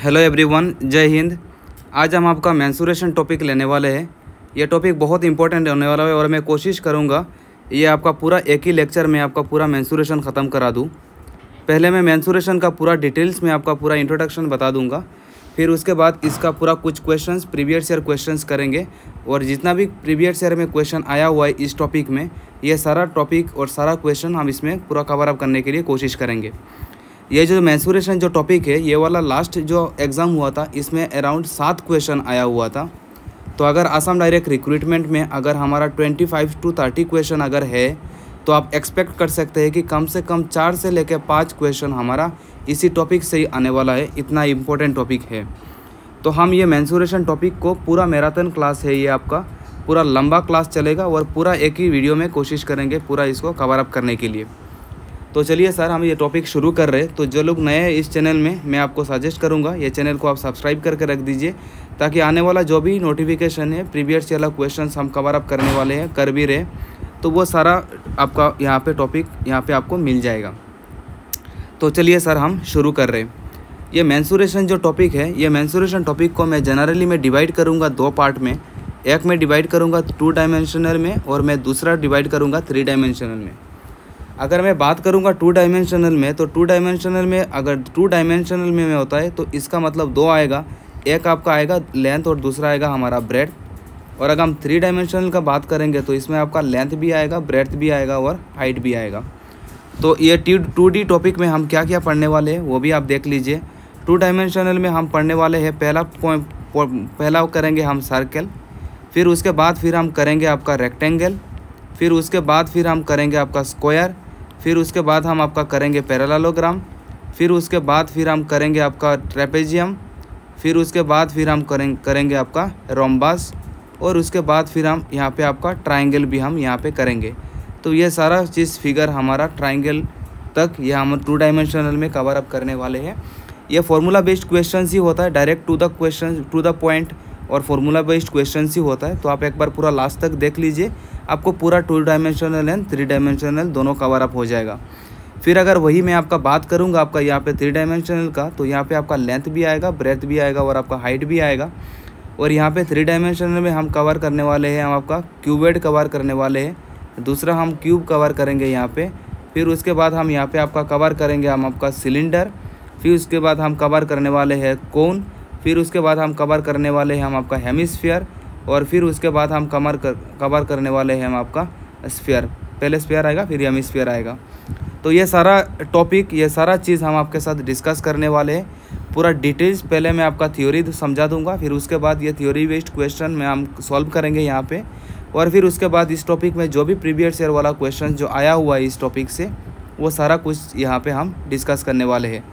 Hello everyone, जय हिंद। आज हम आपका मैंसुरेशन टॉपिक लेने वाले हैं। ये टॉपिक बहुत इंपॉर्टेंट होने वाला है और मैं कोशिश करूँगा ये आपका पूरा एक ही लेक्चर में आपका पूरा मैंसुरेशन ख़त्म करा दूँ। पहले मैं मैंसुरेशन का पूरा डिटेल्स में आपका पूरा इंट्रोडक्शन बता दूँगा। फिर उसके बाद इसका पूरा कुछ क्वेश्चंस प्रीवियस ईयर क्वेश्चंस करेंगे। और जितना भी प्रीवियस ईयर में क्वेश्चन आया हुआ है इस टॉपिक में, ये सारा टॉपिक और सारा क्वेश्चन हम इसमें पूरा कवर अप करने के लिए कोशिश करेंगे। ये जो मैंसुरेशन जो टॉपिक है, ये वाला लास्ट जो एग्ज़ाम हुआ था, इसमें अराउंड सात क्वेश्चन आया हुआ था। तो अगर आसाम डायरेक्ट रिक्रूटमेंट में अगर हमारा twenty five to thirty question अगर है तो आप एक्सपेक्ट कर सकते हैं कि कम से कम चार से लेकर पाँच क्वेश्चन हमारा इसी टॉपिक से ही आने वाला है, इतना इम्पोर्टेंट टॉपिक है। तो हम ये मैंसुरेशन टॉपिक को पूरा मैराथन क्लास है ये आपका, पूरा लंबा क्लास चलेगा और पूरा एक ही वीडियो में कोशिश करेंगे पूरा इसको कवर अप करने के लिए। तो चलिए सर, हम ये टॉपिक शुरू कर रहे हैं। तो जो लोग नए हैं इस चैनल में, मैं आपको सजेस्ट करूँगा, ये चैनल को आप सब्सक्राइब करके रख दीजिए, ताकि आने वाला जो भी नोटिफिकेशन है प्रीवियस वाला क्वेश्चन हम कवर अप करने वाले हैं, कर भी रहे तो वो सारा आपका यहाँ पे टॉपिक यहाँ पे आपको मिल जाएगा। तो चलिए सर, हम शुरू कर रहे हैं। ये मैंसुरेशन जो टॉपिक है, ये मैंसुरेशन टॉपिक को मैं जनरली मैं डिवाइड करूँगा दो पार्ट में। एक मैं डिवाइड करूँगा टू डायमेंशनल में, और मैं दूसरा डिवाइड करूँगा थ्री डायमेंशनल में। अगर मैं बात करूँगा टू डायमेंशनल में तो टू डायमेंशनल में अगर टू डायमेंशनल में होता है तो इसका मतलब दो आएगा। एक आपका आएगा लेंथ और दूसरा आएगा हमारा ब्रेड और अगर हम थ्री डायमेंशनल का बात करेंगे तो इसमें आपका लेंथ भी आएगा ब्रेथ भी आएगा और हाइट भी आएगा। तो ये टी टू डी टॉपिक में हम क्या क्या पढ़ने वाले हैं, वो भी आप देख लीजिए। टू डायमेंशनल में हम पढ़ने वाले हैं, पहला पॉइंट पहला करेंगे हम सर्कल फिर उसके बाद फिर हम करेंगे आपका रेक्टेंगल फिर उसके बाद फिर हम करेंगे आपका स्क्वायर फिर उसके बाद हम आपका करेंगे पैरालोग्राम फिर उसके बाद फिर हम करेंगे आपका ट्रेपेजियम फिर उसके बाद फिर हम करें, करेंगे आपका रोम्बास और उसके बाद फिर हम यहाँ पे आपका ट्राइंगल भी हम यहाँ पे करेंगे। तो ये सारा चीज़ फिगर हमारा ट्राइंगल तक ये हम टू डायमेंशनल में कवर अप करने वाले हैं। ये फार्मूला बेस्ड क्वेश्चन ही होता है direct to the question to the point और फार्मूला बेस्ड क्वेश्चन ही होता है तो आप एक बार पूरा लास्ट तक देख लीजिए। आपको पूरा two dimensional and three dimensional दोनों कवर अप हो जाएगा। फिर अगर वही मैं आपका बात करूँगा, आपका यहाँ पे थ्री डायमेंशनल का तो यहाँ पे आपका लेंथ भी आएगा ब्रेथ भी आएगा और आपका हाइट भी आएगा। और यहाँ पे थ्री डायमेंशनल में हम कवर करने वाले हैं, हम आपका क्यूबेड कवर करने वाले हैं। दूसरा हम क्यूब कवर करेंगे यहाँ पे, फिर उसके बाद हम यहाँ पे आपका कवर करेंगे, हम आपका सिलेंडर फिर उसके बाद हम कवर करने वाले हैं कोन फिर उसके बाद हम कवर करने वाले हैं हम आपका हेमिसफियर और फिर उसके बाद हम कमर कर, कवर करने वाले हैं हम आपका स्फेयर पहले स्फेयर आएगा, फिर हेमिसफियर आएगा। तो ये सारा टॉपिक ये सारा चीज़ हम आपके साथ डिस्कस करने वाले हैं। पूरा डिटेल्स पहले मैं आपका थ्योरी समझा दूँगा, फिर उसके बाद ये थ्योरी बेस्ड क्वेश्चन में हम सॉल्व करेंगे यहाँ पे। और फिर उसके बाद इस टॉपिक में जो भी प्रीवियस ईयर वाला क्वेश्चन जो आया हुआ है इस टॉपिक से, वो सारा कुछ यहाँ पे हम डिस्कस करने वाले हैं।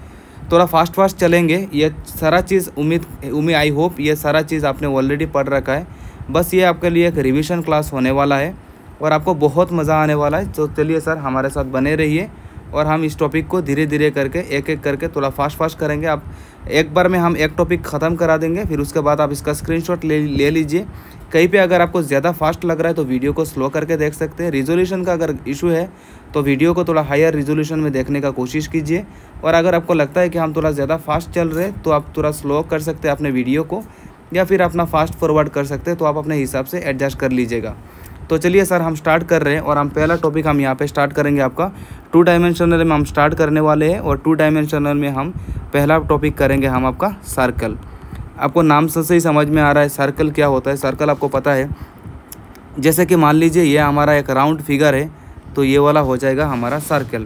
थोड़ा फास्ट फास्ट चलेंगे। ये सारा चीज़ उम्मीद उम्मीद आई होप ये सारा चीज़ आपने ऑलरेडी पढ़ रखा है। बस ये आपके लिए एक रिविज़न क्लास होने वाला है और आपको बहुत मज़ा आने वाला है। तो चलिए सर हमारे साथ बने रहिए और हम इस टॉपिक को धीरे धीरे करके एक एक करके थोड़ा फास्ट फास्ट करेंगे। आप एक बार में हम एक टॉपिक ख़त्म करा देंगे, फिर उसके बाद आप इसका स्क्रीनशॉट ले ले लीजिए। कहीं पे अगर आपको ज़्यादा फास्ट लग रहा है तो वीडियो को स्लो करके देख सकते हैं। रिजोल्यूशन का अगर इशू है तो वीडियो को थोड़ा हायर रिजोल्यूशन में देखने का कोशिश कीजिए। और अगर आपको लगता है कि हम थोड़ा ज़्यादा फास्ट चल रहे तो आप थोड़ा स्लो कर सकते हैं अपने वीडियो को, या फिर अपना फास्ट फॉरवर्ड कर सकते हैं तो आप अपने हिसाब से एडजस्ट कर लीजिएगा। तो चलिए सर, हम स्टार्ट कर रहे हैं, और हम पहला टॉपिक हम यहाँ पे स्टार्ट करेंगे आपका। टू डायमेंशनल में हम स्टार्ट करने वाले हैं, और टू डायमेंशनल में हम पहला टॉपिक करेंगे हम आपका सर्कल आपको नाम से ही समझ में आ रहा है सर्कल क्या होता है? सर्कल आपको पता है, जैसे कि मान लीजिए ये हमारा एक राउंड फिगर है तो ये वाला हो जाएगा हमारा सर्कल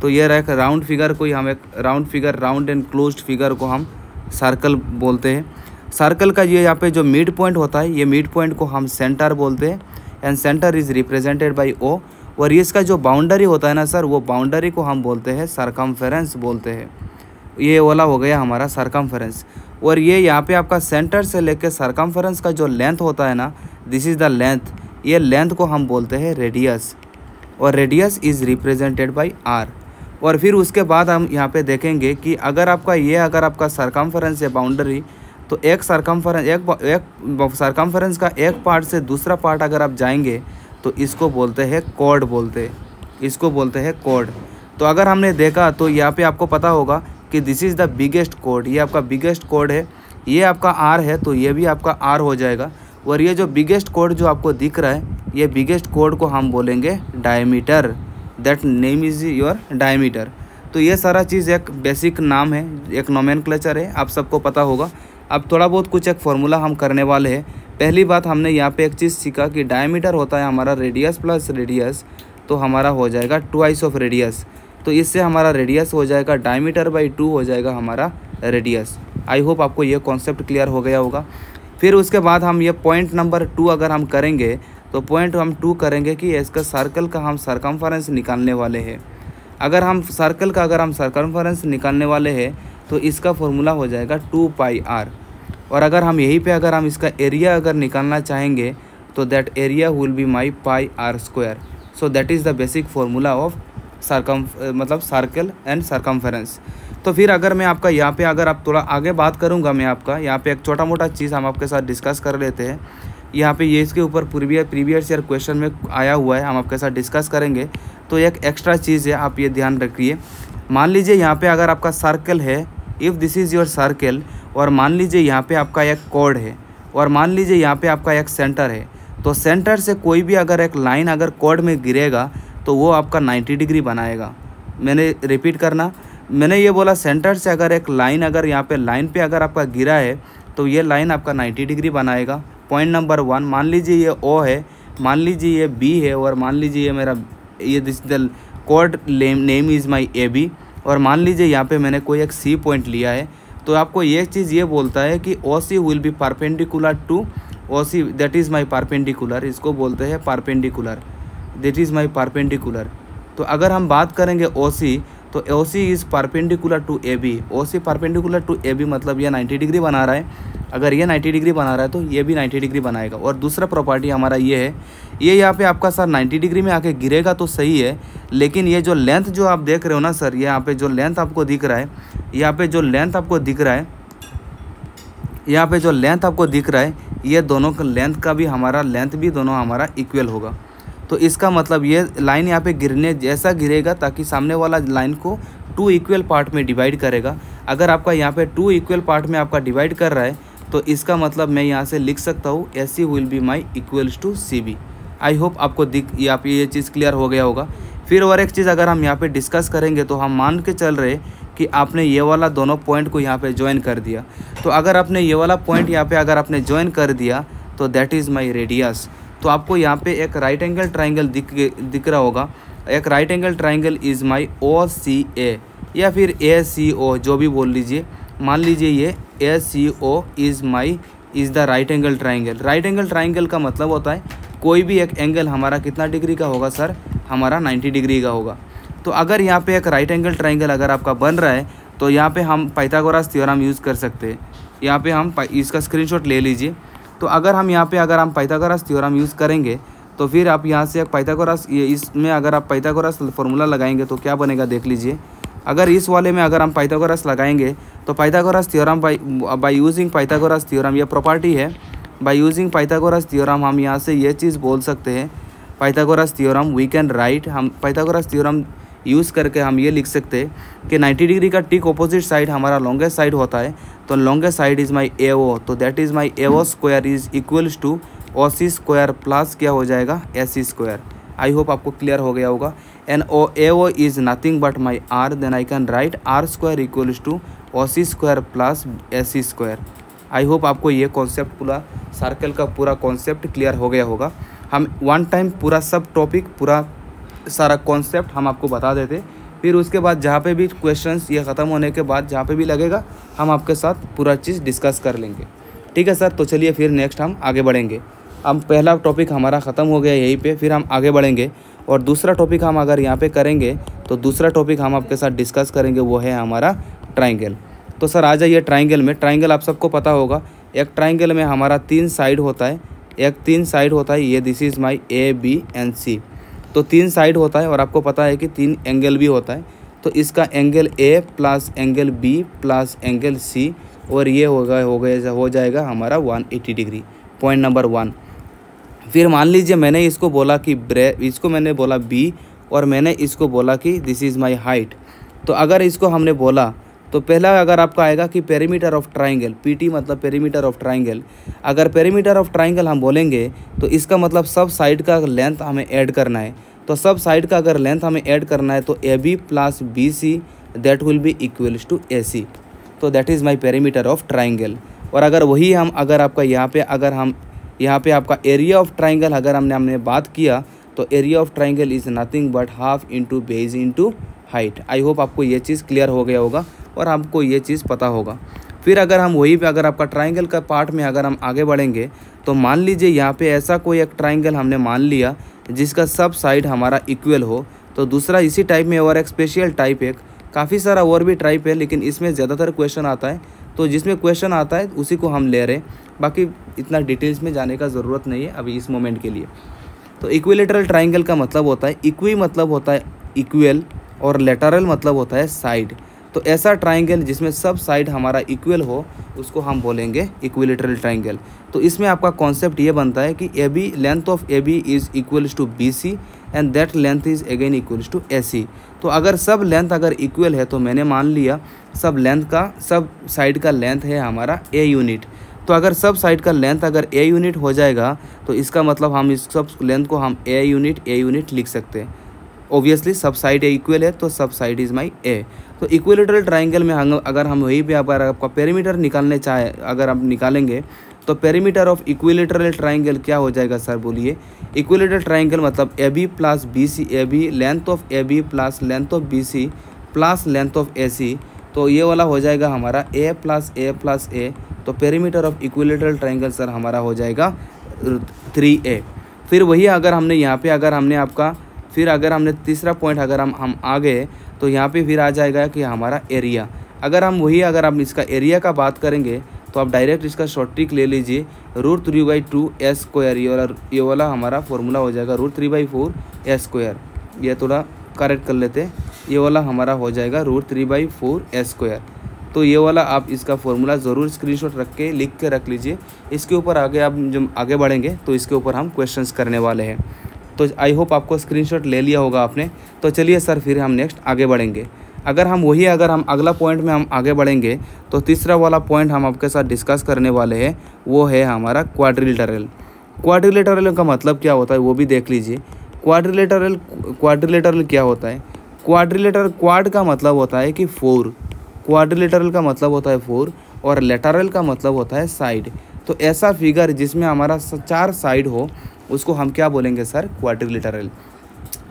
तो ये रहा एक राउंड फिगर को ही हम एक round figure round and close figure को हम सर्कल बोलते हैं. सर्कल का ये यहाँ पे जो मिड पॉइंट होता है, ये मिड पॉइंट को हम सेंटर बोलते हैं. And centre is represented by O और इसका जो बाउंड्री होता है ना सर वो बाउंड्री को हम बोलते हैं सरकमफेरेंस बोलते हैं. ये वाला हो गया हमारा सरकमफेरेंस और ये यहाँ पे आपका सेंटर से लेकर सरकमफेरेंस का जो लेंथ होता है ना दिस इज़ द लेंथ ये लेंथ को हम बोलते हैं रेडियस और radius is represented by R और फिर उसके बाद हम यहाँ पे देखेंगे कि अगर आपका ये, अगर आपका सरकमफेरेंस है बाउंड्री तो एक सरकमफरेंस एक एक सरकमफरेंस का एक पार्ट से दूसरा पार्ट अगर आप जाएँगे तो इसको बोलते हैं कोड बोलते इसको बोलते हैं कोड तो अगर हमने देखा तो यहाँ पे आपको पता होगा कि दिस इज़ द बिगेस्ट कोड ये आपका बिगेस्ट कोड है। ये आपका आर है तो ये भी आपका आर हो जाएगा। और ये जो बिगेस्ट कोड जो आपको दिख रहा है, ये बिगेस्ट कोड को हम बोलेंगे diameter that name is your diameter तो ये सारा चीज़ एक बेसिक नाम है, एक नोमेन है, आप सबको पता होगा। अब थोड़ा बहुत कुछ एक फार्मूला हम करने वाले हैं। पहली बात, हमने यहाँ पे एक चीज़ सीखा कि डायमीटर होता है हमारा रेडियस प्लस रेडियस तो हमारा हो जाएगा ट्वाइस ऑफ़ रेडियस तो इससे हमारा रेडियस हो जाएगा डायमीटर बाई टू हो जाएगा हमारा रेडियस आई होप आपको ये कॉन्सेप्ट क्लियर हो गया होगा। फिर उसके बाद हम ये पॉइंट नंबर टू अगर हम करेंगे तो पॉइंट हम टू करेंगे कि इसका सर्कल का हम सरकमफरेंस निकालने वाले हैं। अगर हम सर्कल का अगर हम सरकमफरेंस निकालने वाले हैं तो इसका फॉर्मूला हो जाएगा टू पाई आर और अगर हम यहीं पे अगर हम इसका एरिया अगर निकालना चाहेंगे तो that area will be my pi R square so that is the basic formula of circum मतलब सर्कल एंड सरकमफरेंस तो फिर अगर मैं आपका यहाँ पे अगर आप थोड़ा आगे बात करूँगा मैं आपका, यहाँ पे एक छोटा मोटा चीज़ हम आपके साथ डिस्कस कर लेते हैं। यहाँ पे ये इसके ऊपर प्रीवियस प्रीवियस ईयर क्वेश्चन में आया हुआ है, हम आपके साथ डिस्कस करेंगे। तो एक एक्स्ट्रा चीज़ है, आप ये ध्यान रखिए। मान लीजिए यहाँ पे अगर आपका सर्कल है if this is your circle और मान लीजिए यहाँ पे आपका एक कोड है, और मान लीजिए यहाँ पे आपका एक सेंटर है तो सेंटर से कोई भी अगर एक लाइन अगर कोड में गिरेगा तो वो आपका 90 डिग्री बनाएगा। मैंने रिपीट करना मैंने ये बोला, सेंटर से अगर एक लाइन, अगर यहाँ पे लाइन पे अगर आपका गिरा है तो ये लाइन आपका 90 डिग्री बनाएगा। पॉइंट नंबर वन, मान लीजिए ये ओ है, मान लीजिए ये बी है, और मान लीजिए ये मेरा, ये this the code name is my A B और मान लीजिए यहाँ पे मैंने कोई एक सी पॉइंट लिया है तो आपको ये चीज़ ये बोलता है कि O C will be perpendicular to O C that is my perpendicular इसको बोलते हैं perpendicular that is my perpendicular तो अगर हम बात करेंगे ओ सी तो O C is perpendicular to A B O C perpendicular to A B मतलब ये 90 डिग्री बना रहा है। अगर ये 90 डिग्री बना रहा है तो ये भी 90 डिग्री बनाएगा। और दूसरा प्रॉपर्टी हमारा ये है, ये यहाँ पे आपका सर 90 डिग्री में आके गिरेगा तो सही है, लेकिन ये जो लेंथ जो आप देख रहे हो ना सर यहाँ पे जो लेंथ आपको दिख रहा है, यहाँ पे जो लेंथ आपको दिख रहा है, यहाँ पे जो लेंथ आपको दिख रहा है, ये दोनों का लेंथ का भी हमारा लेंथ भी दोनों हमारा इक्वल होगा। तो इसका मतलब ये लाइन यहाँ पे गिरने जैसा गिरेगा ताकि सामने वाला लाइन को टू इक्वल पार्ट में डिवाइड करेगा। अगर आपका यहाँ पे टू इक्वल पार्ट में आपका डिवाइड कर रहा है तो इसका मतलब मैं यहाँ से लिख सकता हूँ S C will be my equals to C B I hope आपको दिख यहाँ पे ये चीज़ क्लियर हो गया होगा। फिर और एक चीज़ अगर हम यहाँ पे डिस्कस करेंगे तो हम मान के चल रहे कि आपने ये वाला दोनों पॉइंट को यहाँ पे ज्वाइन कर दिया। तो अगर आपने ये वाला पॉइंट यहाँ पे, अगर आपने ज्वाइन कर दिया तो दैट इज़ माई रेडियस तो आपको यहाँ पे एक राइट एंगल ट्राइंगल दिख दिख रहा होगा। एक right angle triangle is my O C A या फिर ए सी ओ जो भी बोल लीजिए। मान लीजिए ये A C O is my is the right angle triangle right angle triangle का मतलब होता है, कोई भी एक एंगल हमारा कितना डिग्री का होगा सर हमारा 90 डिग्री का होगा। तो अगर यहाँ पे एक राइट एंगल ट्राइंगल अगर आपका बन रहा है तो यहाँ पे हम पाइथागोरस थ्योरम यूज़ कर सकते हैं। यहाँ पे हम इसका स्क्रीनशॉट ले लीजिए। तो अगर हम यहाँ पे, अगर हम पाइथागोरस थ्योरम यूज़ करेंगे तो फिर आप यहाँ से पाइथागोरस, ये इसमें अगर आप पाइथागोरस फार्मूला लगाएँगे तो क्या बनेगा देख लीजिए। अगर इस वाले में अगर हम पाइथागोरस लगाएँगे तो Pythagoras theorem by by using Pythagoras theorem ये प्रॉपर्टी है। बाई यूजिंग पाइथागोरस थ्योरम हम यहाँ से ये चीज़ बोल सकते हैं। Pythagoras theorem we can write हम पाइथागोरस थ्योरम यूज़ करके हम ये लिख सकते हैं कि 90 डिग्री का टिक ऑपोजिट साइड हमारा लॉन्गेस्ट साइड होता है तो longest side is my A O तो that is my A O square is equals to O C square plus क्या हो जाएगा? A C square I hope आपको क्लियर हो गया होगा. And O A O is nothing but my R then I can write R square equals to O C square plus A C square I hope आपको ये concept पूरा circle का पूरा concept clear हो गया होगा. हम वन टाइम पूरा सब टॉपिक पूरा सारा कॉन्सेप्ट हम आपको बता देते। फिर उसके बाद जहाँ पे भी क्वेश्चंस ये ख़त्म होने के बाद जहाँ पे भी लगेगा, हम आपके साथ पूरा चीज़ डिस्कस कर लेंगे। ठीक है सर? तो चलिए फिर नेक्स्ट हम आगे बढ़ेंगे। अब पहला टॉपिक हमारा ख़त्म हो गया यहीं पे, फिर हम आगे बढ़ेंगे। और दूसरा टॉपिक हम अगर यहाँ पे करेंगे तो दूसरा टॉपिक हम आपके साथ डिस्कस करेंगे, वो है हमारा ट्राइंगल तो सर आ जाइए ट्राइंगल में। ट्राइंगल आप सबको पता होगा, एक ट्राइंगल में हमारा तीन साइड होता है। एक तीन साइड होता है, ये this is my A B and C तो तीन साइड होता है और आपको पता है कि तीन एंगल भी होता है। तो इसका angle A plus angle B plus angle C और ये होगा हो गया, हो जाएगा हमारा 180 डिग्री पॉइंट नंबर वन फिर मान लीजिए मैंने इसको बोला कि ब्रे, इसको मैंने बोला बी और मैंने इसको बोला कि दिस इज़ माई हाइट तो अगर इसको हमने बोला तो पहला अगर आपका आएगा कि पेरीमीटर ऑफ़ ट्राइंगल पीटी मतलब पेरीमीटर ऑफ़ ट्राइंगल अगर पेरीमीटर ऑफ़ ट्राइंगल हम बोलेंगे तो इसका मतलब सब साइड का लेंथ हमें ऐड करना है। तो सब साइड का अगर लेंथ हमें ऐड करना है तो A B plus B C that will be equals to A C तो that is my perimeter of triangle और अगर वही हम, अगर आपका यहाँ पे, अगर हम, यहाँ पे आपका एरिया ऑफ़ ट्राइंगल अगर हमने हमने बात किया तो area of triangle is nothing but half into base into height I hope आपको ये चीज़ क्लियर हो गया होगा। और आपको ये चीज़ पता होगा। फिर अगर हम वही पे, अगर आपका ट्राइंगल का पार्ट में अगर हम आगे बढ़ेंगे तो मान लीजिए यहाँ पे ऐसा कोई एक ट्राइंगल हमने मान लिया, जिसका सब साइड हमारा इक्वल हो तो दूसरा इसी टाइप में और एक स्पेशल टाइप एक। काफ़ी सारा और भी टाइप है, लेकिन इसमें ज़्यादातर क्वेश्चन आता है। तो जिसमें क्वेश्चन आता है, उसी को हम ले रहे हैं। बाकी इतना डिटेल्स में जाने का ज़रूरत नहीं है अभी इस मोमेंट के लिए। तो इक्विलेटरल ट्राइंगल का मतलब होता है इक्वी मतलब होता है इक्वल और लेटरल मतलब होता है साइड तो ऐसा ट्राइंगल जिसमें सब साइड हमारा इक्वल हो, उसको हम बोलेंगे इक्विलेटरल ट्राइंगल तो इसमें आपका कॉन्सेप्ट ये बनता है कि A B length of A B is equals to B C and that length is again equals to A C तो अगर सब लेंथ अगर इक्वल है तो मैंने मान लिया, सब लेंथ का, सब साइड का लेंथ है हमारा ए यूनिट तो अगर सब साइड का लेंथ अगर ए यूनिट हो जाएगा तो इसका मतलब हम इस सब लेंथ को हम ए यूनिट ए यूनिट लिख सकते हैं. ऑब्वियसली सब साइड इक्वल है तो सब साइड इज़ माई ए तो इक्विलेटरल ट्राइंगल में हम, अगर हम वहीं पे अगर आपका पेरीमीटर निकालने चाहे, अगर आप निकालेंगे तो पेरीमीटर ऑफ़ इक्विलेटरल ट्राइंगल क्या हो जाएगा सर बोलिए? इक्विलेटरल ट्राइंगल मतलब A B plus B C A B length of A B plus length of B C plus length of A C तो ये वाला हो जाएगा हमारा ए प्लस ए प्लस ए तो perimeter of equilateral triangle sir हमारा हो जाएगा थ्री ए फिर वही अगर हमने यहाँ पे, अगर हमने आपका, फिर अगर हमने तीसरा पॉइंट अगर हम हम आ गए तो यहाँ पे फिर आ जाएगा कि हमारा एरिया अगर हम वही, अगर हम इसका एरिया का बात करेंगे तो आप डायरेक्ट इसका शॉर्ट ट्रिक ले लीजिए। Root three by two S square ये वाला ये वाला हमारा फॉर्मूला हो जाएगा। Root three by four S square ये थोड़ा करेक्ट कर लेते। हैं ये वाला हमारा हो जाएगा root three by four S square तो ये वाला आप इसका फॉर्मूला ज़रूर स्क्रीनशॉट रख के, लिख के रख लीजिए। इसके ऊपर आगे आप जब आगे बढ़ेंगे तो इसके ऊपर हम क्वेश्चंस करने वाले हैं। तो आई होप आपको स्क्रीनशॉट ले लिया होगा आपने। तो चलिए सर फिर हम नेक्स्ट आगे बढ़ेंगे। अगर हम वही, अगर हम अगला पॉइंट में हम आगे बढ़ेंगे तो तीसरा वाला पॉइंट हम आपके साथ डिस्कस करने वाले हैं, वो है हमारा क्वाड्रिलेटरल क्वाड्रिलेटरल का मतलब क्या होता है, वो भी देख लीजिए। क्वाड्रिलेटरल क्वाड्रिलेटरल क्या होता है? क्वाड्रिलेटरल क्वाड का मतलब होता है कि फोर क्वाड्रिलेटरल का मतलब होता है फोर और लेटरल का मतलब होता है साइड तो ऐसा फिगर जिसमें हमारा चार साइड हो उसको हम क्या बोलेंगे, सर? क्वाड्रिलेटरल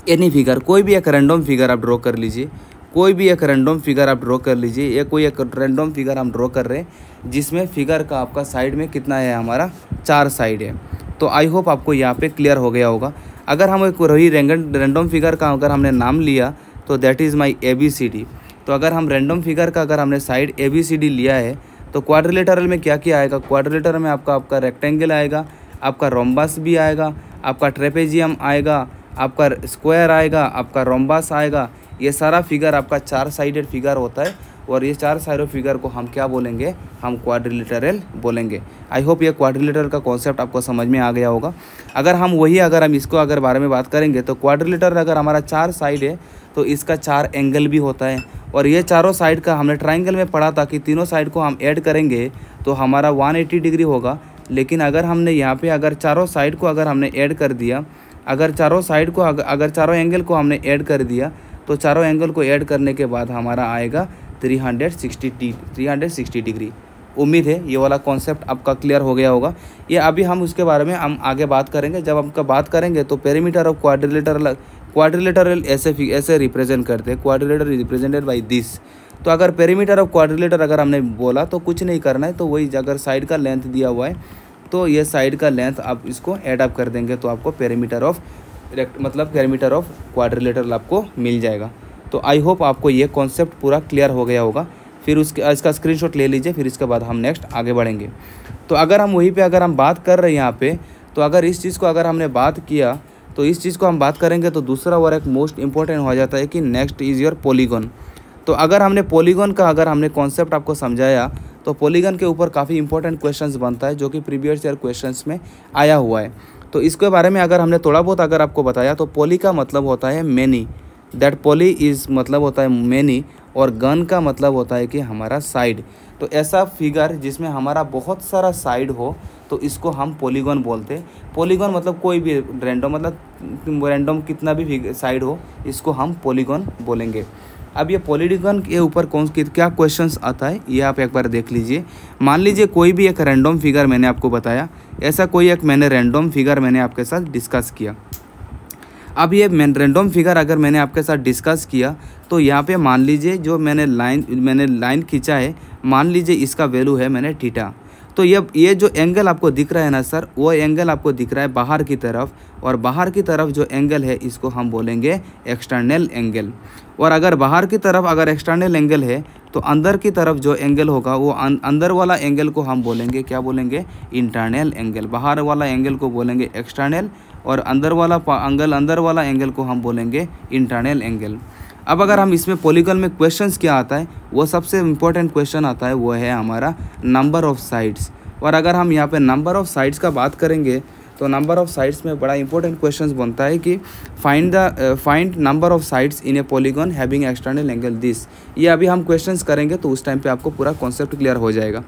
एनी फिगर कोई भी एक रैंडम फिगर आप ड्रॉ कर लीजिए। कोई भी एक रैंडम फिगर आप ड्रॉ कर लीजिए। या कोई एक रैंडम फिगर हम ड्रॉ कर रहे हैं, जिसमें फिगर का आपका साइड में कितना है, हमारा चार साइड है। तो आई होप आपको यहाँ पे क्लियर हो गया होगा। अगर हम एक वही रैंडम फिगर का अगर हमने नाम लिया तो that is my A B C D तो अगर हम रैंडम फिगर का अगर हमने side A B C D लिया है तो क्वाड्रिलेटरल में क्या क्या आएगा? क्वाड्रिलेटर में आपका आपका रेक्टेंगल आएगा। आपका रोम्बस भी आएगा, आपका ट्रेपेजियम आएगा, आपका स्क्वायर आएगा, आपका रोम्बस आएगा। ये सारा फिगर आपका चार साइडेड फिगर होता है और ये चार साइड फिगर को हम क्या बोलेंगे? हम क्वाड्रिलेटरल बोलेंगे। आई होप ये क्वाड्रिलेटर का कॉन्सेप्ट आपको समझ में आ गया होगा। अगर हम वही, अगर हम इसको अगर बारे में बात करेंगे तो क्वाड्रिलेटर अगर हमारा चार साइड है तो इसका चार एंगल भी होता है। और ये चारों साइड का हमने ट्राइंगल में पढ़ा था कि तीनों साइड को हम ऐड करेंगे तो हमारा 180 डिग्री होगा। लेकिन अगर हमने यहाँ पे अगर चारों साइड को अगर हमने ऐड कर दिया, अगर चारों साइड को अगर अगर चारों एंगल को हमने ऐड कर दिया तो चारों एंगल को ऐड करने के बाद हमारा आएगा 360 टी 360 डिग्री उम्मीद है ये वाला कॉन्सेप्ट आपका क्लियर हो गया होगा। ये अभी हम उसके बारे में हम आगे बात करेंगे। जब हम बात करेंगे तो पेरीमीटर ऑफ़ क्वाड्रिलेटर क्वाड्रिलेटरल ऐसे ऐसे रिप्रेजेंट करते हैं क्वाड्रिलेटर रिप्रेजेंटेड बाई दिस तो अगर पेरीमीटर ऑफ़ क्वाड्रिलेटर अगर हमने बोला तो कुछ नहीं करना है तो वही अगर साइड का लेंथ दिया हुआ है तो ये साइड का लेंथ आप इसको एड अप कर देंगे तो आपको पेरीमीटर ऑफ़ मतलब पेरीमीटर ऑफ़ क्वाड्रिलेटर आपको मिल जाएगा। तो आई होप आपको ये कॉन्सेप्ट पूरा क्लियर हो गया होगा। फिर उसके, इसका स्क्रीनशॉट ले लीजिए, फिर इसके बाद हम नेक्स्ट आगे बढ़ेंगे। तो अगर हम वहीं पे अगर हम बात कर रहे हैं यहाँ पे तो अगर इस चीज़ को अगर हमने बात किया तो इस चीज़ को हम बात करेंगे तो दूसरा और एक मोस्ट इंपॉर्टेंट हो जाता है कि नेक्स्ट इज़ योर पोलीगॉन तो अगर हमने पोलीगॉन का, अगर हमने कॉन्सेप्ट आपको समझाया तो पोलीगन के ऊपर काफ़ी इंपॉर्टेंट क्वेश्चन बनता है, जो कि प्रीवियस ईयर क्वेश्चन में आया हुआ है। तो इसके बारे में अगर हमने थोड़ा बहुत अगर आपको बताया तो पोली का मतलब होता है मैनी दैट पोली इज़ मतलब होता है मैनी और गन का मतलब होता है कि हमारा साइड तो ऐसा फिगर जिसमें हमारा बहुत सारा साइड हो तो इसको हम पोलीगॉन बोलते हैं। पोलीगॉन मतलब कोई भी रैंडम मतलब रैंडम कितना भी साइड हो, इसको हम पोलीगॉन बोलेंगे। अब ये पॉलीगॉन के ऊपर कौन क्या क्वेश्चंस आता है, ये आप एक बार देख लीजिए। मान लीजिए कोई भी एक रैंडम फिगर मैंने आपको बताया, ऐसा कोई एक मैंने रैंडम फिगर मैंने आपके साथ डिस्कस किया। अब ये रैंडम फिगर अगर मैंने आपके साथ डिस्कस किया तो यहाँ पे मान लीजिए जो मैंने लाइन मैंने लाइन खींचा है, मान लीजिए इसका वैल्यू है मैंने टीटा तो ये ये जो एंगल आपको दिख रहा है ना सर वो एंगल आपको दिख रहा है बाहर की तरफ़ और बाहर की तरफ़ जो एंगल है इसको हम बोलेंगे एक्सटर्नल एंगल और अगर बाहर की तरफ़ अगर एक्सटर्नल एंगल है तो अंदर की तरफ़ जो एंगल होगा वो अं, अंदर वाला एंगल को हम बोलेंगे क्या बोलेंगे? इंटरनल एंगल बाहर वाला एंगल को बोलेंगे एक्सटर्नल और अंदर वाला एंगल अंदर वाला एंगल को हम बोलेंगे इंटरनल एंगल अब अगर हम इसमें पॉलीगन में क्वेश्चन क्या आता है, वो सबसे इम्पोर्टेंट क्वेश्चन आता है, वो है हमारा नंबर ऑफ़ साइड्स और अगर हम यहाँ पे नंबर ऑफ़ साइड्स का बात करेंगे तो नंबर ऑफ़ साइड्स में बड़ा इंपॉर्टेंट क्वेश्चन बनता है कि find the find number of sides in a polygon having external angle this ये अभी हम क्वेश्चंस करेंगे तो उस टाइम पे आपको पूरा कॉन्सेप्ट क्लियर हो जाएगा।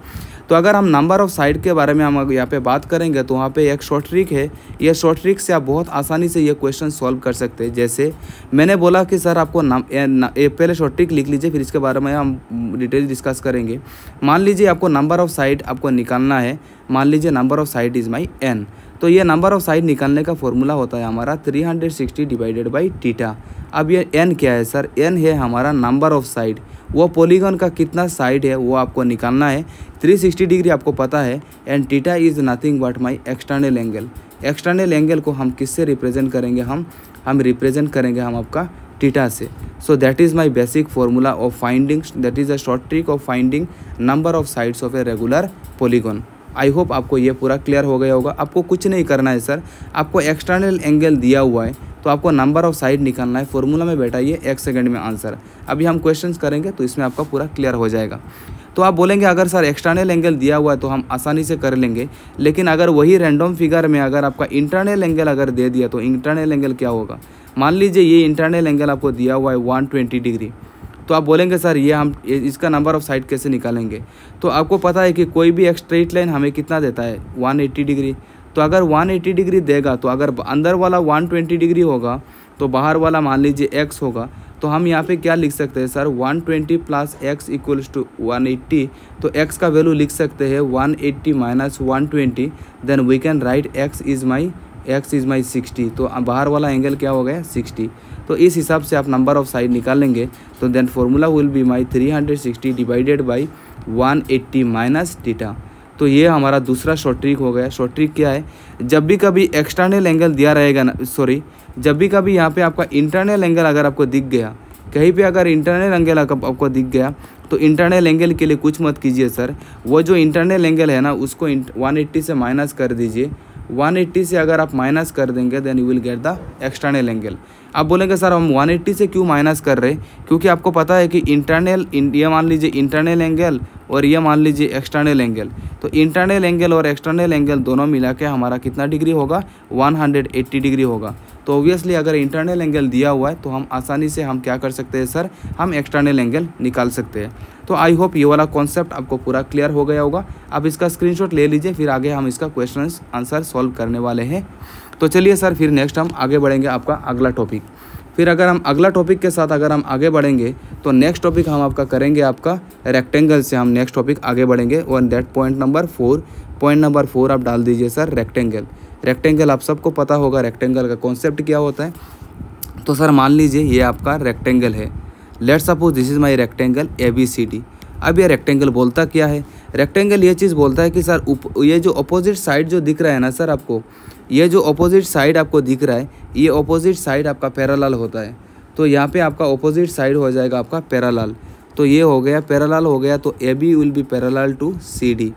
तो अगर हम नंबर ऑफ़ साइड के बारे में हम यहाँ पे बात करेंगे तो वहाँ पे एक शॉर्ट ट्रिक है। ये शॉर्ट ट्रिक से आप बहुत आसानी से ये क्वेश्चन सॉल्व कर सकते हैं। जैसे मैंने बोला कि सर आपको नाम ए, पहले शॉर्ट ट्रिक लिख लीजिए फिर इसके बारे में हम डिटेल डिस्कस करेंगे। मान लीजिए आपको नंबर ऑफ़ साइड आपको निकालना है। मान लीजिए number of side is my N तो ये नंबर ऑफ़ साइड निकालने का फॉर्मूला होता है हमारा 360 डिवाइडेड बाई टीटा अब ये एन क्या है सर एन है हमारा नंबर ऑफ़ साइड वो पॉलीगॉन का कितना साइड है, वो आपको निकालना है। 360 डिग्री आपको पता है and theta is nothing but my external angle external angle को हम किससे रिप्रेजेंट करेंगे? हम हम रिप्रेजेंट करेंगे हम आपका टीटा से। So that is my basic formula of finding that is a short trick of finding number of sides of a regular polygon I hope आपको ये पूरा क्लियर हो गया होगा। आपको कुछ नहीं करना है सर आपको एक्सटर्नल एंगल दिया हुआ है तो आपको नंबर ऑफ़ साइड निकालना है। फॉर्मूला में बैठाइए एक सेकंड में आंसर अभी हम क्वेश्चन करेंगे तो इसमें आपका पूरा क्लियर हो जाएगा। तो आप बोलेंगे, अगर सर एक्सटर्नल एंगल दिया हुआ है तो हम आसानी से कर लेंगे। लेकिन अगर वही रैंडम फिगर में अगर आपका इंटरनल एंगल अगर दे दिया तो इंटरनल एंगल क्या होगा? मान लीजिए ये इंटरनल एंगल आपको दिया हुआ है वन डिग्री तो आप बोलेंगे, सर, ये हम इसका नंबर ऑफ़ साइड कैसे निकालेंगे? तो आपको पता है कि कोई भी एक स्ट्रेट लाइन हमें कितना देता है? 180 डिग्री तो अगर 180 डिग्री देगा तो अगर अंदर वाला 120 डिग्री होगा तो बाहर वाला मान लीजिए एक्स होगा तो हम यहाँ पे क्या लिख सकते हैं, sir 120 twenty plus X equals to one तो x का वैल्यू लिख सकते हैं 180 eighty minus one then we can write x is my X is my sixty तो बाहर वाला एंगल क्या हो गया? सिक्सटी तो इस हिसाब से आप नंबर ऑफ़ साइड निकालेंगे तो then formula will be my three hundred sixty divided by one eighty minus theta तो ये हमारा दूसरा शॉर्ट ट्रिक हो गया। शॉर्ट ट्रिक क्या है? जब भी कभी एक्सटर्नल एंगल दिया रहेगा ना सॉरी जब भी कभी यहाँ पे आपका इंटरनल एंगल अगर आपको दिख गया, कहीं पे अगर इंटरनल एंगल आपको दिख गया तो इंटरनल एंगल के लिए कुछ मत कीजिए सर। वो जो इंटरनल एंगल है ना, उसको 180 से माइनस कर दीजिए। 180 से अगर आप माइनस कर देंगे then you will get the external angle आप बोलेंगे, सर, हम 180 से क्यों माइनस कर रहे क्योंकि आपको पता है कि इंटरनल ये मान लीजिए इंटरनल एंगल और ये मान लीजिए एक्सटर्नल एंगल तो इंटरनल एंगल और एक्सटर्नल एंगल दोनों मिला के हमारा कितना डिग्री होगा? 180 डिग्री होगा। तो ऑब्वियसली अगर इंटरनल एंगल दिया हुआ है तो हम आसानी से हम क्या कर सकते हैं, सर? हम एक्सटर्नल एंगल निकाल सकते हैं। तो आई होप ये वाला कॉन्सेप्ट आपको पूरा क्लियर हो गया होगा। आप इसका स्क्रीनशॉट ले लीजिए, फिर आगे हम इसका क्वेश्चन आंसर सॉल्व करने वाले हैं। तो चलिए सर, फिर नेक्स्ट हम आगे बढ़ेंगे आपका अगला टॉपिक फिर अगर हम अगला टॉपिक के साथ अगर हम आगे बढ़ेंगे तो नेक्स्ट टॉपिक हम आपका करेंगे आपका रेक्टेंगल से हम नेक्स्ट टॉपिक आगे बढ़ेंगे. और that point number four point number four आप डाल दीजिए सर रेक्टेंगल रेक्टेंगल आप सबको पता होगा रेक्टेंगल का कॉन्सेप्ट क्या होता है? तो सर, मान लीजिए ये आपका रेक्टेंगल है. Let suppose this is my rectangle A B C D अब ये रेक्टेंगल बोलता क्या है? रेक्टेंगल ये चीज़ बोलता है कि सर ये जो अपोजिट साइड जो दिख रहा है ना सर आपको ये जो अपोजिट साइड आपको दिख रहा है, ये अपोजिट साइड आपका पैरालाल होता है। तो यहाँ पे आपका अपोजिट साइड हो जाएगा आपका पैरालाल तो ये हो गया पैरालाल हो गया तो A B will be parallel to C D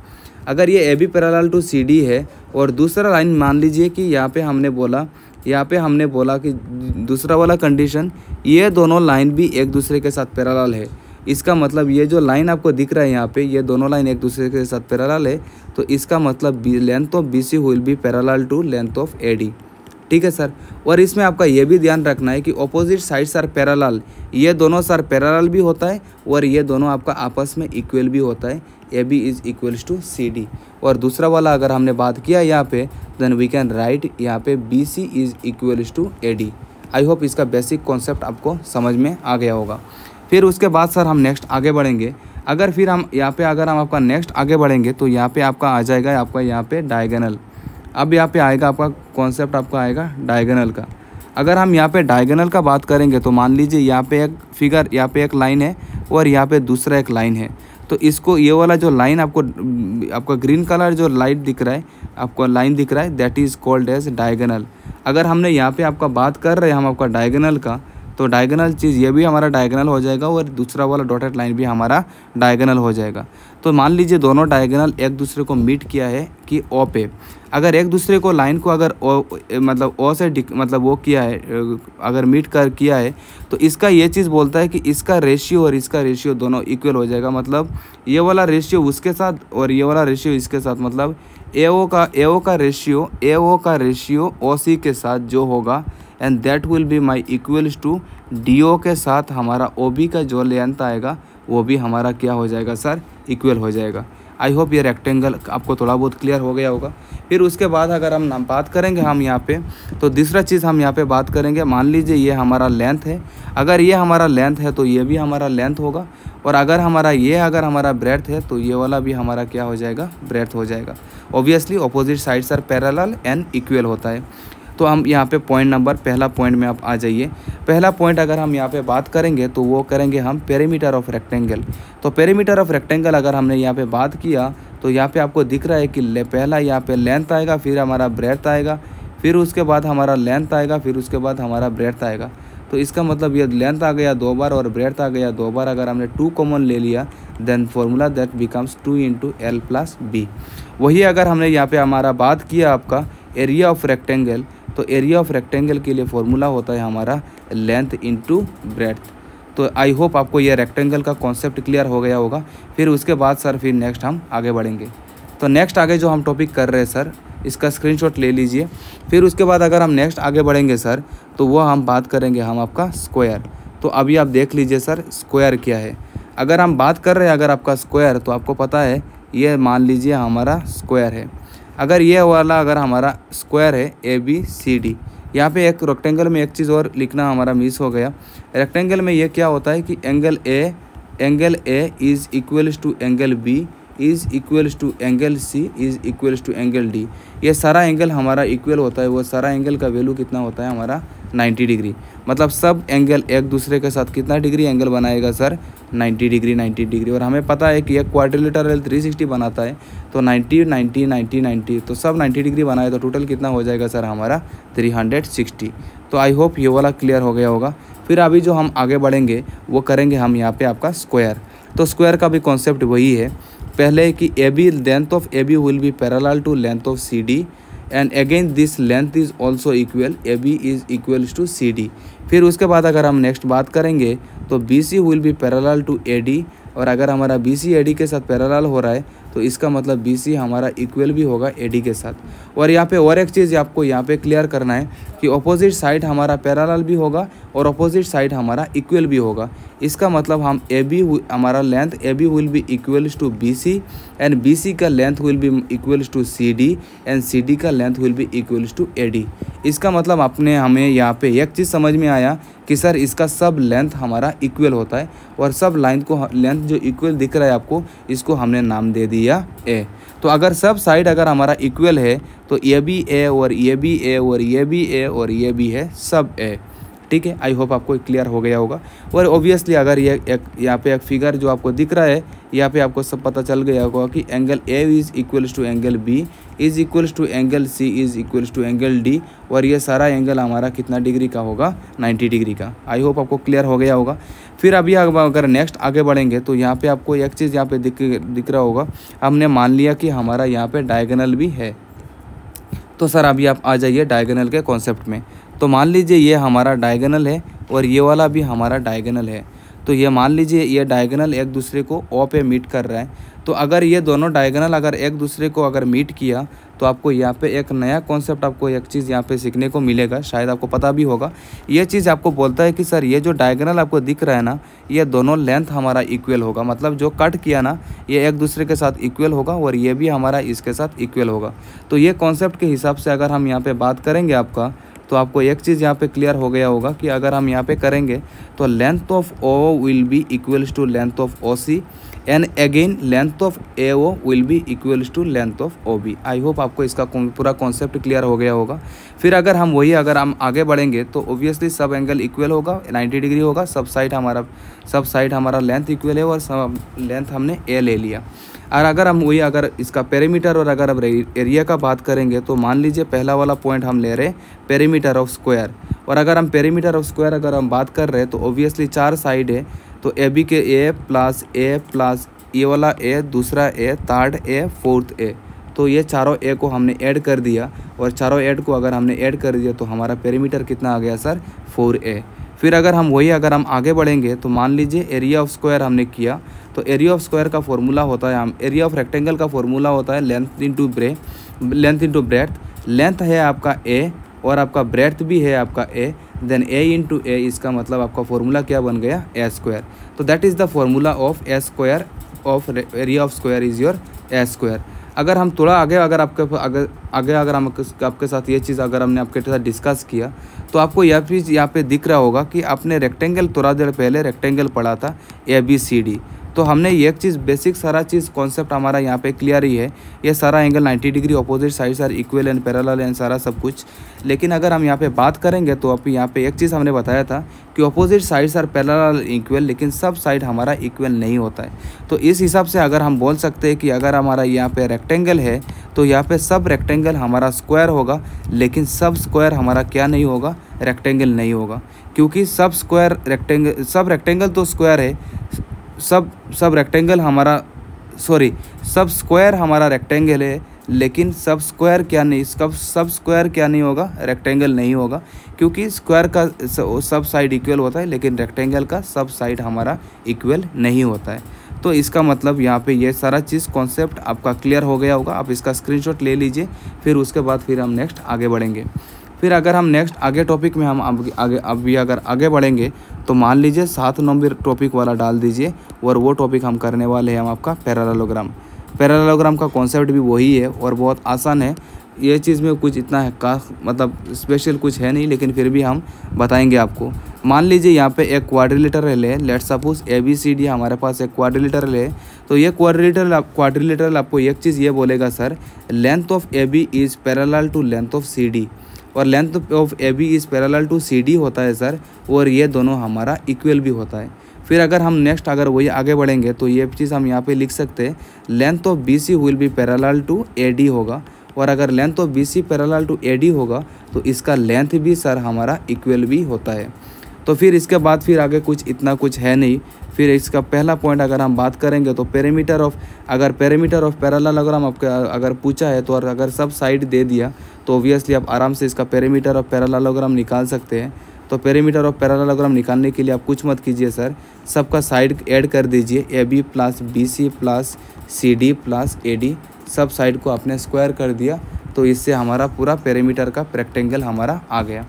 अगर ये A B parallel to C D है, और दूसरा लाइन मान लीजिए कि यहाँ पे हमने बोला, यहाँ पे हमने बोला कि दूसरा वाला कंडीशन ये दोनों लाइन भी एक दूसरे के साथ पैरालाल है। इसका मतलब ये जो लाइन आपको दिख रहा है यहाँ पे, ये दोनों लाइन एक दूसरे के साथ पैरालाल है। तो इसका मतलब length of B C will be parallel to length of A D ठीक है सर? और इसमें आपका ये भी ध्यान रखना है कि ऑपोजिट साइड्स आर पैरेलल ये दोनों सर पैरेलल भी होता है और ये दोनों आपका आपस में इक्वल भी होता है. A B is equals to C D और दूसरा वाला अगर हमने बात किया यहाँ पे देन वी कैन राइट यहाँ पे B C is equals to A D I hope इसका बेसिक कॉन्सेप्ट आपको समझ में आ गया होगा. फिर उसके बाद सर हम नेक्स्ट आगे बढ़ेंगे. अगर फिर हम यहाँ पे, अगर हम आपका नेक्स्ट आगे बढ़ेंगे तो यहाँ पे आपका आ जाएगा, आपका यहाँ पे डायगनल अब यहाँ पे आएगा आपका कॉन्सेप्ट आपका आएगा डायगनल का। अगर हम यहाँ पे डायगनल का बात करेंगे तो मान लीजिए यहाँ पे एक फिगर यहाँ पे एक लाइन है और यहाँ पे दूसरा एक लाइन है। तो इसको, ये वाला जो लाइन आपको, आपका ग्रीन कलर जो लाइट दिख रहा है, आपको लाइन दिख रहा है that is called as diagonal अगर हमने यहाँ पे आपका बात कर रहे हैं, हम आपका डायगनल का तो डायगनल चीज़ ये भी हमारा डायगनल हो जाएगा और दूसरा वाला डॉटेड लाइन भी हमारा डायगनल हो जाएगा। तो मान लीजिए दोनों डायगनल एक दूसरे को मीट किया है कि ओ पे। अगर एक दूसरे को लाइन को अगर ओ मतलब ओ से मतलब वो किया है, अगर मीट कर किया है तो इसका ये चीज़ बोलता है कि इसका रेशियो और इसका रेशियो दोनों इक्वल हो जाएगा। मतलब ये वाला रेशियो उसके साथ और ये वाला रेशियो इसके साथ। मतलब ए ओ का एओ का रेशियो एओ का रेशियो ओ सी के साथ जो होगा and that will be my equals to D O के साथ हमारा ओ बी का जो लेंथ आएगा, वो भी हमारा क्या हो जाएगा सर? इक्वल हो जाएगा। आई होप ये रेक्टेंगल आपको थोड़ा बहुत क्लियर हो गया होगा। फिर उसके बाद अगर हम बात करेंगे हम यहाँ पे तो दूसरा चीज़ हम यहाँ पे बात करेंगे। मान लीजिए ये हमारा लेंथ है। अगर ये हमारा लेंथ है तो ये भी हमारा लेंथ होगा। और अगर हमारा ये, अगर हमारा ब्रेथ है तो ये वाला भी हमारा क्या हो जाएगा? ब्रेथ हो जाएगा। Obviously opposite sides are parallel and equal होता है। तो हम यहाँ पे पॉइंट नंबर पहला पॉइंट में आप आ जाइए। पहला पॉइंट अगर हम यहाँ पे बात करेंगे तो वो करेंगे हम पेरीमीटर ऑफ़ रेक्टेंगल तो पेरीमीटर ऑफ़ रेक्टेंगल अगर हमने यहाँ पे बात किया तो यहाँ पे आपको दिख रहा है कि पहला यहाँ पे लेंथ आएगा, फिर हमारा ब्रेथ आएगा, फिर उसके बाद हमारा लेंथ आएगा, फिर उसके बाद हमारा ब्रेथ आएगा। तो इसका मतलब ये लेंथ आ गया दो बार और ब्रेथ आ गया दो बार। अगर हमने टू कॉमन ले लिया then formula that becomes two into L plus B वही अगर हमने यहाँ पे हमारा बात किया आपका एरिया ऑफ़ रेक्टेंगल तो एरिया ऑफ़ रेक्टेंगल के लिए फॉर्मूला होता है हमारा लेंथ इंटू ब्रेथ तो आई होप आपको यह रेक्टेंगल का कॉन्सेप्ट क्लियर हो गया होगा। फिर उसके बाद सर फिर नेक्स्ट हम आगे बढ़ेंगे। तो नेक्स्ट आगे जो हम टॉपिक कर रहे हैं सर इसका स्क्रीनशॉट ले लीजिए। फिर उसके बाद अगर हम नेक्स्ट आगे बढ़ेंगे सर तो वो हम बात करेंगे हम आपका स्क्वायर तो अभी आप देख लीजिए सर स्क्वायर क्या है। अगर हम बात कर रहे हैं अगर आपका स्क्वायर तो आपको पता है, ये मान लीजिए हमारा स्क्वायर है। अगर ये वाला अगर हमारा स्क्वायर है ए बी सी डी यहाँ पे एक रेक्टेंगल में एक चीज़ और लिखना हमारा मिस हो गया। रेक्टेंगल में ये क्या होता है कि angle A angle A is equals to angle B is equals to angle C is equals to angle D ये सारा एंगल हमारा इक्वल होता है, वो सारा एंगल का वैल्यू कितना होता है? हमारा 90 डिग्री मतलब सब एंगल एक दूसरे के साथ कितना डिग्री एंगल बनाएगा सर 90 डिग्री 90 डिग्री और हमें पता है कि एक क्वाड्रिलेटरल 360 बनाता है तो 90 90 90 90 तो सब 90 डिग्री बनाए तो टोटल कितना हो जाएगा सर हमारा 360 तो आई होप ये वाला क्लियर हो गया होगा। फिर अभी जो हम आगे बढ़ेंगे, वो करेंगे हम यहाँ पे आपका स्क्वायर तो स्क्वायर का भी कॉन्सेप्ट वही है। पहले कि A B length of A B will be parallel to length of C D and again this length is also equal A B is equals to C D फिर उसके बाद अगर हम नेक्स्ट बात करेंगे तो B C will be parallel to A D और अगर हमारा बी सी ए डी के साथ पैरल हो रहा है तो इसका मतलब सी हमारा इक्वल भी होगा डी के साथ। और यहाँ पे और एक चीज़ आपको यहाँ पे क्लियर करना है कि अपोजिट साइड हमारा पैरेलल भी होगा और अपोजिट साइड हमारा इक्वल भी होगा। इसका मतलब हम ए बी हमारा length A B will be equals to B C and B C का length will be equals to C D and C D का length will be equals to A D इसका मतलब अपने हमें यहाँ पे एक चीज़ समझ में आया कि सर इसका सब लेंथ हमारा इक्वल होता है और सब लाइन को लेंथ जो इक्वल दिख रहा है आपको, इसको हमने नाम दे दिया ए तो अगर सब साइड अगर हमारा इक्वल है तो ये भी ए और ये भी ए और ये भी ए और ये भी है, सब ए ठीक है? आई होप आपको क्लियर हो गया होगा। और ऑब्वियसली अगर ये एक, यहाँ पे एक फिगर जो आपको दिख रहा है, यहाँ पे आपको सब पता चल गया होगा कि angle A is equals to angle B is equals to angle C is equals to angle D और ये सारा एंगल हमारा कितना डिग्री का होगा? 90 डिग्री का। आई होप आपको क्लियर हो गया होगा। फिर अभी अगर नेक्स्ट आगे बढ़ेंगे तो यहाँ पे आपको एक चीज़ यहाँ पे दिख दिख रहा होगा। हमने मान लिया कि हमारा यहाँ पे डायगनल भी है। तो सर, अभी आप आ जाइए डायगनल के कॉन्सेप्ट में। तो मान लीजिए ये हमारा डायगनल है और ये वाला भी हमारा डायगनल है। तो ये मान लीजिए ये डायगनल एक दूसरे को ओ पे मीट कर रहा है। तो अगर ये दोनों डायगनल अगर एक दूसरे को अगर मीट किया तो आपको यहाँ पे एक नया कॉन्सेप्ट आपको एक चीज़ यहाँ पे सीखने को मिलेगा। शायद आपको पता भी होगा। ये चीज़ आपको बोलता है कि, सर, ये जो डायगनल आपको दिख रहा है ना, ये दोनों लेंथ हमारा इक्वल होगा। मतलब जो कट किया ना, ये एक दूसरे के साथ इक्वल होगा और ये भी हमारा इसके साथ इक्वल होगा। तो ये कॉन्सेप्ट के हिसाब से अगर हम यहाँ पर बात करेंगे आपका तो आपको एक चीज़ यहाँ पे क्लियर हो गया होगा कि अगर हम यहाँ पे करेंगे तो length of O will be equals to length of O C and again length of A O will be equals to length of O B I hope आपको इसका पूरा कॉन्सेप्ट क्लियर हो गया होगा। फिर अगर हम वही, अगर हम आगे बढ़ेंगे तो ओबियसली सब एंगल इक्वल होगा 90 डिग्री होगा सब साइड हमारा सब साइड हमारा लेंथ इक्वल है और सब लेंथ हमने ए ले लिया। और अगर हम वही, अगर इसका पेरीमीटर और अगर हम एरिया का बात करेंगे तो मान लीजिए पहला वाला पॉइंट हम ले रहे हैं पेरीमीटर ऑफ़ स्क्वायर और अगर हम पेरीमीटर ऑफ़ स्क्वायर अगर हम बात कर रहे हैं तो ओबियसली चार साइड है। तो ए बी के ए प्लस ए प्लस ये वाला ए दूसरा ए थर्ड ए फोर्थ ए तो ये चारों ए को हमने ऐड कर दिया और चारों ऐड को अगर हमने ऐड कर दिया तो हमारा पेरीमीटर कितना आ गया सर फोर ए फिर अगर हम वही अगर हम आगे बढ़ेंगे तो मान लीजिए एरिया ऑफ़ स्क्वायर हमने किया। तो एरिया ऑफ़ स्क्वायर का फॉर्मूला होता है हम एरिया ऑफ़ रेक्टेंगल का फॉर्मूला होता है length into breadth length into breadth length है आपका ए और आपका ब्रेथ भी है आपका ए देन ए इंटू ए इसका मतलब आपका फॉर्मूला क्या बन गया? ए स्क्वायर तो that is the formula of A square of area of square is your A square अगर हम थोड़ा आगे, अगर आपके, अगर, आगे, अगर हम आपके साथ ये चीज़, अगर हमने आपके साथ डिस्कस किया तो आपको यह चीज़ यहाँ पे दिख रहा होगा कि आपने रेक्टेंगल थोड़ा देर पहले रेक्टेंगल पढ़ा था ए बी सी डी तो हमने एक चीज़ बेसिक सारा चीज़ कॉन्सेप्ट हमारा यहाँ पे क्लियर ही है। ये सारा angle 90 degree opposite side are equal and parallel and सारा सब कुछ। लेकिन अगर हम यहाँ पे बात करेंगे तो अभी यहाँ पे एक चीज़ हमने बताया था कि opposite sides are parallel equal लेकिन सब साइड हमारा इक्वल नहीं होता है। तो इस हिसाब से अगर हम बोल सकते हैं कि अगर हमारा यहाँ पे रेक्टेंगल है तो यहाँ पे सब रेक्टेंगल हमारा स्क्वायर होगा, लेकिन सब स्क्वायर हमारा क्या नहीं होगा? रेक्टेंगल नहीं होगा। क्योंकि सब स्क्वायर रेक्टेंगल सब रेक्टेंगल तो स्क्वायर है सब सब रेक्टेंगल हमारा सॉरी सब स्क्वायर हमारा रेक्टेंगल है, लेकिन सब स्क्वायर क्या नहीं, सब सब स्क्वायर क्या नहीं होगा? रेक्टेंगल नहीं होगा, क्योंकि स्क्वायर का सब साइड इक्वल होता है, लेकिन रेक्टेंगल का सब साइड हमारा इक्वल नहीं होता है। तो इसका मतलब यहाँ पे ये सारा चीज़ कॉन्सेप्ट आपका क्लियर हो गया होगा, आप इसका स्क्रीनशॉट ले लीजिए, फिर उसके बाद फिर हम नेक्स्ट आगे बढ़ेंगे। फिर अगर हम नेक्स्ट आगे टॉपिक में हम आगे आगे अभी अगर आगे बढ़ेंगे तो मान लीजिए सात नंबर टॉपिक वाला डाल दीजिए, और वो टॉपिक हम करने वाले हैं हम आपका पैरालोग्राम पैरालोग्राम का कॉन्सेप्ट भी वही है, और बहुत आसान है। ये चीज़ में कुछ इतना है का मतलब स्पेशल कुछ है नहीं, लेकिन फिर भी हम बताएँगे आपको। मान लीजिए यहाँ पे एक क्वाड्रिलेटर ले let suppose A B C D हमारे पास एक क्वाड्रिलेटर ले तो ये क्वाड्रिलेटर क्वाड्रिलेटर आपको एक चीज़ ये बोलेगा sir length of A B is parallel to length of C D और length of A B is parallel to C D होता है सर और ये दोनों हमारा इक्वल भी होता है। फिर अगर हम नेक्स्ट अगर वही आगे बढ़ेंगे तो ये चीज़ हम यहाँ पे लिख सकते हैं length of B C will be parallel to A D होगा। और अगर length of B C parallel to A D होगा तो इसका लेंथ भी सर हमारा इक्वल भी होता है। तो फिर इसके बाद फिर आगे कुछ इतना कुछ है नहीं फिर इसका पहला पॉइंट अगर हम बात करेंगे तो पेरीमीटर ऑफ़ अगर पेरीमीटर ऑफ़ पैरेलल अगर आपके अगर पूछा है तो अगर सब साइड दे दिया तो ओबियसली आप आराम से इसका पेरीमीटर ऑफ़ पैरेललोग्राम निकाल सकते हैं। तो पेरीमीटर ऑफ़ पैरेललोग्राम निकालने के लिए आप कुछ मत कीजिए, सर। सबका साइड ऐड कर दीजिए। A B plus B C plus C D plus A D सब साइड को आपने स्क्वायर कर दिया तो इससे हमारा पूरा पेरीमीटर का प्रैक्टेंगल हमारा आ गया।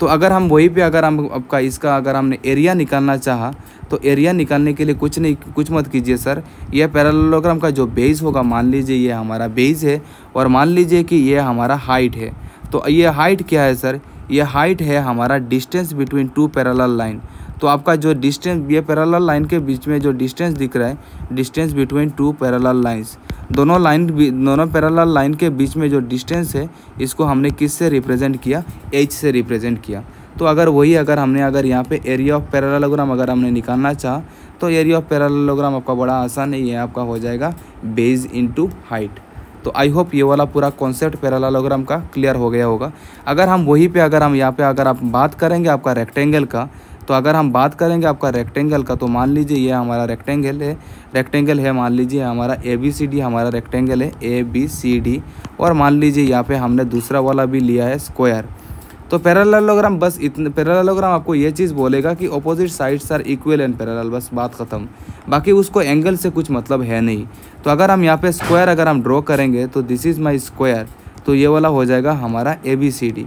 तो अगर हम वहीं पे अगर हम आपका इसका अगर हमने एरिया निकालना चाहा तो एरिया निकालने के लिए कुछ नहीं, कुछ मत कीजिए सर यह पैरालोग्राम का जो बेस होगा, मान लीजिए ये हमारा बेस है और मान लीजिए कि ये हमारा हाइट है। तो ये हाइट क्या है सर ये हाइट है हमारा distance between two parallel line तो आपका जो डिस्टेंस ये पैरेलल लाइन के बीच में जो डिस्टेंस दिख रहा है distance between two parallel lines दोनों लाइन दोनों पैरेलल लाइन के बीच में जो डिस्टेंस है, इसको हमने किस से रिप्रेजेंट किया? एच से रिप्रेजेंट किया। तो अगर वही अगर हमने अगर यहाँ पे एरिया ऑफ़ पैरेललोग्राम अगर हमने निकालना चाहा तो एरिया ऑफ़ पैरेललोग्राम आपका बड़ा आसान है ये आपका हो जाएगा बेज इनटू हाइट तो आई होप ये वाला पूरा कॉन्सेप्ट पैरालोग्राम का क्लियर हो गया होगा। अगर हम वही पे अगर हम यहाँ पे अगर आप बात करेंगे आपका रेक्टेंगल का तो अगर हम बात करेंगे आपका रेक्टेंगल का तो मान लीजिए ये हमारा रेक्टेंगल है। रेक्टेंगल है, मान लीजिए हमारा ए बी सी डी हमारा रेक्टेंगल है ए बी सी डी और मान लीजिए यहाँ पे हमने दूसरा वाला भी लिया है स्क्वायर तो पैरालेलोग्राम बस इतने पैरालेलोग्राम आपको ये चीज़ बोलेगा कि opposite sides are equal and parallel बस बात ख़त्म। बाकी उसको एंगल से कुछ मतलब है नहीं। तो अगर हम यहाँ पे स्क्वायर अगर हम ड्रॉ करेंगे तो दिस इज़ माई स्क्वायर तो ये वाला हो जाएगा हमारा ए बी सी डी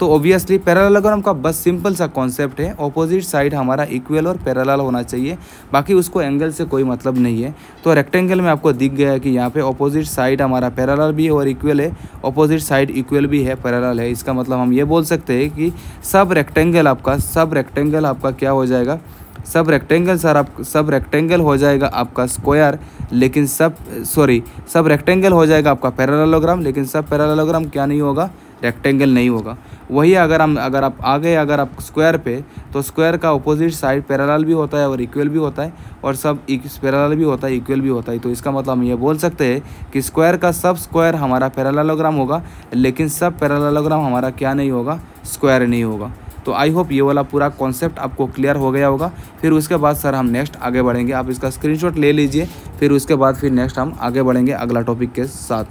तो ऑब्वियसली पैरालेलोग्राम का बस सिंपल सा कॉन्सेप्ट है ऑपोजिट साइड हमारा इक्वल और पैरेलल होना चाहिए। बाकी उसको एंगल से कोई मतलब नहीं है। तो रेक्टेंगल में आपको दिख गया कि यहाँ पे ऑपोजिट साइड हमारा पैरेलल भी है और इक्वल है। ऑपोजिट साइड इक्वल भी है पैरेलल है। इसका मतलब हम ये बोल सकते हैं कि सब रेक्टेंगल आपका, सब रेक्टेंगल आपका क्या हो जाएगा? सब रेक्टेंगल सर आप, सब रेक्टेंगल हो जाएगा आपका स्क्वायर लेकिन सब सॉरी सब रेक्टेंगल हो जाएगा आपका पैरालेलोग्राम लेकिन सब पैरालेलोग्राम क्या नहीं होगा? रेक्टेंगल नहीं होगा। वही अगर हम, अगर आप आ गए अगर आप स्क्वायर पे तो स्क्वायर का अपोजिट साइड पैरेलल भी होता है और इक्वल भी होता है और सब पैरेलल भी होता है इक्वल भी होता है। तो इसका मतलब हम ये बोल सकते हैं कि स्क्वायर का सब स्क्वायर हमारा पैरालेलोग्राम होगा, लेकिन सब पैरालेलोग्राम हमारा क्या नहीं होगा स्क्वायर नहीं होगा। तो आई होप ये वाला पूरा कॉन्सेप्ट आपको क्लियर हो गया होगा। फिर उसके बाद सर हम नेक्स्ट आगे बढ़ेंगे। आप इसका स्क्रीनशॉट ले लीजिए, फिर उसके बाद फिर नेक्स्ट हम आगे बढ़ेंगे अगला टॉपिक के साथ।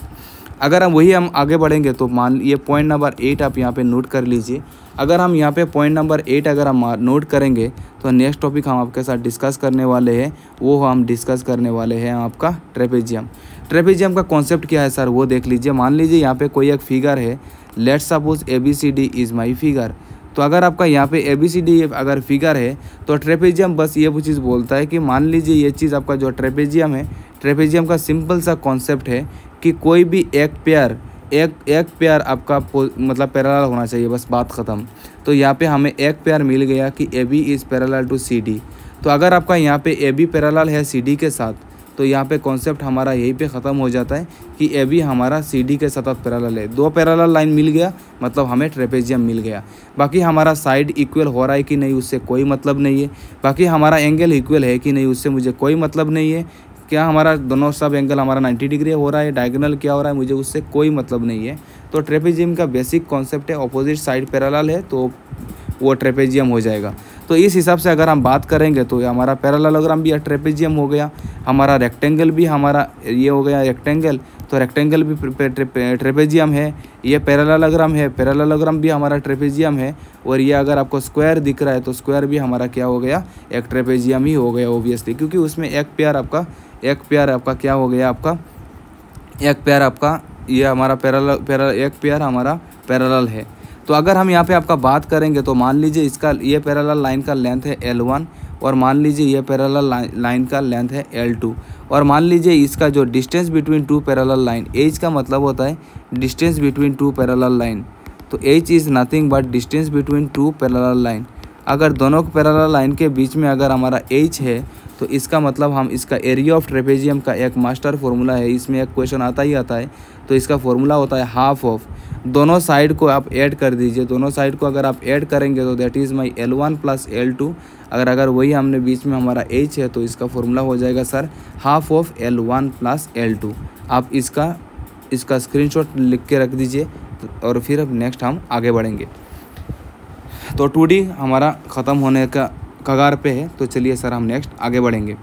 अगर हम वही हम आगे बढ़ेंगे तो मान ये पॉइंट नंबर एट आप यहाँ पे नोट कर लीजिए। अगर हम यहाँ पे पॉइंट नंबर एट अगर हम नोट करेंगे तो नेक्स्ट टॉपिक हम आपके साथ डिस्कस करने वाले हैं। वो हम डिस्कस करने वाले हैं आपका ट्रेपेजियम ट्रेपेजियम का कॉन्सेप्ट क्या है सर वो देख लीजिए। मान लीजिए यहाँ पे कोई एक फिगर है। Let suppose A B C D is my figure तो अगर आपका यहाँ पे ए बी सी डी अगर फिगर है तो ट्रेपेजियम बस ये चीज़ बोलता है कि मान लीजिए ये चीज़ आपका जो ट्रेपेजियम है ट्रेपेजियम का सिंपल सा कॉन्सेप्ट है कि कोई भी एक पेयर, एक एक पेयर आपका मतलब पैरेलल होना चाहिए, बस बात ख़त्म। तो यहाँ पे हमें एक पेयर मिल गया कि A B is parallel to C D तो अगर आपका यहाँ पे ए बी पैरेलल है सी डी के साथ तो यहाँ पे कॉन्सेप्ट हमारा यहीं पे ख़त्म हो जाता है कि ए बी हमारा सी डी के साथ पैरेलल है। दो पैरेलल लाइन मिल गया मतलब हमें ट्रेपेजियम मिल गया। बाकी हमारा साइड इक्वल हो रहा है कि नहीं, उससे कोई मतलब नहीं है। बाकी हमारा एंगल इक्वल है कि नहीं, उससे मुझे कोई मतलब नहीं है। क्या हमारा दोनों सब एंगल हमारा 90 डिग्री हो रहा है डायगोनल क्या हो रहा है, मुझे उससे कोई मतलब नहीं है। तो ट्रेपेजियम का बेसिक कॉन्सेप्ट है अपोजिट साइड पैरेलल है तो वो ट्रेपेजियम हो जाएगा। तो इस हिसाब से अगर हम बात करेंगे तो हमारा पैरालोग्राम भी ट्रेपेजियम हो गया, हमारा रेक्टेंगल भी, हमारा ये हो गया रेक्टेंगल तो रेक्टेंगल भी ट्रेपेजियम है। ये पैरालोग्राम है पैरालोग्राम भी, हमारा ट्रेपेजियम है, और ये अगर आपको स्क्वायर दिख रहा है तो स्क्वायर भी हमारा क्या हो गया, एक ट्रेपेजियम ही हो गया ओबियसली क्योंकि उसमें एक पेयर आपका एक पेयर आपका क्या हो गया आपका? एक पेयर आपका, ये हमारा पैरल पैरल, एक पेयर हमारा पैरल है। तो अगर हम यहाँ पे आपका बात करेंगे तो मान लीजिए इसका, ये पैरल लाइन का लेंथ है एल वन और मान लीजिए ये पैरल लाइन का लेंथ है एल टू और मान लीजिए इसका जो distance between two parallel line H का मतलब होता है distance between two parallel line तो H is nothing but distance between two parallel line अगर दोनों पैरल लाइन के बीच में अगर हमारा एच है तो इसका मतलब हम इसका एरिया ऑफ़ ट्रेपेजियम का एक मास्टर फॉर्मूला है, इसमें एक क्वेश्चन आता ही आता है तो इसका फॉर्मूला होता है हाफ़ ऑफ़ दोनों साइड को आप ऐड कर दीजिए, दोनों साइड को अगर आप ऐड करेंगे तो that is my L one plus L two अगर अगर वही हमने बीच में हमारा एच है तो इसका फॉर्मूला हो जाएगा sir half of L one plus L two आप इसका इसका स्क्रीनशॉट लिख के रख दीजिए और फिर अब नेक्स्ट हम आगे बढ़ेंगे. तो टू हमारा ख़त्म होने का कगार पे है तो चलिए सर हम नेक्स्ट आगे बढ़ेंगे।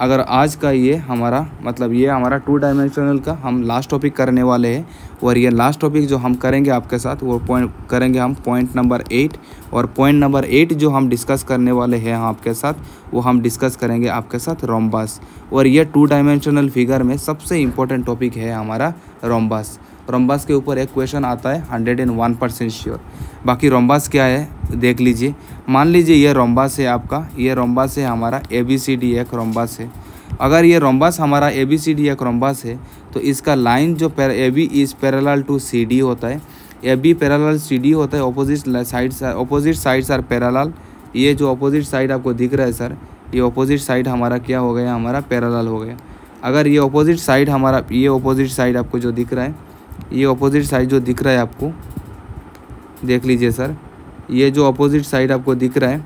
अगर आज का ये हमारा मतलब ये हमारा टू डायमेंशनल का हम लास्ट टॉपिक करने वाले हैं, और ये लास्ट टॉपिक जो हम करेंगे आपके साथ, वो पॉइंट करेंगे हम पॉइंट नंबर एट और पॉइंट नंबर एट जो हम डिस्कस करने वाले हैं आपके साथ, वो हम डिस्कस करेंगे आपके साथ रोमबास और ये टू डायमेंशनल फिगर में सबसे इम्पोर्टेंट टॉपिक है हमारा रोम्बास रोम्बास के ऊपर एक क्वेश्चन आता है hundred and one percent sure बाकी रोम्बास क्या है, देख लीजिए। मान लीजिए ये रोम्बास है आपका, ये रोम्बास है हमारा ए बी सी डी एक रोम्बास है। अगर ये रोम्बास हमारा ए बी सी डी एक रोम्बास है तो इसका लाइन जो A B is parallel to C D होता है। A B parallel C D होता है opposite side opposite sides are parallel ये जो अपोजिट साइड आपको दिख रहा है सर ये अपोजिट साइड हमारा क्या हो गया, हमारा पैरेलल हो गया। अगर ये अपोजिट साइड हमारा, ये अपोजिट साइड आपको जो दिख रहा है ये अपोजिट साइड जो दिख रहा है आपको, देख लीजिए सर, ये जो अपोजिट साइड आपको दिख रहा है,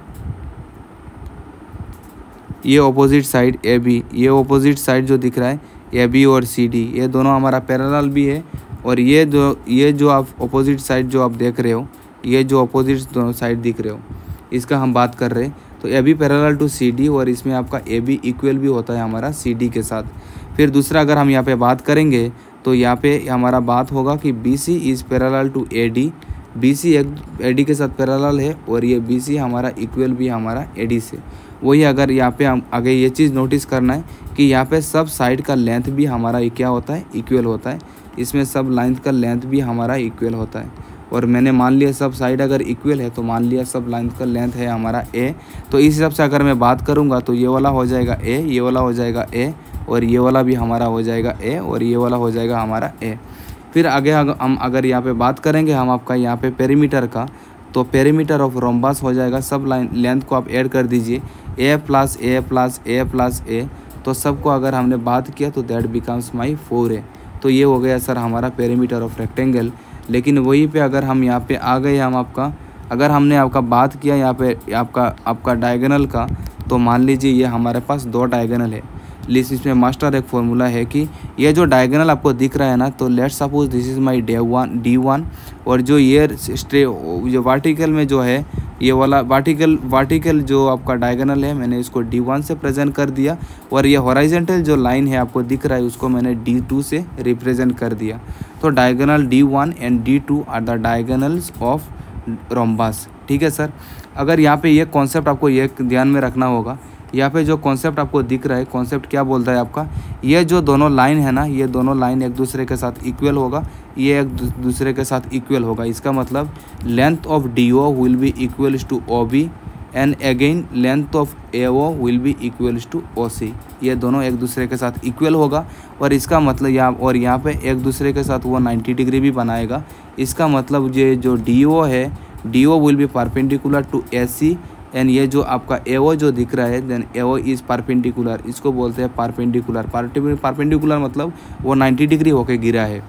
ये अपोजिट साइड ए बी ये अपोजिट साइड जो दिख रहा है ए बी और सी डी ये दोनों हमारा पैरेलल भी है और ये जो ये जो आप अपोजिट साइड जो आप देख रहे हो, ये जो अपोजिट दोनों साइड दिख रहे हो, इसका हम बात कर रहे हैं। तो A B parallel to C D और इसमें आपका ए बी इक्वल भी होता है हमारा सी डी के साथ। फिर दूसरा अगर हम यहाँ पे बात करेंगे तो यहाँ पे हमारा बात होगा कि B C is parallel to A D B C एक ए डी के साथ पैरेलल है और ये बी सी हमारा इक्वल भी हमारा ए डी से। वही अगर यहाँ पे हम आगे ये चीज़ नोटिस करना है कि यहाँ पे सब साइड का लेंथ भी हमारा क्या होता है? इक्वल होता है। इसमें सब लाइन का लेंथ भी हमारा इक्वल होता है। और मैंने मान लिया सब साइड अगर इक्वल है तो मान लिया सब लाइन का लेंथ है हमारा ए तो इस हिसाब से अगर मैं बात करूँगा तो ये वाला हो जाएगा ए ये वाला हो जाएगा ए और ये वाला भी हमारा हो जाएगा ए और ये वाला हो जाएगा हमारा ए। फिर आगे हम अगर यहाँ पे बात करेंगे, हम आपका यहाँ पे पेरीमीटर का तो पेरीमीटर ऑफ़ रोम्बास हो जाएगा। सब लाइन लेंथ को आप ऐड कर दीजिए। A plus A plus A plus A तो सबको अगर हमने बात किया तो that becomes my four A तो ये हो गया सर हमारा पेरीमीटर ऑफ़ रेक्टेंगल लेकिन वहीं पे अगर हम यहाँ पे आ गए, हम आपका, अगर हमने आपका बात किया यहाँ पे, आपका आपका डायगनल का तो मान लीजिए ये हमारे पास दो डायगनल है। लिस्ट इसमें मास्टर एक फॉर्मूला है कि ये जो डायगनल आपको दिख रहा है ना तो let suppose this is my D one D one और जो ये स्ट्रे जो वार्टिकल में जो है, ये वाला वार्टिकल वार्टिकल जो आपका डायगनल है, मैंने इसको डी वन से प्रेजेंट कर दिया, और ये हॉराइजेंटल जो लाइन है आपको दिख रहा है, उसको मैंने डी टू से रिप्रेजेंट कर दिया। तो diagonal D one and D two are the diagonals of rhombus ठीक है सर अगर यहाँ पे ये कॉन्सेप्ट आपको ये ध्यान में रखना होगा यहाँ पे जो कॉन्सेप्ट आपको दिख रहा है कॉन्सेप्ट क्या बोलता है आपका, ये जो दोनों लाइन है ना, ये दोनों लाइन एक दूसरे के साथ इक्वल होगा, ये एक दूसरे के साथ इक्वल होगा। इसका मतलब length of D O will be equals to O B and again length of A O will be equals to O C ये दोनों एक दूसरे के साथ इक्वल होगा और इसका मतलब यहाँ, और यहाँ पे एक दूसरे के साथ वो 90 डिग्री भी बनाएगा। इसका मतलब ये जो डी ओ है D O will be perpendicular to A C and ये जो आपका एओ जो दिख रहा है देन एओ इज़ परपेंडिकुलर इसको बोलते हैं परपेंडिकुलर परपेंडिकुलर मतलब वो 90 डिग्री होके गिरा है।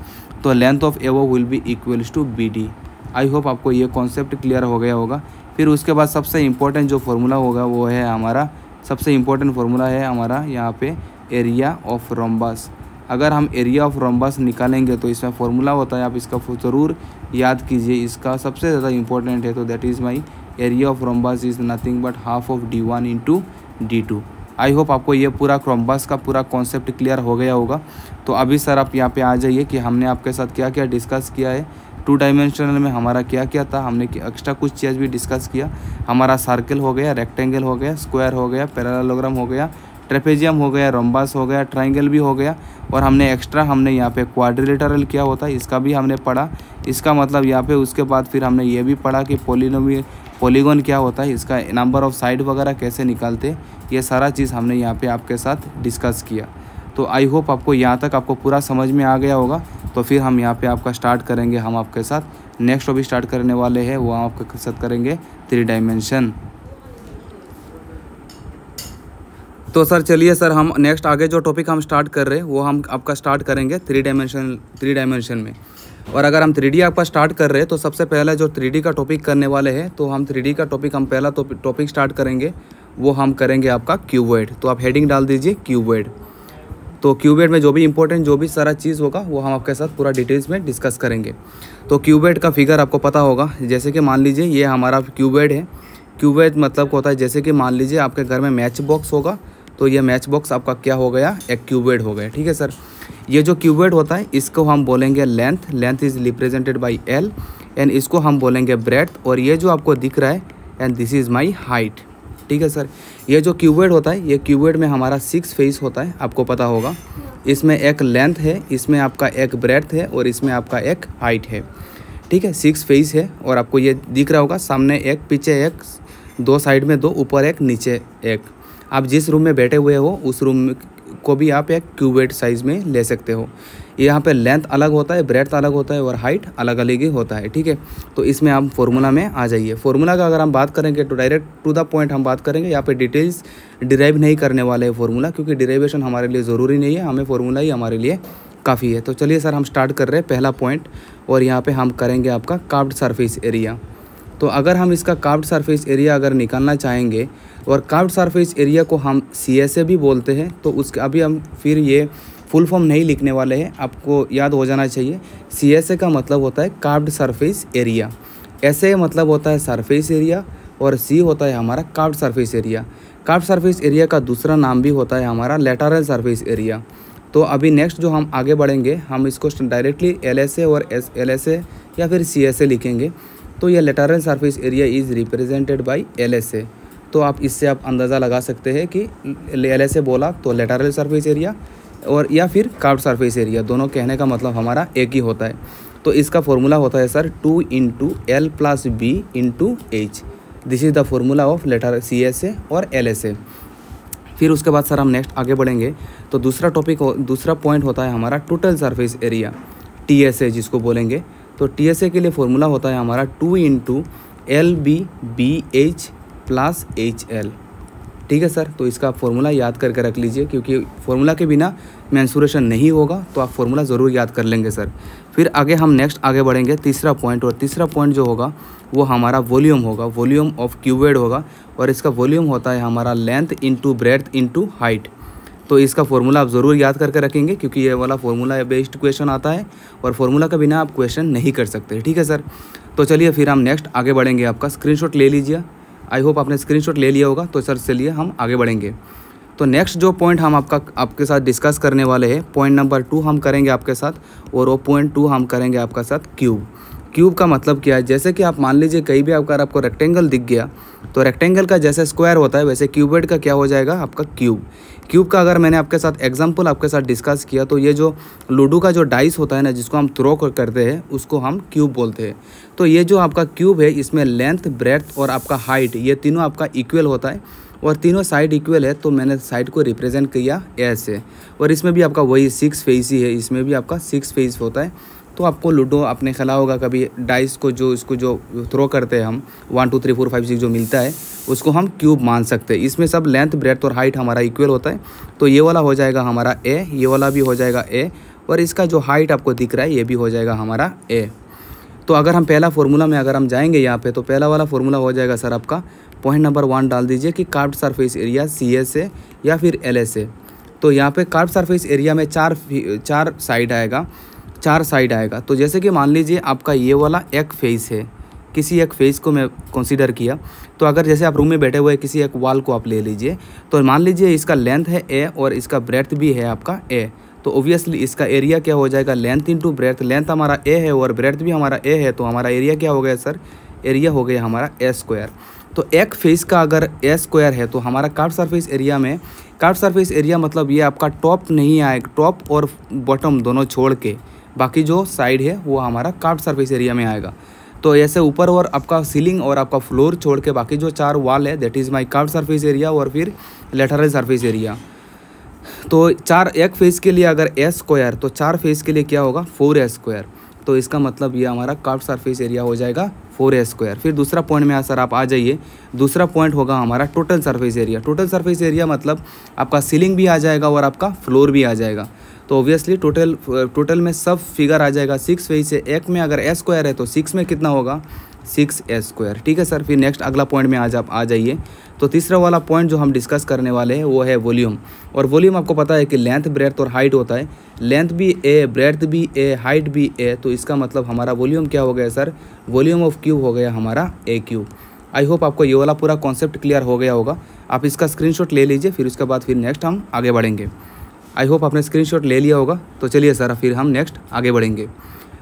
तो length of A O will be equals to B D I hope आपको ये कॉन्सेप्ट क्लियर हो गया होगा। फिर उसके बाद सबसे इम्पोर्टेंट जो फार्मूला होगा, वो है हमारा सबसे इम्पोर्टेंट फार्मूला है हमारा यहाँ पे एरिया ऑफ़ रोम्बस अगर हम एरिया ऑफ़ रोम्बस निकालेंगे तो इसमें फार्मूला होता है। आप इसका ज़रूर याद कीजिए। इसका सबसे ज़्यादा इंपॉर्टेंट है तो that is my area of rhombus is nothing but half of D one into D two I hope आपको ये पूरा क्रोम्बस का पूरा कॉन्सेप्ट क्लियर हो गया होगा। तो अभी सर आप यहाँ पे आ जाइए कि हमने आपके साथ क्या क्या डिस्कस किया है। टू डायमेंशनल में हमारा क्या क्या था, हमने एक्स्ट्रा कुछ चीज़ भी डिस्कस किया। हमारा सर्कल हो गया रेक्टेंगल हो गया स्क्वायर हो गया पैरालोग्राम हो गया ट्रेपेजियम हो गया रोम्बास हो गया ट्राइंगल भी हो गया। और हमने एक्स्ट्रा हमने यहाँ पे क्वाड्रिलेटरल क्या होता है इसका भी हमने पढ़ा। इसका मतलब यहाँ पे उसके बाद फिर हमने ये भी पढ़ा कि पोलिनोमी पॉलीगॉन क्या होता है? इसका नंबर ऑफ़ साइड वगैरह कैसे निकालते? ये सारा चीज़ हमने यहाँ पे आपके साथ डिस्कस किया। तो आई होप आपको यहाँ तक आपको पूरा समझ में आ गया होगा। तो फिर हम यहाँ पे आपका स्टार्ट करेंगे, हम आपके साथ नेक्स्ट टॉपिक स्टार्ट करने वाले हैं, वो हम आपके साथ करेंगे थ्री डायमेंशन तो सर, चलिए सर, हम नेक्स्ट आगे जो टॉपिक हम स्टार्ट कर रहे हैं, वो हम आपका स्टार्ट करेंगे थ्री डायमेंशन थ्री डायमेंशन में। और अगर हम थ्री आपका स्टार्ट कर रहे हैं तो सबसे पहले जो थ्री का टॉपिक करने वाले हैं तो हम थ्री का टॉपिक हम पहला टॉपिक स्टार्ट करेंगे, वो हम करेंगे आपका क्यूबोइड तो आप हेडिंग डाल दीजिए क्यूबोइड तो क्यूबेड में जो भी इंपॉर्टेंट जो भी सारा चीज़ होगा, वो हम आपके साथ पूरा डिटेल्स में डिस्कस करेंगे। तो क्यूबेड का फिगर आपको पता होगा, जैसे कि मान लीजिए, ये हमारा क्यूबेड है। क्यूबेड मतलब होता है, जैसे कि मान लीजिए, आपके घर में मैच बॉक्स होगा तो ये मैच बॉक्स आपका क्या हो गया? एक क्यूबेड हो गया, ठीक है सर ये जो क्यूबेड होता है, इसको हम बोलेंगे length length is represented by L and इसको हम बोलेंगे ब्रेथ और ये जो आपको दिख रहा है and this is my height ठीक है सर ये जो क्यूबेड होता है, ये क्यूबेड में हमारा सिक्स फेस होता है, आपको पता होगा। इसमें एक लेंथ है, इसमें आपका एक ब्रेथ है और इसमें आपका एक हाइट है, ठीक है? सिक्स फेस है और आपको ये दिख रहा होगा, सामने एक, पीछे एक, दो साइड में दो, ऊपर एक, नीचे एक आप जिस रूम में बैठे हुए हो, उस रूम को भी आप एक क्यूबेट साइज़ में ले सकते हो। यहाँ पे लेंथ अलग होता है ब्रेथ अलग होता है और हाइट अलग अलग ही होता है, ठीक है? तो इसमें आप फॉर्मूला में आ जाइए। फॉर्मूला का अगर हम बात करेंगे तो डायरेक्ट टू द पॉइंट हम बात करेंगे। यहाँ पे डिटेल्स डिराइव नहीं करने वाले हैं फॉर्मूला क्योंकि डिराइवेशन हमारे लिए ज़रूरी नहीं है। हमें फॉर्मूला ही हमारे लिए काफ़ी है। तो चलिए सर हम स्टार्ट कर रहे हैं पहला पॉइंट और यहाँ पर हम करेंगे आपका काफ्ड सरफेस एरिया तो अगर हम इसका काफ्ड सरफेस एरिया अगर निकालना चाहेंगे, और कार्ड सरफेस एरिया को हम सी एस ए भी बोलते हैं तो उसके अभी हम फिर ये फुल फॉर्म नहीं लिखने वाले हैं। आपको याद हो जाना चाहिए सी एस ए का मतलब होता है curved surface area S A मतलब होता है सरफेस एरिया और सी होता है हमारा curved surface area curved surface area का दूसरा नाम भी होता है हमारा लेटरल सरफेस एरिया तो अभी नेक्स्ट जो हम आगे बढ़ेंगे, हम इसको डायरेक्टली एल एस ए और एस एल या फिर सी एस ए लिखेंगे। तो ये lateral surface area is represented by L S A तो आप इससे आप अंदाज़ा लगा सकते हैं कि एल एस ए बोला तो लेटरल सरफेस एरिया और या फिर कार्ड सरफेस एरिया दोनों कहने का मतलब हमारा एक ही होता है। तो इसका फॉर्मूला होता है sir two into l plus b into h this is the formula of letter C S A और एल एस ए फिर उसके बाद सर हम नेक्स्ट आगे बढ़ेंगे। तो दूसरा टॉपिक दूसरा पॉइंट होता है हमारा total surface area T S A जिसको बोलेंगे। तो टी एस ए के लिए फॉर्मूला होता है हमारा two into L B B H plus H L ठीक है सर तो इसका फॉर्मूला याद करके रख लीजिए, क्योंकि फॉर्मूला के बिना मैंसूरेशन नहीं होगा तो आप फॉर्मूला ज़रूर याद कर लेंगे सर फिर आगे हम नेक्स्ट आगे बढ़ेंगे, तीसरा पॉइंट और तीसरा पॉइंट जो होगा, वो हमारा वॉल्यूम होगा वॉल्यूम ऑफ़ क्यूबेड होगा, और इसका वॉल्यूम होता है हमारा length into breadth into height तो इसका फॉर्मूला आप ज़रूर याद करके रखेंगे, क्योंकि ये वाला फॉर्मूला बेस्ड क्वेश्चन आता है, और फॉर्मूला के बिना आप क्वेश्चन नहीं कर सकते, ठीक है सर तो चलिए फिर हम नेक्स्ट आगे बढ़ेंगे आपका। स्क्रीनशॉट ले लीजिए। आई होप आपने स्क्रीनशॉट ले लिया होगा तो सर चलिए हम आगे बढ़ेंगे। तो नेक्स्ट जो पॉइंट हम आपका, आपके साथ डिस्कस करने वाले हैं पॉइंट नंबर टू हम करेंगे आपके साथ, और वो पॉइंट टू हम करेंगे आपका साथ क्यूब क्यूब का मतलब क्या है? जैसे कि आप मान लीजिए कहीं भी अगर आपको रेक्टेंगल दिख गया तो रेक्टेंगल का जैसे स्क्वायर होता है, वैसे क्यूबेड का क्या हो जाएगा? आपका क्यूब क्यूब का अगर मैंने आपके साथ एग्जांपल आपके साथ डिस्कस किया तो ये जो लूडो का जो डाइस होता है ना, जिसको हम थ्रो करते हैं, उसको हम क्यूब बोलते हैं। तो ये जो आपका क्यूब है, इसमें लेंथ ब्रेथ और आपका हाइट ये तीनों आपका इक्वल होता है। और तीनों साइड इक्वल है तो मैंने साइड को रिप्रेजेंट किया ऐसे। और इसमें भी आपका वही सिक्स फेस ही है, इसमें भी आपका सिक्स फेस होता है। तो आपको लूडो आपने खेला होगा कभी डाइस को जो, इसको जो थ्रो करते हैं हम one two three four five six जो मिलता है, उसको हम क्यूब मान सकते हैं। इसमें सब लेंथ ब्रेथ और हाइट हमारा इक्वल होता है। तो ये वाला हो जाएगा हमारा ए ये वाला भी हो जाएगा ए और इसका जो हाइट आपको दिख रहा है, ये भी हो जाएगा हमारा ए तो अगर हम पहला फार्मूला में अगर हम जाएँगे यहाँ पे तो पहला वाला फार्मूला हो जाएगा सर आपका पॉइंट नंबर वन डाल दीजिए कि curved surface area C S A या फिर एल एस ए तो यहाँ पे कार्ड सरफेस एरिया में चार चार साइड आएगा। चार साइड आएगा। तो जैसे कि मान लीजिए आपका ये वाला एक फेस है, किसी एक फेस को मैं कंसीडर किया तो अगर जैसे आप रूम में बैठे हुए किसी एक वाल को आप ले लीजिए तो मान लीजिए इसका लेंथ है ए और इसका ब्रेथ भी है आपका ए तो ओबियसली इसका एरिया क्या हो जाएगा? लेंथ इंटू ब्रेथ लेंथ हमारा ए है और ब्रेथ भी हमारा ए है तो हमारा एरिया क्या हो गया सर एरिया हो गया हमारा ए स्क्वायर तो एक फेस का अगर ए स्क्वायर है तो हमारा कार्ड सरफेस एरिया में कार्ड सरफेस एरिया मतलब ये आपका टॉप नहीं आएगा टॉप और बॉटम दोनों छोड़ के बाकी जो साइड है, वो हमारा कार्ड सरफेस एरिया में आएगा। तो ऐसे ऊपर और आपका सीलिंग और आपका फ्लोर छोड़ के बाकी जो चार वॉल है that is my curved surface area और फिर लेटरल सरफेस एरिया तो चार एक फेस के लिए अगर एस स्क्वायर तो चार फेस के लिए क्या होगा? फोर एस स्क्वायर तो इसका मतलब ये हमारा कार्ड सरफेस एरिया हो जाएगा फोर एस स्क्वायर फिर दूसरा पॉइंट में सर आप आ जाइए। दूसरा पॉइंट होगा हमारा total surface area total surface area मतलब आपका सीलिंग भी आ जाएगा और आपका फ्लोर भी आ जाएगा। तो ऑब्वियसली टोटल टोटल में सब फिगर आ जाएगा सिक्स वही से एक में अगर एस स्क्वायर है तो सिक्स में कितना होगा? सिक्स एस स्क्वायर ठीक है सर फिर नेक्स्ट अगला पॉइंट में आज आप आ जाइए। तो तीसरा वाला पॉइंट जो हम डिस्कस करने वाले हैं, वो है वॉल्यूम और वॉल्यूम आपको पता है कि लेंथ ब्रेथ और हाइट होता है। लेंथ भी ए ब्रेथ भी ए हाइट भी ए तो इसका मतलब हमारा वॉल्यूम क्या हो गया सर वॉल्यूम ऑफ़ क्यूब हो गया हमारा ए क्यूब आई होप आपको ये वाला पूरा कॉन्सेप्ट क्लियर हो गया होगा। आप इसका स्क्रीनशॉट ले लीजिए, फिर उसके बाद फिर नेक्स्ट हम आगे बढ़ेंगे। आई होप आपने स्क्रीनशॉट ले लिया होगा। तो चलिए सर, फिर हम नेक्स्ट आगे बढ़ेंगे।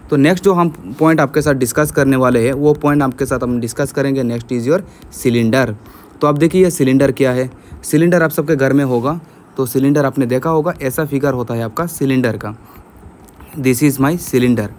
तो नेक्स्ट जो हम पॉइंट आपके साथ डिस्कस करने वाले हैं, वो पॉइंट आपके साथ हम डिस्कस करेंगे। नेक्स्ट इज़ योर सिलेंडर तो आप देखिए, ये सिलेंडर क्या है? सिलेंडर आप सबके घर में होगा। तो सिलेंडर आपने देखा होगा, ऐसा फिगर होता है आपका सिलेंडर का। दिस इज़ माई सिलेंडर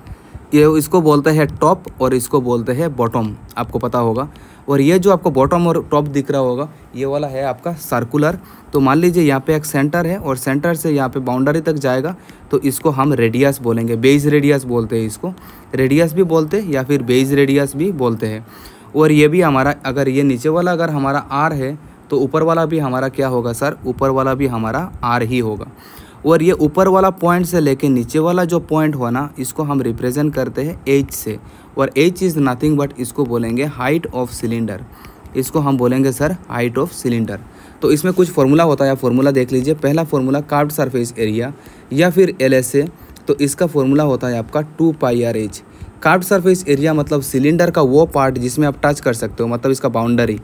ये इसको बोलते हैं टॉप और इसको बोलते हैं बॉटम आपको पता होगा। और ये जो आपको बॉटम और टॉप दिख रहा होगा, ये वाला है आपका सर्कुलर तो मान लीजिए यहाँ पे एक सेंटर है और सेंटर से यहाँ पे बाउंड्री तक जाएगा तो इसको हम रेडियस बोलेंगे. बेज रेडियस बोलते हैं इसको. रेडियस भी बोलते हैं या फिर बेज रेडियस भी बोलते हैं. और ये भी हमारा, अगर ये नीचे वाला, अगर हमारा आर है तो ऊपर वाला भी हमारा क्या होगा सर ऊपर वाला भी हमारा आर ही होगा. और ये ऊपर वाला पॉइंट से लेके नीचे वाला जो पॉइंट हो ना, इसको हम रिप्रेजेंट करते हैं एच से. और एच इज़ नथिंग बट इसको बोलेंगे हाइट ऑफ़ सिलेंडर इसको हम बोलेंगे सर हाइट ऑफ़ सिलेंडर तो इसमें कुछ फॉर्मूला होता है फॉर्मूला देख लीजिए। पहला फॉर्मूला कार्ड सरफेस एरिया या फिर LSA तो इसका फॉर्मूला होता है आपका two pi R H curved surface area मतलब सिलेंडर का वो पार्ट जिसमें आप टच कर सकते हो मतलब इसका बाउंड्री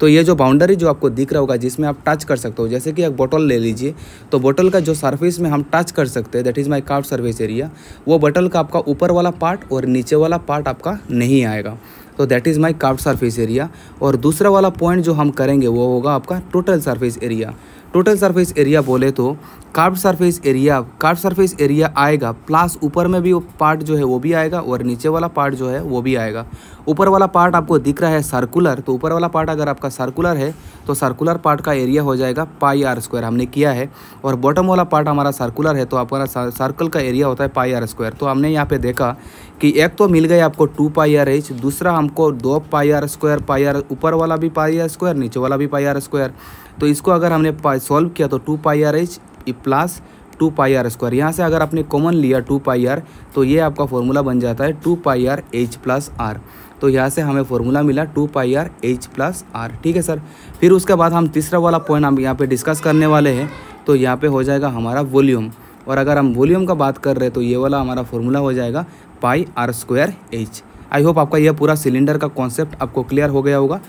तो ये जो बाउंड्री जो आपको दिख रहा होगा, जिसमें आप टच कर सकते हो, जैसे कि एक बोतल ले लीजिए तो बोतल का जो सरफेस में हम टच कर सकते हैं that is my curved surface area वो बोतल का आपका ऊपर वाला पार्ट और नीचे वाला पार्ट आपका नहीं आएगा। तो that is my curved surface area और दूसरा वाला पॉइंट जो हम करेंगे, वो होगा आपका total surface area total surface area बोले तो curved surface area, curved surface area आएगा प्लस ऊपर में भी पार्ट जो है वो भी आएगा और नीचे वाला पार्ट जो है वो भी आएगा। ऊपर वाला पार्ट आपको दिख रहा है सर्कुलर तो ऊपर वाला पार्ट अगर आपका सर्कुलर है तो सर्कुलर पार्ट का एरिया हो जाएगा पाई आर स्क्वायर हमने किया है। और बॉटम वाला पार्ट हमारा सर्कुलर है तो आपका सर्कल का एरिया होता है पाई आर स्क्वायर तो हमने यहाँ पे देखा कि एक तो मिल गया आपको टू पाई आर एच दूसरा हमको दो pi R square pi R ऊपर वाला भी पाई आर स्क्वायर नीचे वाला भी पाई आर स्क्वायर तो इसको अगर हमने सॉल्व किया तो two pi R H plus two pi R square यहाँ से अगर आपने कॉमन लिया टू पाई आर तो ये आपका फॉर्मूला बन जाता है two pi R H plus R तो यहाँ से हमें फॉर्मूला मिला two pi R H plus R ठीक है सर फिर उसके बाद हम तीसरा वाला पॉइंट हम यहाँ पे डिस्कस करने वाले हैं तो यहाँ पे हो जाएगा हमारा वॉल्यूम और अगर हम वॉल्यूम का बात कर रहे हैं तो ये वाला हमारा फॉर्मूला हो जाएगा pi R square H I hope आपका यह पूरा सिलेंडर का कॉन्सेप्ट आपको क्लियर हो गया होगा।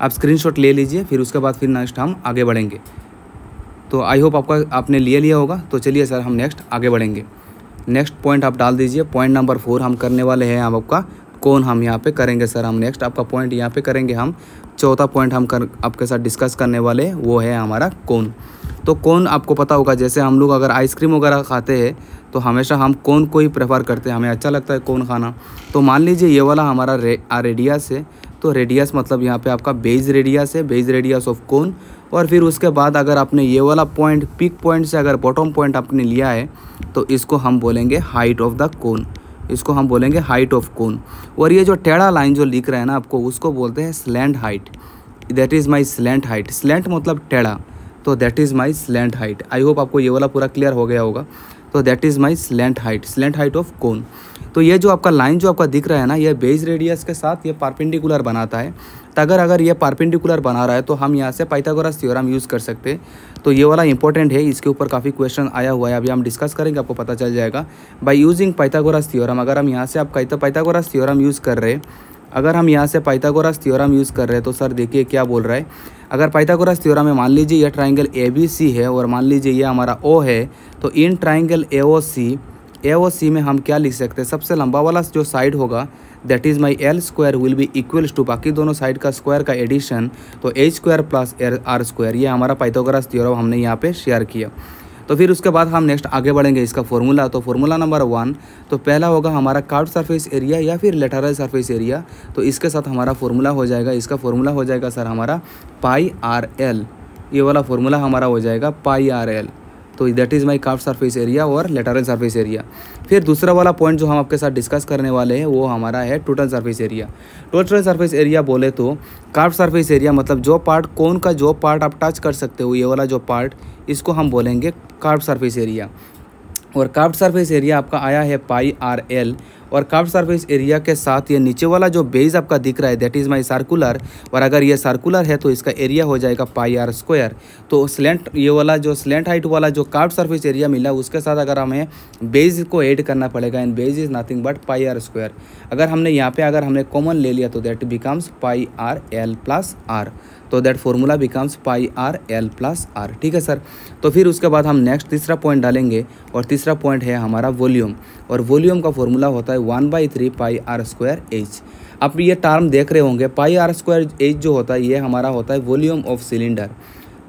आप स्क्रीनशॉट ले लीजिए फिर उसके बाद फिर नेक्स्ट हम आगे बढ़ेंगे। तो आई होप आपका आपने ले लिया होगा। तो चलिए सर हम नेक्स्ट आगे बढ़ेंगे। नेक्स्ट पॉइंट आप डाल दीजिए। पॉइंट नंबर फोर हम करने वाले हैं हम आपका। कौन हम यहाँ पे करेंगे सर हम नेक्स्ट आपका पॉइंट यहाँ पे करेंगे हम। चौथा पॉइंट हम कर आपके साथ डिस्कस करने वाले वो है हमारा कौन। तो कौन आपको पता होगा जैसे हम लोग अगर आइसक्रीम वगैरह खाते हैं तो हमेशा हम कौन को ही प्रेफर करते हैं। हमें अच्छा लगता है कौन खाना। तो मान लीजिए ये वाला हमारा रे, रेडियस है तो रेडियस मतलब यहाँ पे आपका बेज रेडियस है बेज रेडियस ऑफ़ कोन और फिर उसके बाद अगर आपने ये वाला पॉइंट पिक पॉइंट से अगर बॉटम पॉइंट आपने लिया है तो इसको हम बोलेंगे हाइट ऑफ़ द कोन इसको हम बोलेंगे हाइट ऑफ़ कोन और ये जो टेढ़ा लाइन जो लिख रहा है ना आपको, उसको बोलते हैं slant height that is my slant height slant मतलब टेढ़ा. तो that is my slant height I hope आपको ये वाला पूरा क्लियर हो गया होगा. तो that is my slant height slant height of cone तो ये जो आपका लाइन जो आपका दिख रहा है ना, ये बेस रेडियस के साथ ये पारपेंडिकुलर बनाता है। तो अगर अगर ये पारपेंडिकुलर बना रहा है तो हम यहाँ से पाइथागोरस थ्योरम यूज़ कर सकते हैं। तो ये वाला इंपॉर्टेंट है, इसके ऊपर काफ़ी क्वेश्चन आया हुआ है, अभी हम डिस्कस करेंगे, आपको पता चल जाएगा। बाई यूजिंग पाइथागोरस थ्योरम अगर हम यहाँ से, आप पाइथागोरस थ्योरम यूज़ कर रहे अगर हम यहाँ से पाइथागोरस थ्योरम यूज़ कर रहे हैं तो सर देखिए क्या बोल रहा है। अगर पाइथागोरस थ्योरम में मान लीजिए यह ट्राइंगल ए बी सी है, और मान लीजिए ये हमारा ओ है तो in triangle A O C ए और सी में हम क्या लिख सकते हैं? सबसे लंबा वाला जो साइड होगा that is my L square will be equals to बाकी दोनों साइड का स्क्वायर का एडिशन तो A square plus R square ये हमारा पाइथागोरस थ्योरम हमने यहाँ पे शेयर किया। तो फिर उसके बाद हम नेक्स्ट आगे बढ़ेंगे इसका फॉर्मूला तो फॉर्मूला नंबर वन तो पहला होगा हमारा कार्ड सरफेस एरिया या फिर लेटरल सरफेस एरिया तो इसके साथ हमारा फॉर्मूला हो जाएगा, इसका फॉर्मूला हो जाएगा सर हमारा पाई आर एल ये वाला फॉर्मूला हमारा हो जाएगा पाई आर एल तो दैट इज़ माई काफ सरफेस एरिया और लेटरल सरफेस एरिया फिर दूसरा वाला पॉइंट जो हम आपके साथ डिस्कस करने वाले हैं, वो हमारा है total surface area total surface area बोले तो कार्फ सरफेस एरिया मतलब जो पार्ट कौन का जो पार्ट आप टच कर सकते हो, ये वाला जो पार्ट इसको हम बोलेंगे कार्फ सरफेस एरिया और कार्फ सरफेस एरिया आपका आया है पाई आर एल और कर्व सरफेस एरिया के साथ ये नीचे वाला जो बेस आपका दिख रहा है दैट इज़ माई सर्कुलर और अगर ये सर्कुलर है तो इसका एरिया हो जाएगा पाई आर स्क्वायर तो स्लेंट ये वाला जो स्लेंट हाइट वाला जो कर्व सरफेस एरिया मिला, उसके साथ अगर हमें बेस को ऐड करना पड़ेगा इन base is nothing but pi R square अगर हमने यहाँ पे, अगर हमने कॉमन ले लिया तो that becomes pi R L plus R तो that formula becomes pi R L plus R ठीक है सर तो फिर उसके बाद हम नेक्स्ट तीसरा पॉइंट डालेंगे और तीसरा पॉइंट है हमारा वॉल्यूम और वॉल्यूम का फॉर्मूला होता है one by three pi R square H आप ये टर्म देख रहे होंगे पाई आर स्क्वायर एच जो होता है, ये हमारा होता है वॉल्यूम ऑफ़ सिलेंडर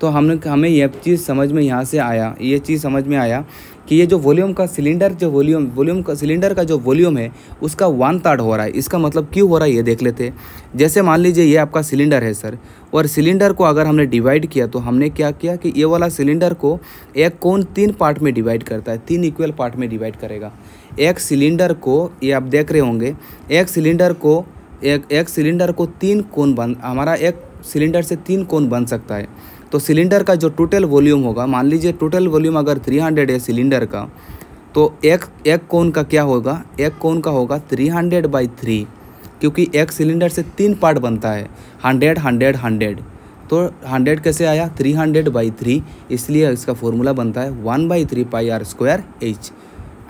तो हमने, हमें यह चीज़ समझ में यहाँ से आया, ये चीज़ समझ में आया कि ये जो वॉल्यूम का सिलेंडर जो वॉल्यूम वॉल्यूम का सिलेंडर का जो वॉल्यूम है, उसका वन थर्ड हो रहा है। इसका मतलब क्यों हो रहा है, ये देख लेते जैसे मान लीजिए ये आपका सिलेंडर है सर और सिलेंडर को अगर हमने डिवाइड किया तो हमने क्या किया कि ये वाला सिलेंडर को एक कौन तीन पार्ट में डिवाइड करता है, तीन इक्वल पार्ट में डिवाइड करेगा। एक सिलेंडर को, ये आप देख रहे होंगे, एक सिलेंडर को, एक एक सिलेंडर को तीन कोन बन, हमारा एक सिलेंडर से तीन कोन बन सकता है। तो सिलेंडर का जो टोटल वॉल्यूम होगा, मान लीजिए टोटल वॉल्यूम अगर 300 है सिलेंडर का तो एक एक कोन का क्या होगा? एक कोन का होगा 300 हंड्रेड बाई थ्री क्योंकि एक सिलेंडर से तीन पार्ट बनता है हंड्रेड हंड्रेड हंड्रेड तो हंड्रेड कैसे आया? थ्री हंड्रेड बाई थ्री इसलिए इसका फॉर्मूला बनता है one by three pi R square H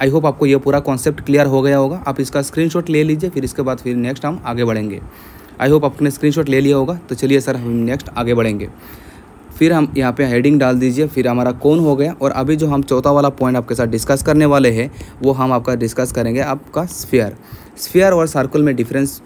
I hope आपको ये पूरा कॉन्सेप्ट क्लियर हो गया होगा। आप इसका स्क्रीनशॉट ले लीजिए, फिर इसके बाद फिर नेक्स्ट हम आगे बढ़ेंगे। आई होप आपने स्क्रीनशॉट ले लिया होगा। तो चलिए सर हम नेक्स्ट आगे बढ़ेंगे। फिर हम यहाँ पे हेडिंग डाल दीजिए, फिर हमारा कौन हो गया और अभी जो हम चौथा वाला पॉइंट आपके साथ डिस्कस करने वाले हैं, वो हम आपका डिस्कस करेंगे आपका स्फेयर स्फेयर और सर्कल में डिफरेंस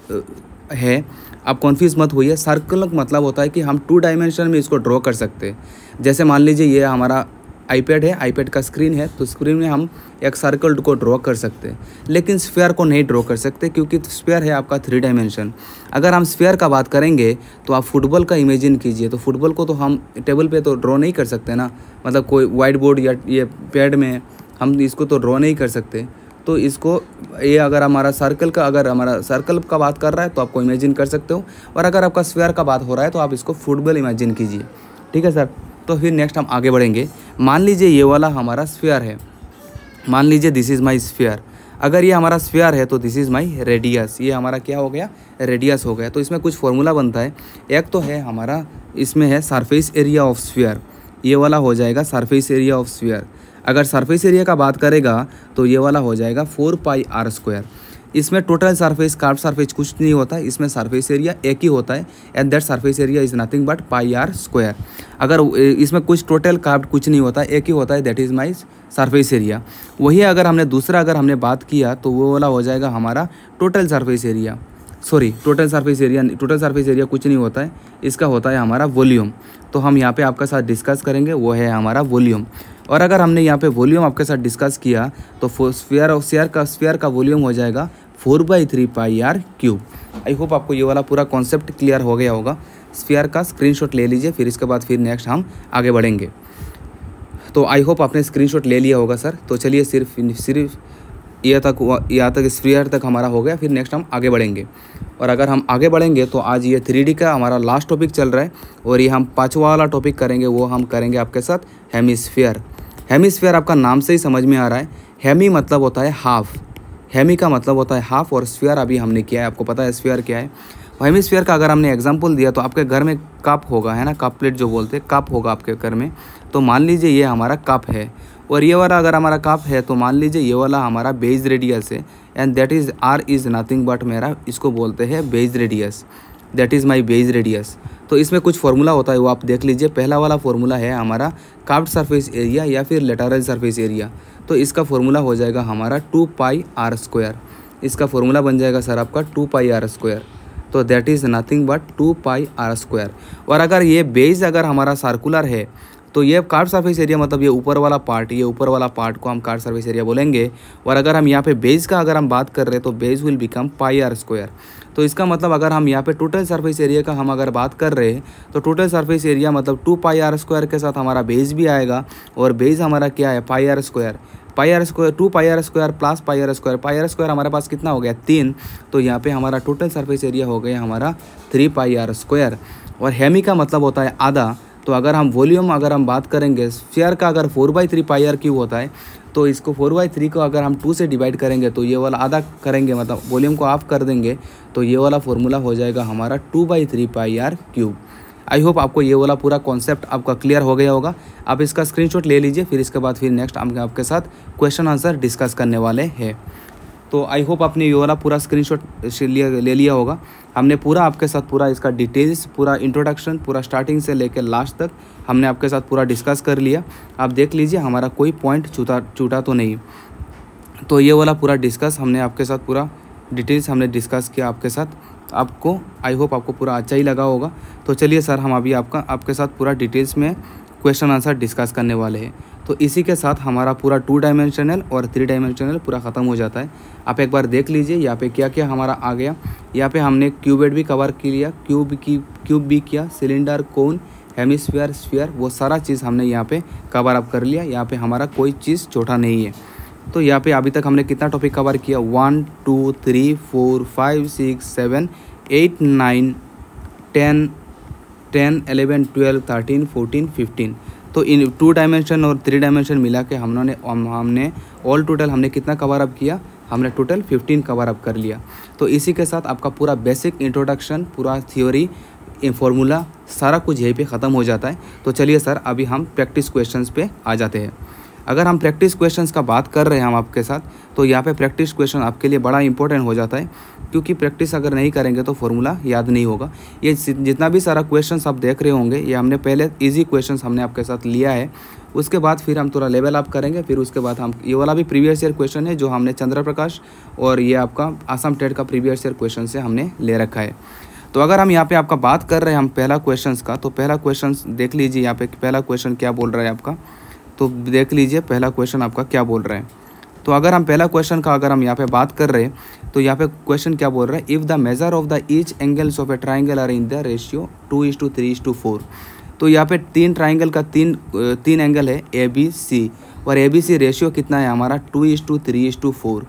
है। आप कॉन्फ्यूज मत होइए। सर्कल मतलब होता है कि हम टू डायमेंशन में इसको ड्रॉ कर सकते हैं। जैसे मान लीजिए ये हमारा आईपैड है आईपैड का स्क्रीन है तो स्क्रीन में हम एक सर्कल को ड्रॉ कर सकते हैं। लेकिन स्फेयर को नहीं ड्रॉ कर सकते क्योंकि स्फेयर है आपका थ्री डायमेंशन अगर हम स्फेयर का बात करेंगे तो आप फुटबॉल का इमेजिन कीजिए। तो फुटबॉल को तो हम टेबल पे तो ड्रॉ नहीं कर सकते ना। मतलब कोई वाइट बोर्ड या ये पैड में हम इसको तो ड्रॉ नहीं कर सकते। तो इसको, ये अगर हमारा सर्कल का, अगर हमारा सर्कल का बात कर रहा है तो आपको इमेजिन कर सकते हो। और अगर आपका स्वेयर का बात हो रहा है तो आप इसको फुटबॉल इमेजिन कीजिए। ठीक है सर तो फिर नेक्स्ट हम आगे बढ़ेंगे। मान लीजिए ये वाला हमारा स्फेयर है। मान लीजिए दिस इज़ माई स्फेयर अगर ये हमारा स्फेयर है तो दिस इज़ माई रेडियस ये हमारा क्या हो गया? रेडियस हो गया। तो इसमें कुछ फॉर्मूला बनता है। एक तो है हमारा, इसमें है सरफेस एरिया ऑफ़ स्फेयर ये वाला हो जाएगा सरफेस एरिया ऑफ़ स्फेयर अगर सरफेस एरिया का बात करेगा तो ये वाला हो जाएगा फोर पाई आर स्क्वायर इसमें टोटल सरफेस कार्ड सरफेस कुछ नहीं होता है इसमें सरफेस एरिया एक ही होता है and that surface area is nothing but pi R square अगर इसमें कुछ टोटल कार्ड कुछ नहीं होता, एक ही होता है that is my surface area वही अगर हमने दूसरा अगर हमने बात किया तो वो वाला हो जाएगा हमारा total surface area sorry total surface area total surface area कुछ नहीं होता है, इसका होता है हमारा वॉल्यूम तो हम यहाँ पे आपके साथ डिस्कस करेंगे, वो है हमारा वॉल्यूम और अगर हमने यहाँ पे वॉल्यूम आपके साथ डिस्कस किया तो स्फेयर और शेयर का स्फेयर का वॉल्यूम हो जाएगा four by three pi R cube. I hope आपको ये वाला पूरा कॉन्सेप्ट क्लियर हो गया होगा। स्फेयर का स्क्रीनशॉट ले लीजिए, फिर इसके बाद फिर नेक्स्ट हम आगे बढ़ेंगे। तो आई होप आपने स्क्रीनशॉट ले लिया होगा सर तो चलिए सिर्फ़ सिर्फ़ यह तक यहाँ तक स्फीयर तक हमारा हो गया, फिर नेक्स्ट हम आगे बढ़ेंगे। और अगर हम आगे बढ़ेंगे तो आज ये थ्री का हमारा लास्ट टॉपिक चल रहा है, और ये हम पाँचवा वाला टॉपिक करेंगे, वो हम करेंगे आपके साथ हेमिसफेयर हेमिसफेयर आपका नाम से ही समझ में आ रहा है। हेमी मतलब होता है हाफ़ हेमी का मतलब होता है हाफ़ और स्फेयर अभी हमने किया है। आपको पता है स्फेयर क्या है? हेमिसफेयर का अगर हमने एग्ज़ाम्पल दिया तो आपके घर में कप होगा, है ना? कप प्लेट जो बोलते हैं कप होगा आपके घर में। तो मान लीजिए ये हमारा कप है। और ये वाला अगर हमारा कप है तो मान लीजिए ये वाला हमारा बेज रेडियस है। And that is R is nothing but मेरा, इसको बोलते हैं base radius that is my base radius तो इसमें कुछ फार्मूला होता है, वो आप देख लीजिए। पहला वाला फार्मूला है हमारा काफ्ट सरफेस एरिया या फिर लेटरल सरफेस एरिया तो इसका फार्मूला हो जाएगा हमारा टू पाई आर स्क्वायर इसका फार्मूला बन जाएगा सर आपका टू पाई आर स्क्वायर तो that is nothing but two pi R square और अगर ये बेस अगर हमारा सर्कुलर है तो ये कार्ड सर्फेस एरिया मतलब ये ऊपर वाला पार्ट ये ऊपर वाला पार्ट को हम कार्ड सर्फेस एरिया बोलेंगे। और अगर हम यहाँ पे बेस का अगर हम बात कर रहे हैं तो base will become pi R square तो इसका मतलब अगर हम यहाँ पे टोटल सरफेस एरिया का हम अगर बात कर रहे हैं तो टोटल सरफेस एरिया मतलब टू पाई आर स्क्वायर के साथ हमारा बेस भी आएगा और बेस हमारा क्या है? Pi r square pi r square two pi r square plus pi r square pi r square हमारे पास कितना हो गया? तीन. तो यहाँ पे हमारा टोटल सरफेस एरिया हो गया हमारा थ्री पाई आर स्क्वायर और हेमी का मतलब होता है आधा. तो अगर हम वॉल्यूम अगर हम बात करेंगे शेयर का अगर four by three pi r cube होता है तो इसको फोर बाई थ्री को अगर हम टू से डिवाइड करेंगे तो ये वाला आधा करेंगे मतलब वॉल्यूम को ऑफ़ कर देंगे तो ये वाला फॉर्मूला हो जाएगा हमारा two by three pi r cube. I hope आपको ये वाला पूरा कॉन्सेप्ट आपका क्लियर हो गया होगा। आप इसका स्क्रीनशॉट ले लीजिए, फिर इसके बाद फिर नेक्स्ट हम आपके साथ क्वेश्चन आंसर डिस्कस करने वाले हैं। तो आई होप आपने ये वाला पूरा स्क्रीनशॉट ले लिया होगा। हमने पूरा आपके साथ पूरा इसका डिटेल्स पूरा इंट्रोडक्शन पूरा स्टार्टिंग से लेकर लास्ट तक हमने आपके साथ पूरा डिस्कस कर लिया। आप देख लीजिए, हमारा कोई पॉइंट छूटा छूटा तो नहीं। तो ये वाला पूरा डिस्कस हमने आपके साथ पूरा डिटेल्स हमने डिस्कस किया आपके साथ। आपको आई होप आपको पूरा अच्छा ही लगा होगा। तो चलिए सर, हम अभी आपका, आपके साथ पूरा डिटेल्स में क्वेश्चन आंसर डिस्कस करने वाले हैं। तो इसी के साथ हमारा पूरा टू डायमेंशनल और थ्री डायमेंशनल पूरा ख़त्म हो जाता है। आप एक बार देख लीजिए, यहाँ पे क्या क्या हमारा आ गया। यहाँ पे हमने क्यूबेड भी कवर किया क्यूब की क्यूब भी किया सिलेंडर कोन हेमिस्फीयर स्फीयर वो सारा चीज़ हमने यहाँ पे कवर अप कर लिया। यहाँ पे हमारा कोई चीज़ छोटा नहीं है। तो यहाँ पे अभी तक हमने कितना टॉपिक कवर किया? One two three four five six seven eight nine ten ten eleven twelve thirteen fourteen fifteen तो इन टू डायमेंशन और थ्री डायमेंशन मिला के हमने हमने ऑल टोटल हमने कितना कवर अप किया? हमने टोटल फिफ्टीन कवर अप कर लिया। तो इसी के साथ आपका पूरा बेसिक इंट्रोडक्शन पूरा थियोरी फॉर्मूला सारा कुछ यहीं पे ख़त्म हो जाता है। तो चलिए सर अभी हम प्रैक्टिस क्वेश्चंस पे आ जाते हैं। अगर हम प्रैक्टिस क्वेश्चंस का बात कर रहे हैं हम आपके साथ तो यहाँ पे प्रैक्टिस क्वेश्चन आपके लिए बड़ा इंपॉर्टेंट हो जाता है, क्योंकि प्रैक्टिस अगर नहीं करेंगे तो फॉर्मूला याद नहीं होगा। ये जितना भी सारा क्वेश्चन आप देख रहे होंगे, ये हमने पहले ईजी क्वेश्चन हमने आपके साथ लिया है। उसके बाद फिर हम थोड़ा लेवल अप करेंगे, फिर उसके बाद हम, ये वाला भी प्रीवियस ईयर क्वेश्चन है जो हमने चंद्र प्रकाश और ये आपका आसाम टेट का प्रीवियस ईयर क्वेश्चन से हमने ले रखा है। तो अगर हम यहाँ पे आपका बात कर रहे हैं, हम पहला क्वेश्चन का तो पहला क्वेश्चन देख लीजिए यहाँ पे पहला क्वेश्चन क्या बोल रहा है आपका? तो देख लीजिए, पहला क्वेश्चन आपका क्या बोल रहा है। तो अगर हम पहला क्वेश्चन का अगर हम यहाँ पे बात कर रहे हैं तो यहाँ पे क्वेश्चन क्या बोल रहा है? If the measure of the each angles of a triangle are in the ratio two is to three is to four तो यहाँ पे तीन ट्राइंगल का तीन तीन एंगल है ए बी सी और ए बी सी रेशियो कितना है? हमारा two is to three is to four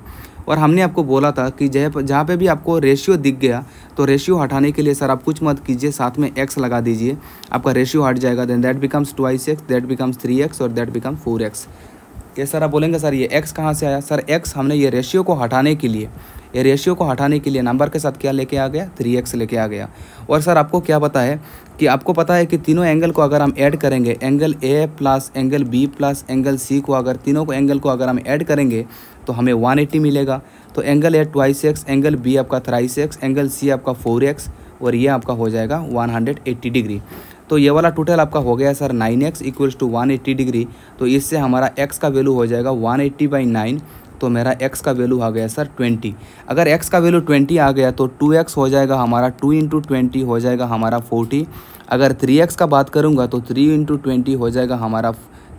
और हमने आपको बोला था कि जहाँ जहाँ पे भी आपको रेशियो दिख गया तो रेशियो हटाने के लिए सर आप कुछ मत कीजिए, साथ में एक्स लगा दीजिए। आपका रेशियो हट जाएगा then that becomes twice x that becomes three x और दैट बिकम फोर एक्स ये सर आप बोलेंगे सर ये एक्स कहाँ से आया? सर एक्स हमने ये रेशियो को हटाने के लिए ये रेशियो को हटाने के लिए नंबर के साथ क्या लेके आ गया? थ्री एक्स लेके आ गया। और सर आपको क्या पता है कि आपको पता है कि तीनों एंगल को अगर हम ऐड करेंगे angle A plus angle B plus angle C को अगर तीनों को एंगल को अगर हम ऐड करेंगे तो हमें 180 मिलेगा। तो angle A twice x angle B आपका थ्राइस एक्स एंगल सी आपका फोर एक्स और ये आपका हो जाएगा 180 डिग्री तो ये वाला टोटल आपका हो गया sir nine x equals to one degree तो इससे हमारा एक्स का वैल्यू हो जाएगा वन एट्टी बाई नाइन तो मेरा x का वैल्यू आ गया सर 20 अगर x का वैल्यू 20 आ गया तो 2x हो जाएगा हमारा 2 इंटू ट्वेंटी हो जाएगा हमारा 40 अगर 3x का बात करूँगा तो 3 इंटू ट्वेंटी हो जाएगा हमारा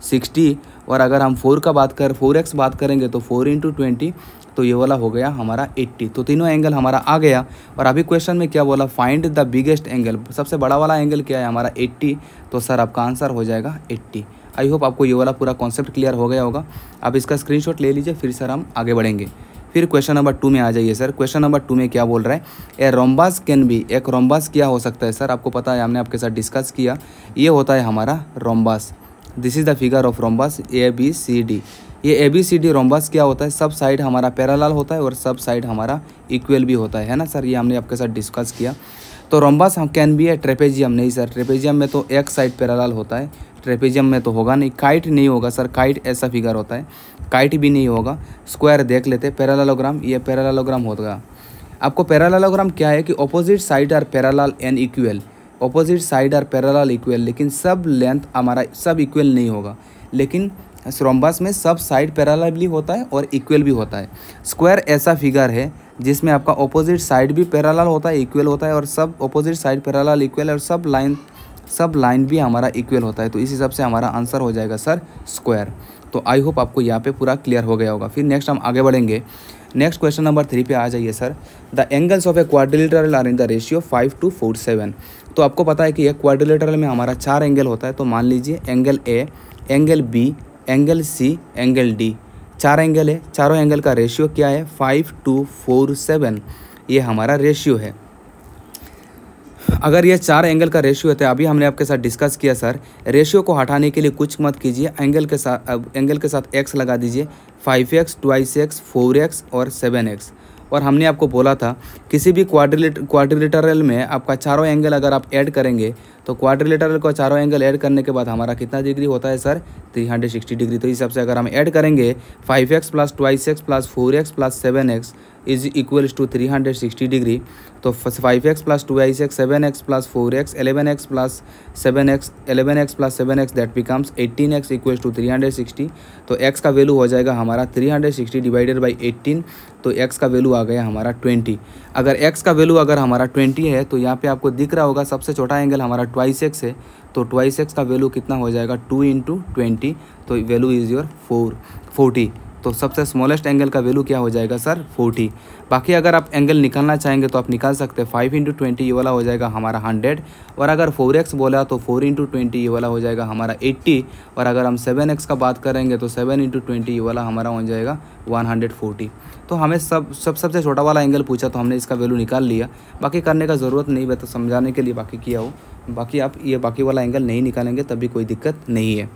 60 और अगर हम फोर का बात कर, फोर एक्स बात करेंगे तो फोर इंटू ट्वेंटी तो ये वाला हो गया हमारा 80 तो तीनों एंगल हमारा आ गया। और अभी क्वेश्चन में क्या बोला? फाइंड द बिगेस्ट एंगल सबसे बड़ा वाला एंगल क्या है? हमारा 80 तो सर, आपका आंसर हो जाएगा 80 आई होप आपको ये वाला पूरा कॉन्सेप्ट क्लियर हो गया होगा। आप इसका स्क्रीनशॉट ले लीजिए, फिर सर हम आगे बढ़ेंगे। फिर क्वेश्चन नंबर टू में आ जाइए, सर। क्वेश्चन नंबर टू में क्या बोल रहा है? ए रोम्बास कैन बी एक रोम्बास क्या हो सकता है, सर? आपको पता है, हमने आपके साथ डिस्कस किया। ये होता है हमारा rhombus this is the figure of rhombus A B C D ये A B C D rhombus क्या होता है? सब साइड हमारा पैरालाल होता है और सब साइड हमारा इक्वल भी होता है है ना सर? ये हमने आपके साथ डिस्कस किया। तो रोम्बस हम कैन बी है ट्रेपेजियम नहीं सर। ट्रेपेजियम में तो एक साइड पैरालाल होता है। ट्रेपेजियम में तो होगा नहीं। काइट नहीं होगा सर। काइट ऐसा फिगर होता है। काइट भी नहीं होगा। स्क्वायर देख लेते। पैरालालोग्राम ये पैरालालोग्राम होगा। आपको पैरालालोग्राम क्या है कि opposite side are parallel and equal opposite side are parallel equal लेकिन सब लेंथ हमारा, सब इक्वल नहीं होगा। लेकिन रोम्बस में सब साइड पैरालल भी होता है और इक्वल भी होता है। स्क्वायर ऐसा फिगर है, जिसमें आपका ऑपोजिट साइड भी पैरालल होता है इक्वल होता है, और सब ऑपोजिट साइड पैरालल इक्वल और सब लाइन सब लाइन भी हमारा इक्वल होता है। तो इस हिसाब से हमारा आंसर हो जाएगा सर स्क्वायर तो आई होप आपको यहाँ पे पूरा क्लियर हो गया होगा। फिर नेक्स्ट हम आगे बढ़ेंगे। नेक्स्ट क्वेश्चन नंबर थ्री पे आ जाइए sir the angles of a quadrilateral are in the ratio five two four seven तो आपको पता है कि एक क्वाड्रिलेटरल में हमारा चार एंगल होता है तो मान लीजिए angle A angle B angle C angle D चार एंगल है, चारों एंगल का रेशियो क्या है? फाइव टू फोर सेवन ये हमारा रेशियो है। अगर ये चार एंगल का रेशियो है अभी हमने आपके साथ डिस्कस किया सर रेशियो को हटाने के लिए कुछ मत कीजिए। एंगल के साथ एंगल के साथ एक्स लगा दीजिए। Five x twice x four x और सेवन एक्स और हमने आपको बोला था, किसी भी क्वाड्रिलेट में आपका चारों एंगल अगर आप ऐड करेंगे तो क्वाड्रिलेटरल को चारों एंगल ऐड करने के बाद हमारा कितना डिग्री होता है सर 360 डिग्री तो इस हिसाब से अगर हम ऐड करेंगे 5x plus twice x plus four x plus seven x is equals to 360 degree तो five x plus two I x seven x plus four x eleven x plus seven x eleven x plus seven x that becomes eighteen x equals to three hundred sixty तो x का value हो जाएगा हमारा three hundred sixty divided by eighteen तो x का value आ गया हमारा ट्वेंटी अगर एक्स का वैल्यू अगर हमारा ट्वेंटी है तो यहाँ पे आपको दिख रहा होगा सबसे छोटा एंगल हमारा ट्वाइस एक्स है तो ट्वाइस एक्स का वैल्यू कितना हो जाएगा टू इंटू ट्वेंटी तो value is your four forty तो सबसे स्मॉलेस्ट एंगल का वैल्यू क्या हो जाएगा सर फोर्टी बाकी अगर आप एंगल निकालना चाहेंगे तो आप निकाल सकते हैं। फाइव इंटू ट्वेंटी ये वाला हो जाएगा हमारा हंड्रेड और अगर फोर एक्स बोला तो फोर इंटू ट्वेंटी ये वाला हो जाएगा हमारा एट्टी और अगर हम सेवन एक्स का बात करेंगे तो सेवन इंटू ट्वेंटी ये वाला हमारा हो जाएगा वन हंड्रेड फोर्टी तो हमें सब सब, सबसे छोटा वाला एंगल पूछा तो हमने इसका वैल्यू निकाल लिया। बाकी करने का ज़रूरत नहीं है तो समझाने के लिए बाकी किया हो। बाकी आप ये बाकी वाला एंगल नहीं निकालेंगे, तभी कोई दिक्कत नहीं है।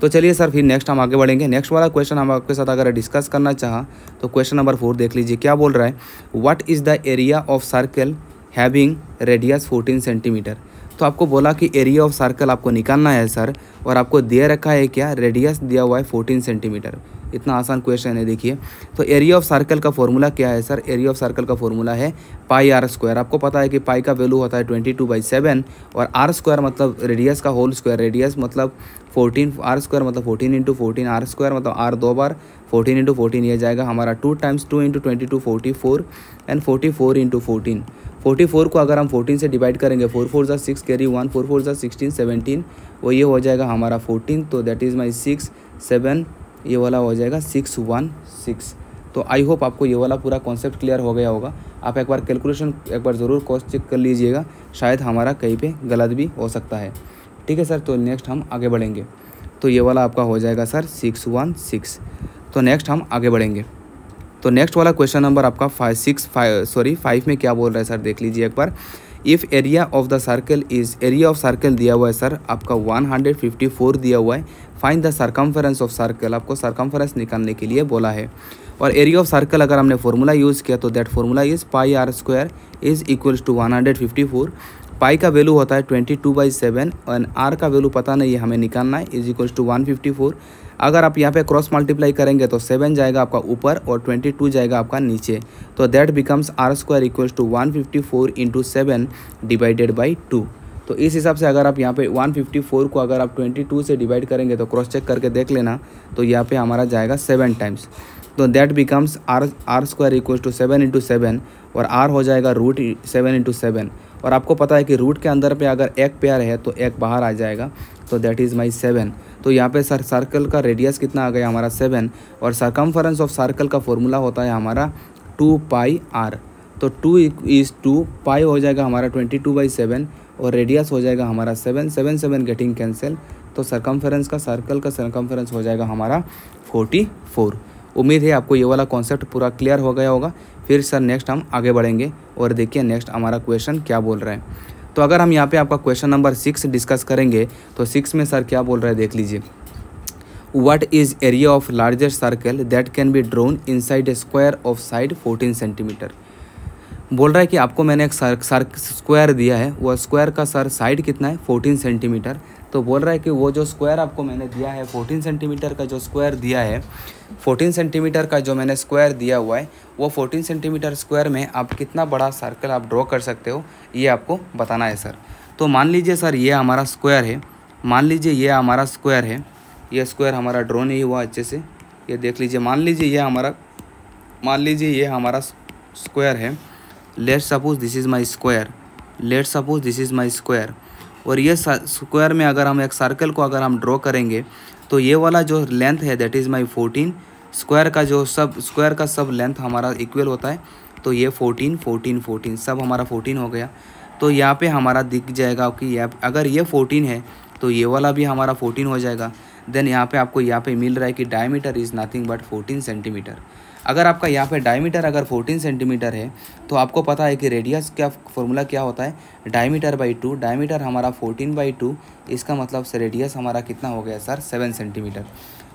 तो चलिए सर, फिर नेक्स्ट हम आगे बढ़ेंगे। नेक्स्ट वाला क्वेश्चन हम आपके साथ अगर डिस्कस करना चाहा तो क्वेश्चन नंबर फोर देख लीजिए, क्या बोल रहा है? What is the area of circle having radius fourteen centimetre तो आपको बोला कि एरिया ऑफ़ सर्कल आपको निकालना है, सर, और आपको दे रखा है क्या? रेडियस दिया हुआ है फोर्टीन सेंटीमीटर इतना आसान क्वेश्चन है, देखिए। तो एरिया ऑफ़ सर्कल का फॉर्मूला क्या है सर एरिया ऑफ़ सर्कल का फॉर्मूला है पाई आर स्क्वायर आपको पता है कि पाई का वैल्यू होता है ट्वेंटी टू बाई सेवन और आर स्क्वायर मतलब रेडियस का होल स्क्वायर रेडियस मतलब फोर्टीन आर स्क्वायर मतलब fourteen into fourteen r square मतलब आर दो बार फोर्टीन इंटू फोर्टीन ये जाएगा हमारा two times two into twenty two forty four and forty four into fourteen forty four को अगर हम फोर्टीन से डिवाइड करेंगे फोर फोर ज़ा six carry one four four ज़ा सिक्सटीन सेवनटीन वो ये हो जाएगा हमारा फोर्टीन तो that is my six seven ये वाला हो जाएगा सिक्स वन सिक्स। तो आई होप आपको ये वाला पूरा कॉन्सेप्ट क्लियर हो गया होगा। आप एक बार कैलकुलेशन एक बार ज़रूर कॉस्ट चेक कर लीजिएगा। शायद हमारा कहीं पे गलत भी हो सकता है। ठीक है सर तो नेक्स्ट हम आगे बढ़ेंगे। तो ये वाला आपका हो जाएगा सर सिक्स वन सिक्स। तो नेक्स्ट हम आगे बढ़ेंगे। तो नेक्स्ट वाला क्वेश्चन नंबर आपका five six five sorry five में क्या बोल रहा है सर देख लीजिए एक बार। If area of the circle is area of circle दिया हुआ है सर आपका 154 दिया हुआ है। Find the circumference of circle आपको सरकमफरेंस निकालने के लिए बोला है। और एरिया ऑफ़ सर्कल अगर हमने फॉर्मूला यूज़ किया तो that formula is pi r square is equals to 154 pi का वैल्यू होता है ट्वेंटी टू बाई सेवन और आर का वैल्यू पता नहीं है, हमें निकालना है is equals to one fifty four अगर आप यहाँ पे क्रॉस मल्टीप्लाई करेंगे तो सेवन जाएगा आपका ऊपर और ट्वेंटी टू जाएगा आपका नीचे. तो that becomes r square equals to one fifty four into seven divided by two तो इस हिसाब से अगर आप यहाँ पे 154 को अगर आप 22 से डिवाइड करेंगे तो क्रॉस चेक करके देख लेना तो यहाँ पे हमारा जाएगा सेवन टाइम्स तो that becomes r r square equals to seven into seven और आर हो जाएगा रूट सेवन इंटू सेवन और आपको पता है कि रूट के अंदर पे अगर एक पेयर है तो एक बाहर आ जाएगा तो दैट इज़ माई सेवन तो यहाँ पे सर सर्कल का रेडियस कितना आ गया हमारा सेवन और सरकमफरेंस ऑफ़ सर्कल का फॉर्मूला होता है हमारा टू पाई आर तो टू इज़ टू पाई हो जाएगा हमारा ट्वेंटी टू बाई सेवन और रेडियस हो जाएगा हमारा seven seven seven getting cancel तो सरकमफरेंस का सर्कल का सरकमफरेंस हो जाएगा हमारा फोर्टी फोर उम्मीद है आपको ये वाला कॉन्सेप्ट पूरा क्लियर हो गया होगा। फिर सर नेक्स्ट हम आगे बढ़ेंगे और देखिए नेक्स्ट हमारा क्वेश्चन क्या बोल रहा है। तो अगर हम यहाँ पे आपका क्वेश्चन नंबर सिक्स डिस्कस करेंगे तो सिक्स में सर क्या बोल रहा है देख लीजिए। What is area of largest circle that can be drawn inside a square of side fourteen centimetre बोल रहा है कि आपको मैंने एक सर, सर स्क्वायर दिया है। वह स्क्वायर का सर साइड कितना है? फोर्टीन सेंटीमीटर तो बोल रहा है कि वो जो स्क्वायर आपको मैंने दिया है फोर्टीन सेंटीमीटर का जो स्क्वायर दिया है फोर्टीन सेंटीमीटर का जो मैंने स्क्वायर दिया हुआ है वो फोर्टीन सेंटीमीटर स्क्वायर में आप कितना बड़ा सर्कल आप ड्रॉ कर सकते हो ये आपको बताना है सर तो मान लीजिए सर ये हमारा स्क्वायर है। मान लीजिए ये हमारा स्क्वायर है। ये स्क्वायर हमारा ड्रॉ नहीं हुआ अच्छे से। ये देख लीजिए मान लीजिए ये हमारा मान लीजिए ये हमारा स्क्वायर है। Let suppose this is my square let suppose this is my square और ये स्क्वायर में अगर हम एक सर्कल को अगर हम ड्रॉ करेंगे तो ये वाला जो लेंथ है that is my fourteen square का जो सब स्क्वायर का सब लेंथ हमारा इक्वल होता है तो ये फोर्टीन फोर्टीन फोर्टीन सब हमारा फोर्टीन हो गया। तो यहाँ पे हमारा दिख जाएगा कि अगर ये फोर्टीन है तो ये वाला भी हमारा फोर्टीन हो जाएगा। देन यहाँ पे आपको यहाँ पे मिल रहा है कि diameter is nothing but fourteen centimetre अगर आपका यहाँ पे डायमीटर अगर 14 सेंटीमीटर है तो आपको पता है कि रेडियस का फॉर्मूला क्या होता है? डायमीटर बाई टू डायमीटर हमारा 14 बाई टू इसका मतलब से रेडियस हमारा कितना हो गया सर सेवन सेंटीमीटर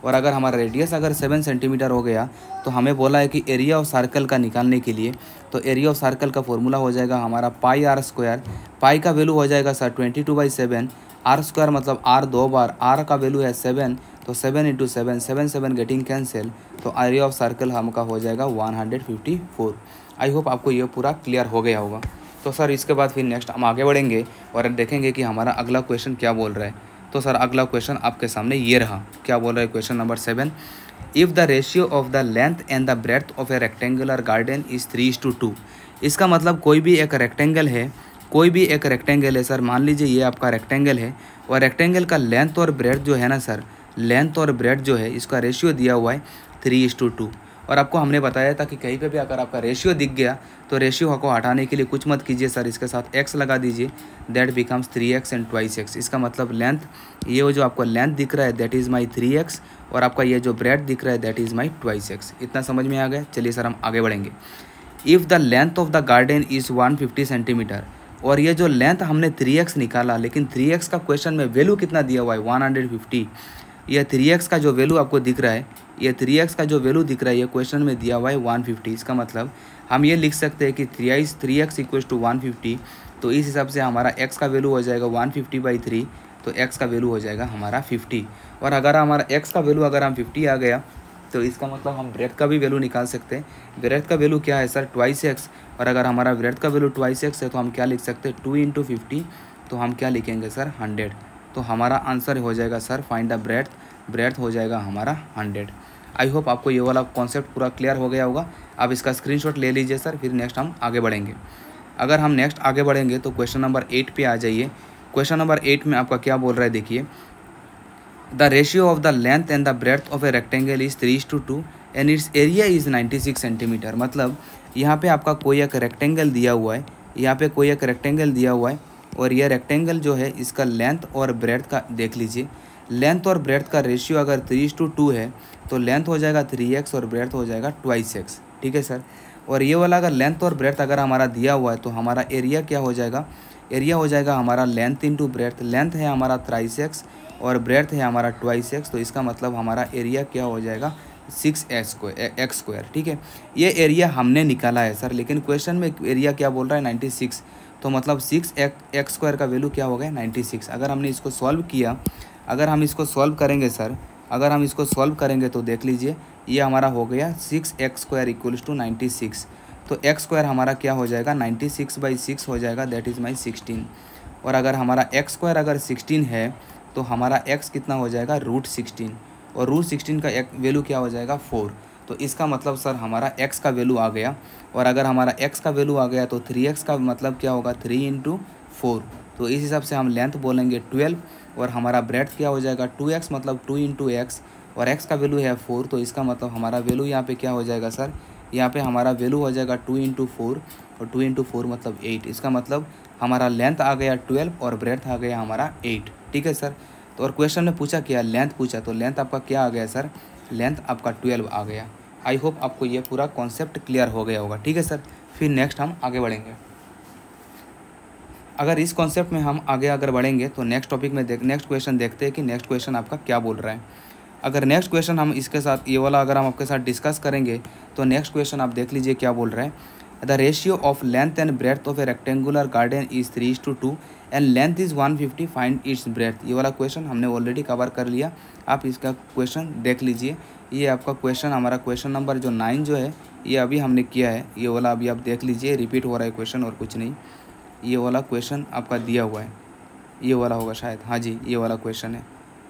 और अगर हमारा रेडियस अगर सेवन सेंटीमीटर हो गया तो हमें बोला है कि एरिया ऑफ़ सर्कल का निकालने के लिए तो एरिया ऑफ़ सर्कल का फॉर्मूला हो जाएगा हमारा पाई आर स्क्वायर पाई का वैल्यू हो जाएगा sir twenty two by seven r square मतलब आर दो बार आर का वैल्यू है सेवन तो seven into seven seven seven getting cancel तो एरिया ऑफ़ सर्कल हमका हो जाएगा one hundred fifty four I hope आपको ये पूरा क्लियर हो गया होगा। तो सर इसके बाद फिर नेक्स्ट हम आगे बढ़ेंगे और देखेंगे कि हमारा अगला क्वेश्चन क्या बोल रहा है। तो सर अगला क्वेश्चन आपके सामने ये रहा। क्या बोल रहा है question number seven if the ratio of the length and the breadth of a rectangular garden is three to two इसका मतलब कोई भी एक रेक्टेंगल है, कोई भी एक रेक्टेंगल है सर मान लीजिए ये आपका रेक्टेंगल है, और रेक्टेंगल का लेंथ और ब्रेथ जो है ना सर लेंथ और ब्रेड जो है, इसका रेशियो दिया हुआ है थ्री इस टू टू और आपको हमने बताया था कि कहीं पे भी अगर आपका रेशियो दिख गया तो रेशियो को हटाने के लिए कुछ मत कीजिए सर इसके साथ एक्स लगा दीजिए. That becomes three x and twice x इसका मतलब लेंथ ये वो जो आपको लेंथ दिख रहा है that is my three x और आपका ये जो ब्रेड दिख रहा है that is my twice x इतना समझ में आ गया? चलिए सर हम आगे बढ़ेंगे. If the length of the garden is one fifty centimetre और ये जो लेंथ हमने थ्री एक्स निकाला, लेकिन थ्री एक्स का क्वेश्चन में वैल्यू कितना दिया हुआ है? वन हंड्रेड फिफ्टी ये थ्री एक्स का जो वैल्यू आपको दिख रहा है ये थ्री एक्स का जो वैल्यू दिख रहा है ये क्वेश्चन में दिया हुआ है वन फिफ्टी इसका मतलब हम ये लिख सकते हैं कि three I three x equals to one fifty तो इस हिसाब से हमारा एक्स का वैल्यू हो जाएगा वन फिफ्टी बाई थ्री तो एक्स का वैल्यू हो जाएगा हमारा फिफ्टी और अगर हमारा एक्स का वैल्यू अगर हम फिफ्टी आ गया तो इसका मतलब हम ब्रेथ का भी वैल्यू निकाल सकते हैं। ब्रेथ का वैल्यू क्या है सर ट्वाइस एक्स और अगर हमारा ब्रेथ का वैल्यू ट्वाइस एक्स है तो हम क्या लिख सकते हैं? टू इंटू फिफ्टी तो हम क्या लिखेंगे सर हंड्रेड तो हमारा आंसर हो जाएगा, sir find the breadth breadth हो जाएगा हमारा हंड्रेड आई होप आपको ये वाला कॉन्सेप्ट पूरा क्लियर हो गया होगा। आप इसका स्क्रीनशॉट ले लीजिए, सर, फिर नेक्स्ट हम आगे बढ़ेंगे। अगर हम नेक्स्ट आगे बढ़ेंगे तो क्वेश्चन नंबर एट पे आ जाइए। क्वेश्चन नंबर एट में आपका क्या बोल रहा है, देखिए। The ratio of the length and the breadth of a rectangle is three to two and its area is ninety six centimetre मतलब यहाँ पे आपका कोई एक रेक्टेंगल दिया हुआ है, यहाँ पे कोई एक रेक्टेंगल दिया हुआ है और यह रेक्टेंगल जो है, इसका लेंथ और ब्रेथ का देख लीजिए। लेंथ और ब्रेथ का रेशियो अगर थ्री टू टू है तो लेंथ हो जाएगा थ्री एक्स और ब्रेथ हो जाएगा ट्वाइस एक्स ठीक है सर और ये वाला अगर लेंथ और ब्रेथ अगर हमारा दिया हुआ है तो हमारा एरिया क्या हो जाएगा? एरिया हो जाएगा हमारा लेंथ इंटू ब्रेथ लेंथ है हमारा थ्राइस एक्स और ब्रेथ है हमारा ट्वाइस एक्स तो इसका मतलब हमारा एरिया क्या हो जाएगा? Six x square x square ठीक है? ये एरिया हमने निकाला है सर लेकिन क्वेश्चन में एरिया क्या बोल रहा है? नाइन्टी सिक्स तो मतलब सिक्स एक्स स्क्वायर का वैल्यू क्या हो गया? नाइन्टी सिक्स अगर हमने इसको सॉल्व किया, अगर हम इसको सॉल्व करेंगे सर अगर हम इसको सॉल्व करेंगे तो देख लीजिए, ये हमारा हो गया six x square equals to ninety six तो एक्स स्क्वायर हमारा क्या हो जाएगा? नाइन्टी सिक्स बाई सिक्स हो जाएगा दैट इज़ माई सिक्सटीन और अगर हमारा एक्स स्क्वायर अगर सिक्सटीन है तो हमारा एक्स कितना हो जाएगा? रूट सिक्सटीन और रूट सिक्सटीन का एक वैल्यू क्या हो जाएगा? फोर तो इसका मतलब सर हमारा एक्स का वैल्यू आ गया। और अगर हमारा एक्स का वैल्यू आ गया तो थ्री एक्स का मतलब क्या होगा? थ्री इंटू फोर तो इस हिसाब से हम लेंथ बोलेंगे ट्वेल्व और हमारा ब्रेथ क्या हो जाएगा? टू एक्स मतलब टू इंटू एक्स और एक्स का वैल्यू है फोर तो इसका मतलब हमारा वैल्यू यहाँ पे क्या हो जाएगा सर? यहाँ पे हमारा वैल्यू हो जाएगा टू इंटू फोर और टू इंटू फोर मतलब एट इसका मतलब हमारा लेंथ आ गया ट्वेल्व और ब्रेथ आ गया हमारा एट ठीक है सर? तो और क्वेश्चन में पूछा क्या? लेंथ पूछा तो लेंथ आपका क्या आ गया सर? लेंथ आपका ट्वेल्व आ गया। आई होप आपको ये पूरा कॉन्सेप्ट क्लियर हो गया होगा। ठीक है सर? फिर नेक्स्ट हम आगे बढ़ेंगे। अगर इस कॉन्सेप्ट में हम आगे अगर बढ़ेंगे तो नेक्स्ट टॉपिक में देख नेक्स्ट क्वेश्चन देखते हैं कि नेक्स्ट क्वेश्चन आपका क्या बोल रहा है। अगर नेक्स्ट क्वेश्चन हम इसके साथ, ये वाला अगर हम आपके साथ डिस्कस करेंगे तो नेक्स्ट क्वेश्चन आप देख लीजिए क्या बोल रहे हैं। The ratio of length and breadth of a rectangular garden is three to two and length is one fifty find its breadth ये वाला क्वेश्चन हमने ऑलरेडी कवर कर लिया। आप इसका क्वेश्चन देख लीजिए। ये आपका क्वेश्चन हमारा क्वेश्चन नंबर जो नाइन जो है, ये अभी हमने किया है। ये वाला अभी आप देख लीजिए रिपीट हो रहा है क्वेश्चन और कुछ नहीं। ये वाला क्वेश्चन आपका दिया हुआ है। ये वाला होगा शायद। हाँ जी, ये वाला क्वेश्चन है।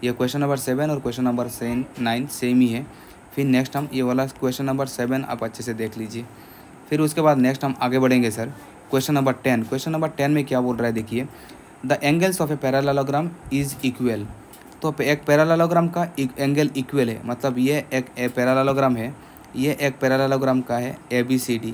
ये क्वेश्चन नंबर सेवन और question number Sen nine same ही है। फिर नेक्स्ट हम ये वाला क्वेश्चन नंबर सेवन आप अच्छे से देख लीजिए। फिर उसके बाद नेक्स्ट हम आगे बढ़ेंगे sir question number ten question number ten में क्या बोल रहा है, देखिए। The angles of a parallelogram is equal तो एक पैरालोग्राम का एंगल इक्वल है। मतलब ये एक पैरालोग्राम है, ये एक पैरालोग्राम का है A B C D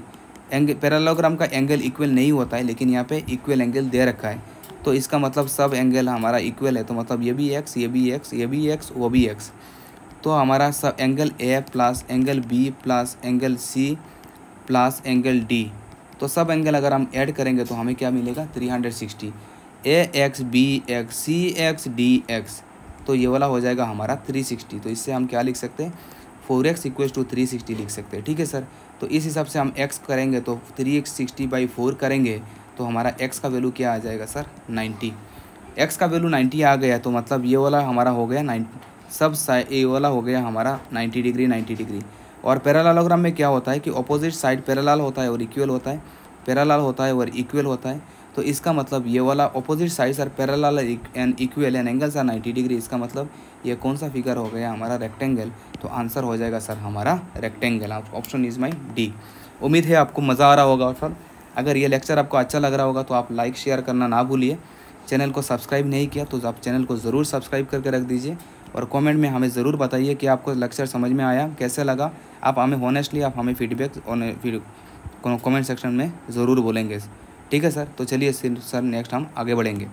angle parallelogram का एंगल इक्वल नहीं होता है, लेकिन यहाँ पे इक्वल एंगल दे रखा है। तो इसका मतलब सब एंगल हमारा इक्वल है। तो मतलब ये भी एक्स ये भी एक्स ये भी एक्स वो भी एक्स तो हमारा सब angle A plus angle B plus angle C plus angle D तो सब एंगल अगर हम ऐड करेंगे तो हमें क्या मिलेगा? 360 A x B x C x D x तो ये वाला हो जाएगा हमारा 360 तो इससे हम क्या लिख सकते हैं? Four x equal to three sixty लिख सकते हैं, ठीक है सर? तो इस हिसाब से हम एक्स करेंगे तो three x sixty by four करेंगे तो हमारा एक्स का वैल्यू क्या आ जाएगा सर? नाइन्टी एक्स का वैल्यू नाइन्टी आ गया तो मतलब ये वाला हमारा हो गया नाइन सब ये वाला हो गया हमारा नाइन्टी डिग्री नाइन्टी डिग्री और पैरालोग्राम में क्या होता है कि अपोजिट साइड पैरालाल होता है और इक्वल होता है। पैरालाल होता है और इक्वल होता है। तो इसका मतलब ये वाला opposite sides are parallel and equal and angles are 90 degree इसका मतलब ये कौन सा फिगर हो गया? हमारा रेक्टेंगल तो आंसर हो जाएगा सर हमारा rectangle option is my D उम्मीद है आपको मज़ा आ रहा होगा सर अगर ये लेक्चर आपको अच्छा लग रहा होगा तो आप लाइक शेयर करना ना भूलिए। चैनल को सब्सक्राइब नहीं किया तो आप चैनल को ज़रूर सब्सक्राइब करके रख दीजिए। और कमेंट में हमें ज़रूर बताइए कि आपको लेक्चर समझ में आया, कैसे लगा। आप हमें होनेस्टली आप हमें फीडबैक कमेंट सेक्शन में ज़रूर बोलेंगे। ठीक है सर तो चलिए सर नेक्स्ट हम आगे बढ़ेंगे।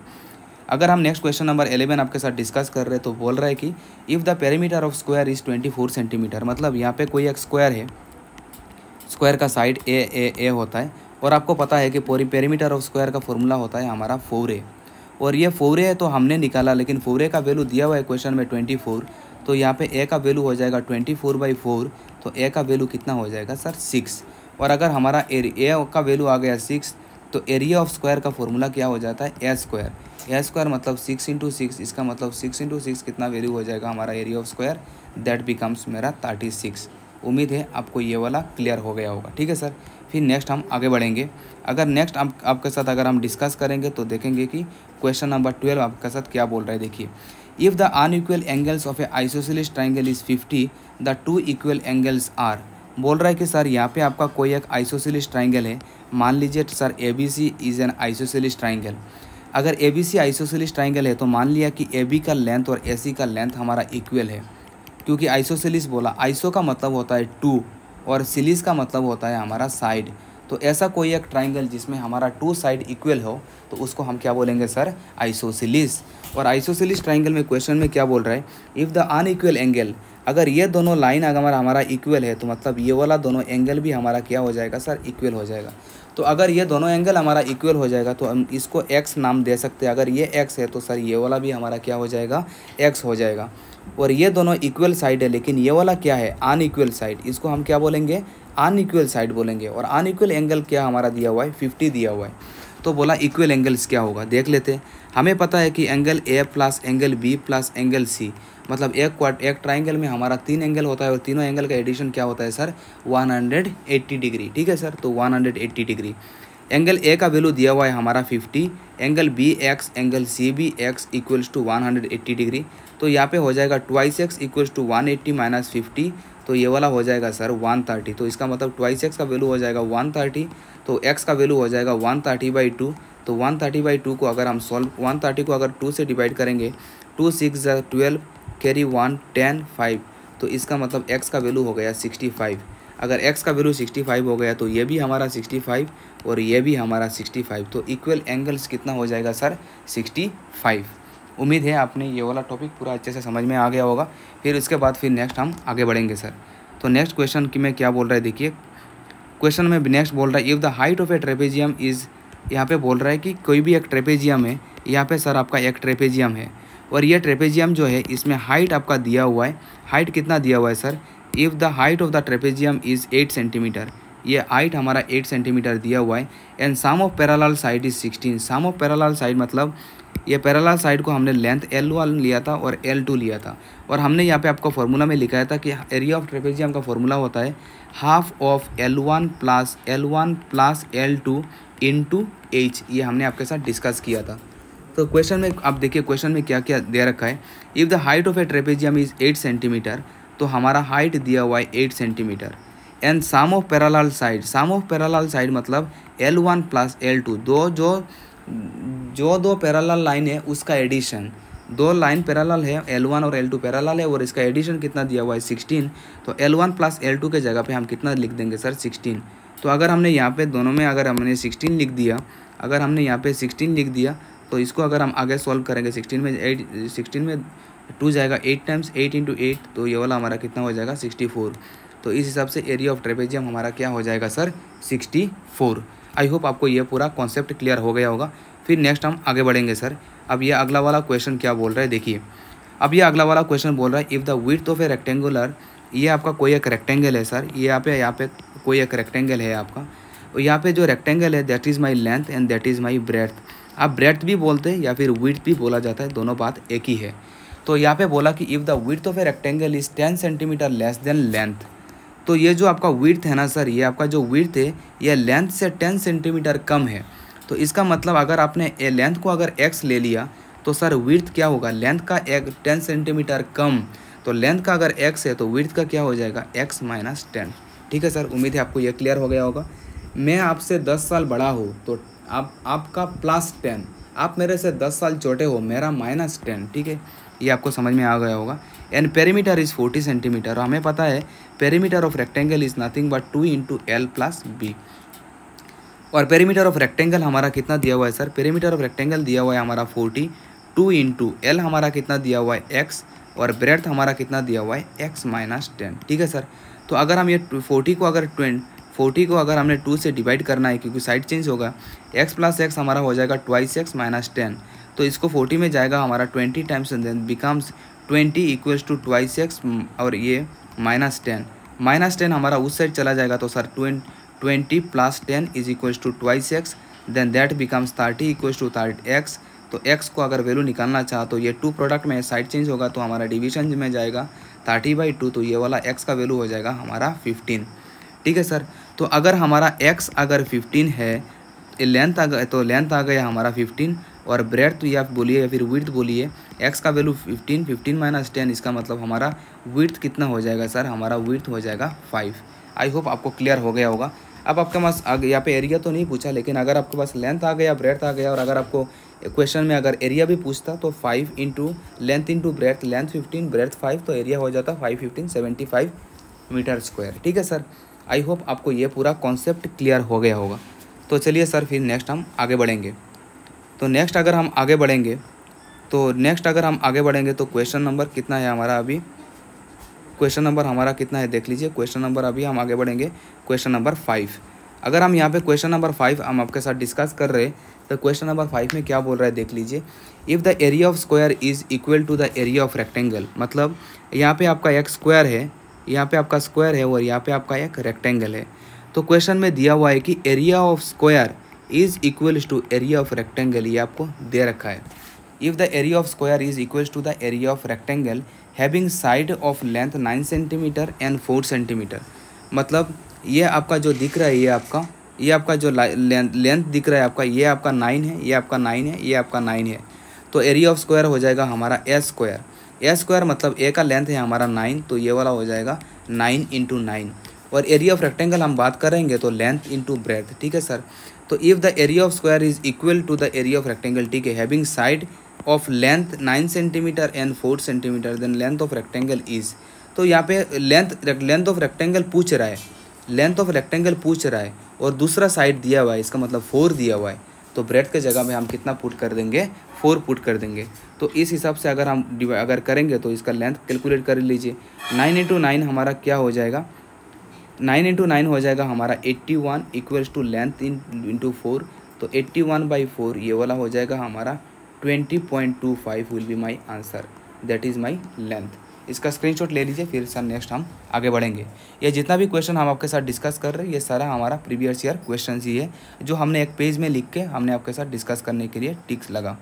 अगर हम नेक्स्ट क्वेश्चन नंबर एलेवन आपके साथ डिस्कस कर रहे हैं तो बोल रहा है कि if the perimeter of square is twenty four centimetre मतलब यहाँ पे कोई एक स्क्वायर है स्क्वायर का साइड ए ए ए होता है, और आपको पता है कि पूरी पेरीमीटर ऑफ़ स्क्वायर का फॉर्मूला होता है हमारा फोर ए और ये फोर है तो हमने निकाला, लेकिन फोर का वैल्यू दिया हुआ है क्वेश्चन में ट्वेंटी फोर तो यहाँ पे ए का वैल्यू हो जाएगा ट्वेंटी फोर बाई फोर तो ए का वैल्यू कितना हो जाएगा सर सिक्स और अगर हमारा ए ए का वैल्यू आ गया सिक्स तो एरिया ऑफ़ स्क्वायर का फॉर्मूला क्या हो जाता है? ए स्क्वायर ए स्क्वायर मतलब सिक्स इंटू सिक्स इसका मतलब सिक्स इंटू सिक्स कितना वैल्यू हो जाएगा हमारा area of square that becomes मेरा थर्टी सिक्स उम्मीद है आपको ये वाला क्लियर हो गया होगा। ठीक है सर? फिर नेक्स्ट हम आगे बढ़ेंगे। अगर नेक्स्ट आप, आपके साथ अगर हम डिस्कस करेंगे तो देखेंगे कि क्वेश्चन नंबर ट्वेल्व आपके साथ क्या बोल रहा है देखिए। If the unequal angles of a isosceles triangle is fifty the two equal angles are बोल रहा है कि, सर, यहाँ पे आपका कोई एक आइसोसिलिस ट्राइंगल है। मान लीजिए, sir A B C is an isosceles triangle अगर A B C isosceles triangle है तो मान लिया कि ए बी का लेंथ और ए सी का लेंथ हमारा इक्वल है। क्योंकि आइसोसिलिस बोला आइसो का मतलब होता है टू और सिलिस का मतलब होता है हमारा साइड तो ऐसा कोई एक ट्राइंगल जिसमें हमारा टू साइड इक्वल हो तो उसको हम क्या बोलेंगे, सर? आइसोसिलिस और आइसोसिलिस ट्राइंगल में क्वेश्चन में क्या बोल रहा है? इफ़ द अनइक्वल एंगल अगर ये दोनों लाइन अगर हमारा इक्वल है तो मतलब ये वाला दोनों एंगल भी हमारा क्या हो जाएगा सर इक्वल हो जाएगा। तो अगर ये दोनों एंगल हमारा इक्वल हो जाएगा तो हम इसको एक्स नाम दे सकते हैं। अगर ये एक्स है तो सर ये वाला भी हमारा क्या हो जाएगा? एक्स हो जाएगा। और ये दोनों इक्वल साइड है, लेकिन ये वाला क्या है? अन अनइक्वल साइड इसको हम क्या बोलेंगे? अन अनइक्वल साइड बोलेंगे। और अन अनइक्वल एंगल क्या हमारा दिया हुआ है? फिफ्टी दिया हुआ है। तो बोला इक्वल एंगल्स क्या होगा? देख लेते हैं। हमें पता है कि angle A plus angle B plus angle C मतलब एक क्वार्ट एक ट्राइंगल में हमारा तीन एंगल होता है और तीनों एंगल का एडिशन क्या होता है सर 180 डिग्री ठीक है सर तो 180 डिग्री एंगल ए का वैल्यू दिया हुआ है हमारा 50 angle B x angle C B x equals to 180 degree तो यहाँ पे हो जाएगा twice x equals to one eighty minus fifty तो ये वाला हो जाएगा सर 130 तो इसका मतलब ट्वाइस एक्स का वैल्यू हो जाएगा 130 तो एक्स का वैल्यू हो जाएगा 130 थर्टी बाई टू तो 130 थर्टी बाई टू को अगर हम सॉल्व 130 को अगर टू से डिवाइड करेंगे two six twelve carry one ten five तो इसका मतलब x का वैल्यू हो गया सिक्सटी फाइव अगर x का वैल्यू सिक्सटी फाइव हो गया तो ये भी हमारा सिक्सटी फाइव और ये भी हमारा सिक्सटी फाइव तो इक्वल एंगल्स कितना हो जाएगा सर सिक्सटी फाइव उम्मीद है आपने ये वाला टॉपिक पूरा अच्छे से समझ में आ गया होगा। फिर उसके बाद फिर नेक्स्ट हम आगे बढ़ेंगे सर तो नेक्स्ट क्वेश्चन की मैं क्या बोल रहा है, देखिए। क्वेश्चन में नेक्स्ट बोल रहा है if the height of a trapezium is यहाँ पे बोल रहा है कि कोई भी एक ट्रेपेजियम है, यहाँ पे सर आपका एक ट्रेपेजियम है। और ये ट्रेपेजियम जो है, इसमें हाइट आपका दिया हुआ है। हाइट कितना दिया हुआ है sir if the height of the trapezium is eight centimetre ये हाइट हमारा एट सेंटीमीटर दिया हुआ है। And sum of parallel side is sixteen sum of parallel side मतलब ये पैरालाल साइड को हमने लेंथ एल वन लिया था और एल टू लिया था। और हमने यहाँ पे आपको फॉर्मूला में लिखाया था कि एरिया ऑफ़ ट्रेपेजियम का फॉर्मूला होता है half of L one plus L one plus L two into H ये हमने आपके साथ डिस्कस किया था। तो क्वेश्चन में, आप देखिए क्वेश्चन में क्या क्या दे रखा है। If the height of a trapezium is eight centimetre तो हमारा हाइट दिया हुआ है eight centimetre and sum of parallel side sum of parallel side मतलब L one plus L two दो जो जो दो पैरालाल लाइन है, उसका एडिशन दो लाइन पैरालाल है एल वन और एल टू पैरालाल है, और इसका एडिशन कितना दिया हुआ है सिक्सटीन तो L one plus L two के जगह पे हम कितना लिख देंगे सर? सिक्सटीन तो अगर हमने यहाँ पे, दोनों में अगर हमने सिक्सटीन लिख दिया, अगर हमने यहाँ पे सिक्सटीन लिख दिया तो इसको अगर हम आगे सॉल्व करेंगे सिक्सटीन में एट सिक्सटीन में टू जाएगा eight times eight into eight तो ये वाला हमारा कितना हो जाएगा सिक्सटी फोर तो इस हिसाब से एरिया ऑफ़ ट्रेपेजियम हमारा क्या हो जाएगा sir sixty four I hope आपको ये पूरा कॉन्सेप्ट क्लियर हो गया होगा। फिर नेक्स्ट हम आगे बढ़ेंगे सर अब ये अगला वाला क्वेश्चन क्या बोल रहा है, देखिए। अब ये अगला वाला क्वेश्चन बोल रहा है if the width of a rectangular ये आपका कोई एक रेक्टेंगल है सर ये यहाँ पे यहाँ पे कोई एक रेक्टेंगल है आपका। और यहाँ पे जो रेक्टेंगल है that is my length and that is my breadth आप ब्रेथ भी बोलते हैं या फिर विथ भी बोला जाता है, दोनों बात एक ही है। तो यहाँ पे बोला कि if the width of a rectangle is ten centimetre less than length तो ये जो आपका विर्थ है ना सर ये आपका जो विर्थ है, ये लेंथ से टेन सेंटीमीटर कम है। तो इसका मतलब अगर आपने ए लेंथ को अगर एक्स ले लिया तो सर विर्थ क्या होगा? लेंथ का एक टेन सेंटीमीटर कम। तो लेंथ का अगर एक्स है तो विर्थ का क्या हो जाएगा? एक्स माइनस टेन ठीक है सर उम्मीद है आपको ये क्लियर हो गया होगा। मैं आपसे दस साल बड़ा हूँ तो आप, आपका प्लस टेन आप मेरे से दस साल छोटे हो, मेरा माइनस टेन ठीक है? ये आपको समझ में आ गया होगा। And perimeter is forty centimetre और हमें पता है perimeter of rectangle is nothing but two into L plus B और पेरीमीटर ऑफ़ रेक्टेंगल हमारा कितना दिया हुआ है सर पेरीमीटर ऑफ़ रेक्टेंगल दिया हुआ है हमारा फोर्टी टू इंटू एल हमारा कितना दिया हुआ है एक्स और ब्रेथ हमारा कितना दिया हुआ है एक्स माइनस टेन ठीक है सर तो अगर हम ये फोर्टी को अगर ट्वेंट फोर्टी को अगर हमने टू से डिवाइड करना है, क्योंकि साइड चेंज होगा, एक्स प्लस एक्स हमारा हो जाएगा ट्वाइस एक्स माइनस टेन। तो इसको फोर्टी में जाएगा, हमारा twenty times then becomes twenty equals to twice x और ये माइनस टेन। माइनस टेन हमारा उस साइड चला जाएगा तो sir twenty plus ten is equals to twice x then that becomes thirty equal to third x तो x को अगर वैल्यू निकालना चाह तो ये टू प्रोडक्ट में साइड चेंज होगा तो हमारा डिवीज़न में जाएगा थर्टी बाई टू तो ये वाला एक्स का वैल्यू हो जाएगा हमारा फिफ्टीन ठीक है, सर? तो अगर हमारा एक्स अगर फिफ्टीन है लेंथ आ गया तो लेंथ आ गया हमारा फिफ्टीन और ब्रेड या बोलिए, या फिर विर्थ बोलिए एक्स का value fifteen fifteen minus ten इसका मतलब हमारा विर्थ कितना हो जाएगा सर हमारा विर्थ हो जाएगा फाइव आई होप आपको क्लियर हो गया होगा। अब आपके पास यहाँ पे एरिया तो नहीं पूछा, लेकिन अगर आपके पास लेंथ आ गया ब्रेथ आ गया, और अगर आपको क्वेश्चन में अगर एरिया भी पूछता तो five into length into breadth length fifteen breadth five तो एरिया हो जाता five fifteen seventy five metre square ठीक है सर आई होप आपको ये पूरा कॉन्सेप्ट क्लियर हो गया होगा। तो चलिए सर, फिर नेक्स्ट हम आगे बढ़ेंगे। तो नेक्स्ट अगर हम आगे बढ़ेंगे तो नेक्स्ट अगर हम आगे बढ़ेंगे तो क्वेश्चन नंबर कितना है हमारा अभी? क्वेश्चन नंबर हमारा कितना है देख लीजिए। क्वेश्चन नंबर अभी हम आगे बढ़ेंगे। क्वेश्चन नंबर फाइव अगर हम यहाँ पे क्वेश्चन नंबर फाइव हम आपके साथ डिस्कस कर रहे हैं तो क्वेश्चन नंबर फाइव में क्या बोल रहा है देख लीजिए। If the area of square is equal to the area of rectangle मतलब यहाँ पे आपका एक स्क्वायर है यहाँ पे आपका स्क्वायर है और यहाँ पे आपका एक रेक्टेंगल है। तो क्वेश्चन में दिया हुआ है कि area of square is equals to area of rectangle ये आपको दे रखा है। If the area of square is equals to the area of rectangle having side of length nine centimetre and four centimetre मतलब ये आपका जो दिख रहा है, ये आपका ये आपका जो लेंथ दिख रहा है आपका, ये आपका नाइन है, ये आपका नाइन है, ये आपका नाइन है। तो एरिया ऑफ़ स्क्वायर हो जाएगा हमारा एस स्क्वायर ए स्क्वायर मतलब ए का लेंथ है हमारा नाइन तो ये वाला हो जाएगा नाइन इंटू नाइन और एरिया ऑफ़ रेक्टेंगल हम बात करेंगे तो लेंथ इंटू ब्रेथ ठीक है सर तो if the area of square is equal to the area of rectangle ठीक है having side of length nine centimetre and four centimetre then length of rectangle is तो यहाँ पे लेंथ लेंथ ऑफ़ रेक्टेंगल पूछ रहा है। Length of rectangle पूछ रहा है और दूसरा साइड दिया हुआ है, इसका मतलब फोर दिया हुआ है। तो ब्रेड के जगह में हम कितना पुट कर देंगे? फोर पुट कर देंगे। तो इस हिसाब से अगर हम अगर करेंगे तो इसका लेंथ कैलकुलेट कर लीजिए। नाइन इंटू नाइन हमारा क्या हो जाएगा? नाइन इंटू नाइन हो जाएगा हमारा eighty one equals to length in into four तो एट्टी वन बाई फोर ये वाला हो जाएगा हमारा twenty point two five will be my answer that is my length इसका स्क्रीनशॉट ले लीजिए, फिर सर नेक्स्ट हम आगे बढ़ेंगे। ये जितना भी क्वेश्चन हम आपके साथ डिस्कस कर रहे हैं, ये सारा हमारा प्रीवियस ईयर क्वेश्चन ही है, जो हमने एक पेज में लिख के हमने आपके साथ डिस्कस करने के लिए टिक्स लगा।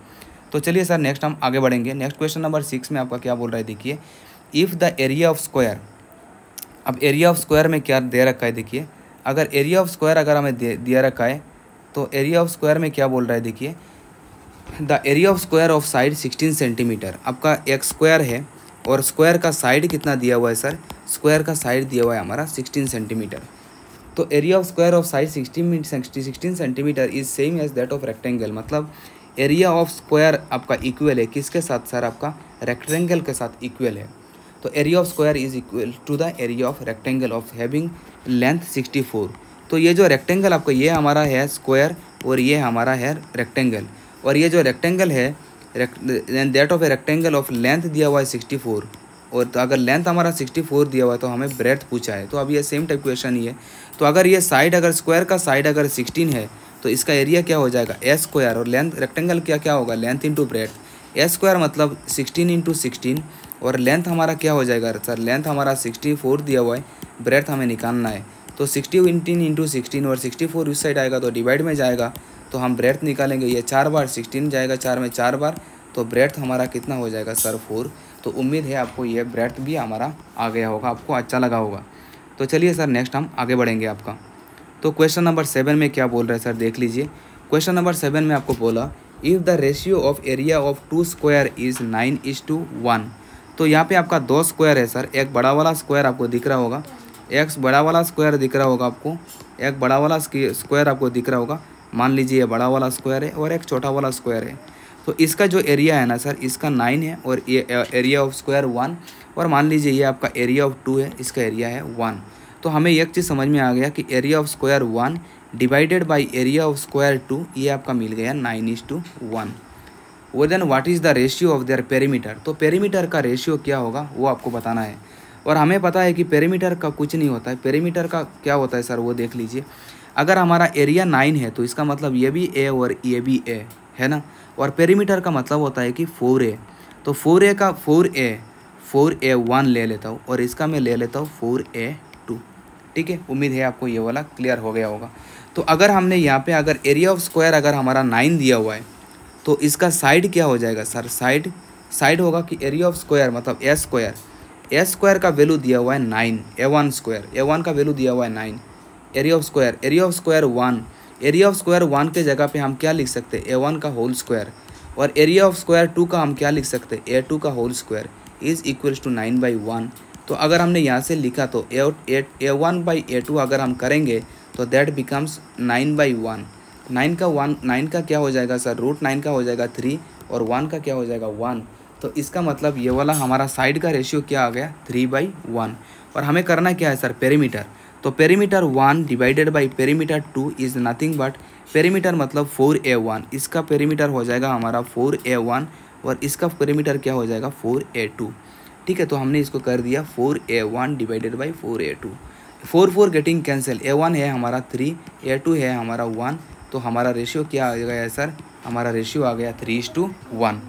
तो चलिए सर नेक्स्ट हम आगे बढ़ेंगे। नेक्स्ट क्वेश्चन नंबर सिक्स में आपका क्या बोल रहा है, देखिए। If the area of square अब एरिया ऑफ़ स्क्वायर में क्या दे रखा है, देखिए। अगर एरिया ऑफ़ स्क्वायर अगर हमें दे, दिया रखा है तो एरिया ऑफ़ स्क्वायर में क्या बोल रहा है, देखिए। The area of square of side sixteen centimetre आपका एक स्क्वायर है, और स्क्वायर का साइड कितना दिया हुआ है, सर? स्क्वायर का साइड दिया हुआ है हमारा सिक्सटीन सेंटीमीटर तो area of square of side sixteen sixteen centimetre is same as that of rectangle मतलब एरिया ऑफ़ स्क्वायर आपका इक्वल है, किसके साथ सर आपका रेक्टेंगल के साथ इक्वल है। तो area of square is equal to the area of rectangle of having length 64 तो ये जो रेक्टेंगल आपका, ये हमारा है स्क्वायर और ये हमारा है रेक्टेंगल और ये जो रेक्टेंगल है that of a rectangle of length दिया हुआ है 64 और तो अगर लेंथ हमारा 64 दिया हुआ है तो हमें ब्रेथ पूछा है। तो अब ये सेम टाइप क्वेश्चन ही है। तो अगर ये साइड अगर स्क्वायर का साइड अगर 16 है तो इसका एरिया क्या हो जाएगा? ए स्क्वायर और लेंथ रेक्टेंगल क्या क्या होगा? Length into breadth a square मतलब सिक्सटीन इंटू सिक्सटीन और लेंथ हमारा क्या हो जाएगा? सर लेंथ हमारा सिक्सटी फोर दिया हुआ है। ब्रेथ हमें निकालना है। तो सिक्सटी इंटीन इंटू सिक्सटीन और सिक्सटी फोर उस साइड आएगा तो डिवाइड में जाएगा। तो हम ब्रेथ निकालेंगे। ये चार बार सिक्सटीन जाएगा, चार में चार बार। तो ब्रेथ हमारा कितना हो जाएगा सर फोर तो उम्मीद है आपको ये ब्रेथ भी हमारा आ गया होगा। आपको अच्छा लगा होगा। तो चलिए सर नेक्स्ट हम आगे बढ़ेंगे आपका। तो क्वेश्चन नंबर सेवन में क्या बोल रहे हैं सर देख लीजिए। क्वेश्चन नंबर सेवन में आपको बोला if the ratio of area of two square is nine is to one तो यहाँ पे आपका दो स्क्वायर है सर एक बड़ा वाला स्क्वायर आपको दिख रहा होगा। एक बड़ा वाला स्क्वायर दिख रहा होगा आपको। एक बड़ा वाला स्क्वायर आपको दिख रहा होगा। मान लीजिए बड़ा वाला स्क्वायर है और एक छोटा वाला स्क्वायर है। तो इसका जो एरिया है ना सर इसका नाइन है और ये एरिया ऑफ़ स्क्वायर वन और मान लीजिए ये आपका एरिया ऑफ़ टू है, इसका एरिया है वन तो हमें एक चीज़ समझ में आ गया कि area of square one divided by area of square two ये आपका मिल गया नाइन इज़ टू वन वो then what is the ratio of their perimeter तो पेरीमीटर का रेशियो क्या होगा? वो आपको बताना है। और हमें पता है कि पेरीमीटर का कुछ नहीं होता है। पेरीमीटर का क्या होता है सर वो देख लीजिए। अगर हमारा एरिया नाइन है तो इसका मतलब ये भी ए और ये भी ए है ना? और पेरीमीटर का मतलब होता है कि फोर ए तो फोर ए का four a four a one ले लेता हूँ। और इसका मैं ले लेता हूँ फोर ए ठीक है? उम्मीद है आपको ये वाला क्लियर हो गया होगा। तो अगर हमने यहाँ पे अगर एरिया ऑफ़ स्क्वायर अगर हमारा नाइन दिया हुआ है तो इसका साइड क्या हो जाएगा सर साइड साइड होगा कि एरिया ऑफ़ स्क्वायर मतलब ए स्क्वायर ए स्क्वायर का वैल्यू दिया हुआ है nine a one square a one का वैल्यू दिया हुआ है nine area of square area of square one area of square one के जगह पे हम क्या लिख सकते? हैं ए वन का होल स्क्वायर और एरिया ऑफ़ स्क्वायर टू का हम क्या लिख सकते? हैं ए टू का whole square is equals to nine by one तो अगर हमने यहाँ से लिखा तो a a one by a two अगर हम करेंगे तो that becomes nine by one nine का वन नाइन का क्या हो जाएगा सर रूट नाइन का हो जाएगा थ्री और वन का क्या हो जाएगा वन तो इसका मतलब ये वाला हमारा साइड का रेशियो क्या आ गया? थ्री बाई वन और हमें करना क्या है सर पेरीमीटर तो perimeter one divided by perimeter two is nothing but perimeter मतलब फोर ए वन इसका पेरीमीटर हो जाएगा हमारा फोर ए वन और इसका पेरीमीटर क्या हो जाएगा? फोर ए टू ठीक है तो हमने इसको कर दिया four A one divided by four A two four four getting cancel A one है हमारा थ्री ए टू है हमारा वन तो हमारा रेशियो क्या आ गया सर हमारा रेशियो आ गया थ्री इज़ टू वन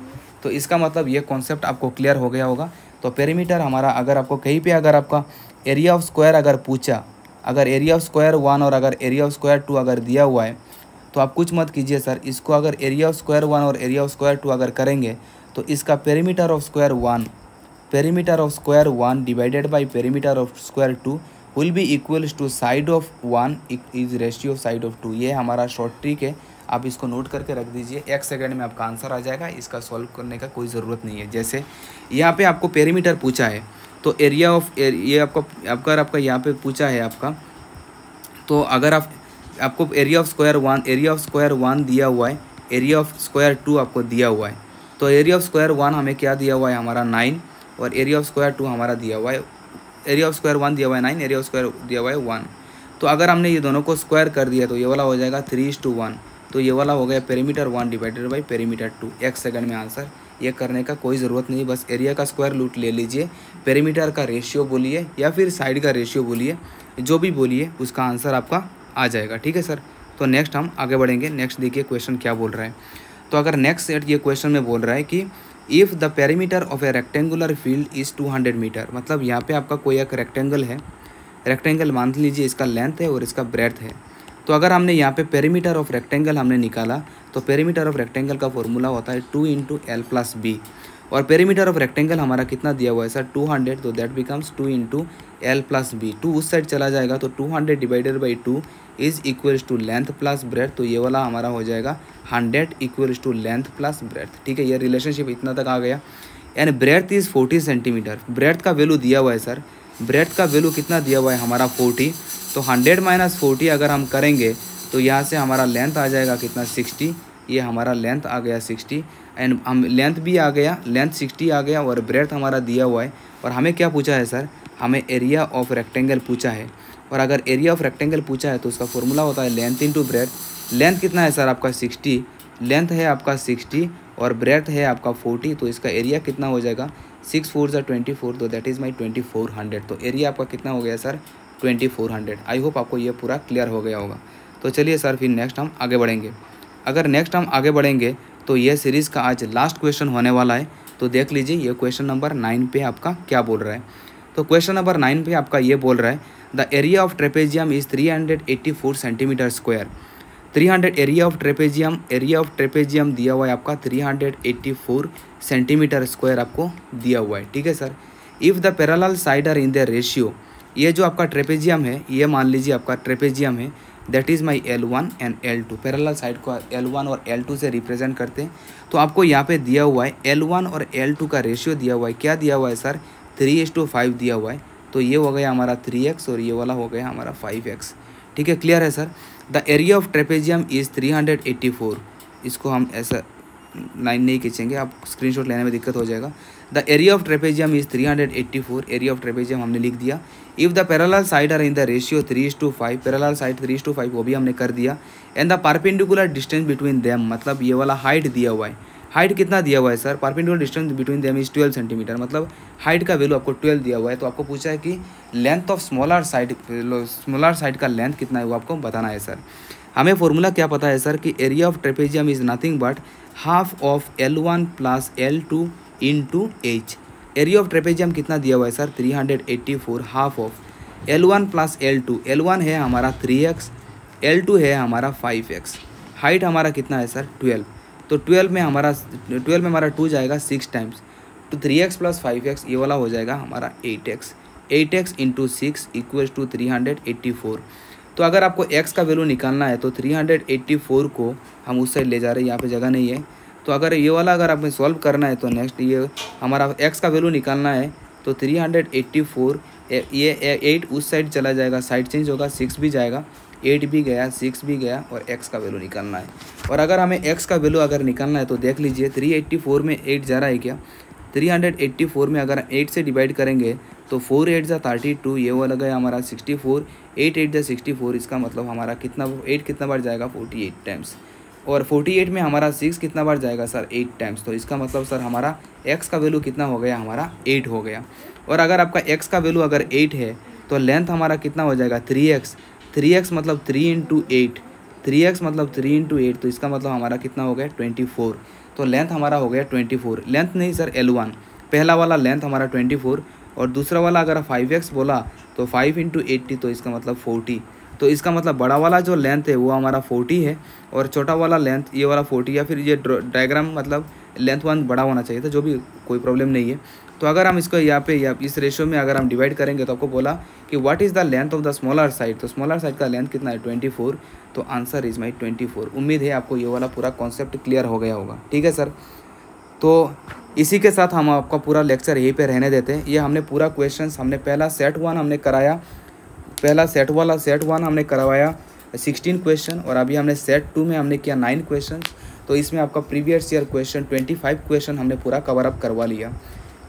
तो इसका मतलब ये कॉन्सेप्ट आपको क्लियर हो गया होगा। तो पेरीमीटर हमारा, अगर आपको कहीं पे अगर आपका एरिया ऑफ़ स्क्वायर अगर पूछा, अगर एरिया ऑफ़ स्क्वायर वन और अगर एरिया ऑफ़ स्क्वायर टू अगर दिया हुआ है तो आप कुछ मत कीजिए सर इसको अगर एरिया ऑफ़ स्क्वायर वन और एरिया ऑफ़ स्क्वायर टू अगर करेंगे तो इसका perimeter of square one perimeter of square one divided by perimeter of square two will be equals to side of one is ratio side of two ये हमारा short trick है। आप इसको note करके रख दीजिए। एक सेकंड में आपका आंसर आ जाएगा। इसका सॉल्व करने का कोई ज़रूरत नहीं है। जैसे यहाँ पे आपको पेरीमीटर पूछा है तो एरिया ऑफ़ ये आपका आपका आपका यहाँ पे पूछा है आपका। तो अगर आप, आपको area of square one area of square one दिया हुआ है एरिया ऑफ़ स्क्वायर टू आपको दिया हुआ है। तो एरिया ऑफ़ स्क्वायर वन हमें क्या दिया हुआ है? हमारा नाइन और एरिया ऑफ़ स्क्वायर टू हमारा दिया हुआ है। एरिया ऑफ़ स्क्वायर वन दिया हुआ है नाइन एरिया ऑफ़ स्क्वायर दिया हुआ है वन तो अगर हमने ये दोनों को स्क्वायर कर दिया तो ये वाला हो जाएगा थ्री टू वन तो ये वाला हो गया perimeter one divided by perimeter two एक सेकंड में आंसर ये करने का कोई ज़रूरत नहीं, बस एरिया का स्क्वायर लूट ले लीजिए। पेरीमीटर का रेशियो बोलिए, या फिर साइड का रेशियो बोलिए, जो भी बोलिए, उसका आंसर आपका आ जाएगा। ठीक है सर तो नेक्स्ट हम आगे बढ़ेंगे। नेक्स्ट देखिए क्वेश्चन क्या बोल रहा है। तो अगर नेक्स्ट सेट ये क्वेश्चन में बोल रहा है कि if the perimeter of a rectangular field is 200 metre मतलब यहाँ पे आपका कोई एक रेक्टेंगल है रेक्टेंगल मान लीजिए इसका लेंथ है और इसका ब्रेथ है। तो अगर हमने यहाँ पे पेरीमीटर ऑफ़ रेक्टेंगल हमने निकाला तो पेरीमीटर ऑफ़ रेक्टेंगल का फॉर्मूला होता है two into L plus B और पेरीमीटर ऑफ़ रेक्टेंगल हमारा कितना दिया हुआ है सर? टू हंड्रेड तो that becomes two into L plus B two उस साइड चला जाएगा तो two hundred divided by two is equals to length plus breadth तो ये वाला हमारा हो जाएगा hundred equals to length plus breadth ठीक है, ये रिलेशनशिप इतना तक आ गया। And breadth is forty centimetre breadth का वैल्यू दिया हुआ है सर ब्रेथ का वैल्यू कितना दिया हुआ है? हमारा फोर्टी तो हंड्रेड माइनस फोर्टी अगर हम करेंगे तो यहाँ से हमारा लेंथ आ जाएगा कितना? सिक्सटी ये हमारा लेंथ आ गया सिक्सटी एंड हम लेंथ भी आ गया लेंथ सिक्सटी आ गया और ब्रेथ हमारा दिया हुआ है। और हमें क्या पूछा है सर हमें एरिया ऑफ़ रेक्टेंगल पूछा है। और अगर एरिया ऑफ़ रेक्टेंगल पूछा है तो उसका फॉर्मूला होता है लेंथ इंटू ब्रेथ लेंथ कितना है सर आपका सिक्सटी लेंथ है आपका सिक्सटी और ब्रेथ है आपका फोर्टी तो इसका एरिया कितना हो जाएगा? सिक्स फोर ज़ा ट्वेंटी फोर तो that is my twenty four hundred तो एरिया आपका कितना हो गया sir twenty four hundred I hope आपको ये पूरा क्लियर हो गया होगा। तो चलिए सर फिर नेक्स्ट हम आगे बढ़ेंगे। अगर नेक्स्ट हम आगे बढ़ेंगे तो यह सीरीज़ का आज लास्ट क्वेश्चन होने वाला है। तो देख लीजिए, ये क्वेश्चन नंबर नाइन पे आपका क्या बोल रहा है। तो क्वेश्चन नंबर नाइन पे आपका ये बोल रहा है the area of trapezium is three hundred eighty four centimetre square three hundred area of trapezium area of trapezium दिया हुआ है आपका three hundred eighty four centimetre square आपको दिया हुआ है। ठीक है sir if the parallel side are in the ratio ये जो आपका ट्रेपेजियम है, ये मान लीजिए आपका ट्रेपेजियम है that is my L one and L two parallel side को एल वन और एल टू से रिप्रेजेंट करते हैं। तो आपको यहाँ पे दिया हुआ है एल वन और एल टू का रेशियो दिया हुआ है। क्या दिया हुआ है sir three is to five दिया हुआ है। तो ये हो गया हमारा थ्री एक्स और ये वाला हो गया हमारा फाइव एक्स ठीक है क्लियर है sir the area of trapezium is three hundred eighty four इसको हम ऐसा लाइन नहीं खींचेंगे, आप स्क्रीनशॉट लेने में दिक्कत हो जाएगा। The area of trapezium is 384 area of trapezium हमने लिख दिया। If the parallel side are in the ratio three is to five parallel side three is to five वो भी हमने कर दिया। And the perpendicular distance between them मतलब ये वाला हाइट दिया हुआ है। हाइट कितना दिया हुआ है sir perpendicular distance between them is twelve centimetre मतलब हाइट का वैल्यू आपको ट्वेल्व दिया हुआ है। तो आपको पूछा है कि length of smaller side smaller side का लेंथ कितना है, वो आपको बताना है सर हमें फॉर्मूला क्या पता है सर कि area of trapezium is nothing but half of L one plus L two into H area of trapezium कितना दिया हुआ है sir three hundred eighty four half of L one plus L two L one है हमारा three x L two है हमारा five x height हमारा कितना है सर ट्वेल्व तो ट्वेल्व में हमारा ट्वेल्व में हमारा टू जाएगा सिक्स टाइम्स तो थ्री एक्स प्लस फाइव ये वाला हो जाएगा हमारा eight X eight X into six equals to three तो अगर आपको x का वैल्यू निकालना है तो 384 को हम उस साइड ले जा रहे हैं, यहाँ पे जगह नहीं है. तो अगर ये वाला अगर आपने सॉल्व करना है तो नेक्स्ट ये हमारा एक्स का वैल्यू निकालना है तो 384 ये एट उस साइड चला जाएगा साइड चेंज होगा सिक्स भी जाएगा एट भी गया सिक्स भी गया, और एक्स का वैल्यू निकालना है। और अगर हमें एक्स का वैल्यू अगर निकालना है तो देख लीजिए थ्री एट्टी फोर में एट जा रहा है क्या? थ्री हंड्रेड एट्टी फोर में अगर एट से डिवाइड करेंगे तो फोर एट ज़ा थर्टी टू ये वाला गया हमारा सिक्सटी फोर एट एट ज़ा सिक्सटी फोर इसका मतलब हमारा कितना एट कितना बार जाएगा? फोर्टी एट टाइम्स और फोर्टी एट में हमारा सिक्स कितना बार जाएगा सर एट टाइम्स तो इसका मतलब सर हमारा एक्स का वैल्यू कितना हो गया? हमारा एट हो गया. और अगर आपका एक्स का वैल्यू अगर एट है तो लेंथ हमारा कितना हो जाएगा? थ्री एक्स थ्री एक्स मतलब three into eight three X मतलब थ्री इंटू एट तो इसका मतलब हमारा कितना हो गया? ट्वेंटी फोर तो लेंथ हमारा हो गया ट्वेंटी फोर लेंथ नहीं सर एल वन पहला वाला लेंथ हमारा ट्वेंटी फोर और दूसरा वाला अगर फाइव एक्स बोला तो फाइव इंटू एट्टी तो इसका मतलब फोर्टी तो इसका मतलब बड़ा वाला जो लेंथ है, वो हमारा फोर्टी है और छोटा वाला लेंथ ये वाला फोर्टी या फिर ये डायग्राम मतलब लेंथ वन बड़ा होना चाहिए था, जो भी कोई प्रॉब्लम नहीं है। तो अगर हम इसको यहाँ पे, या इस रेशियो में अगर हम डिवाइड करेंगे तो आपको बोला कि what is the length of the smaller side तो स्मॉलर साइड का लेंथ कितना है? ट्वेंटी फोर तो answer is my twenty four उम्मीद है आपको ये वाला पूरा कॉन्सेप्ट क्लियर हो गया होगा। ठीक है सर तो इसी के साथ हम आपका पूरा लेक्चर यहीं पे रहने देते हैं। ये हमने पूरा क्वेश्चंस हमने पहला सेट वन हमने कराया। पहला सेट वाला सेट वन हमने करवाया सिक्सटीन क्वेश्चन और अभी हमने सेट टू में हमने किया नाइन क्वेश्चन तो इसमें आपका previous year question twenty five question हमने पूरा कवर अप करवा लिया।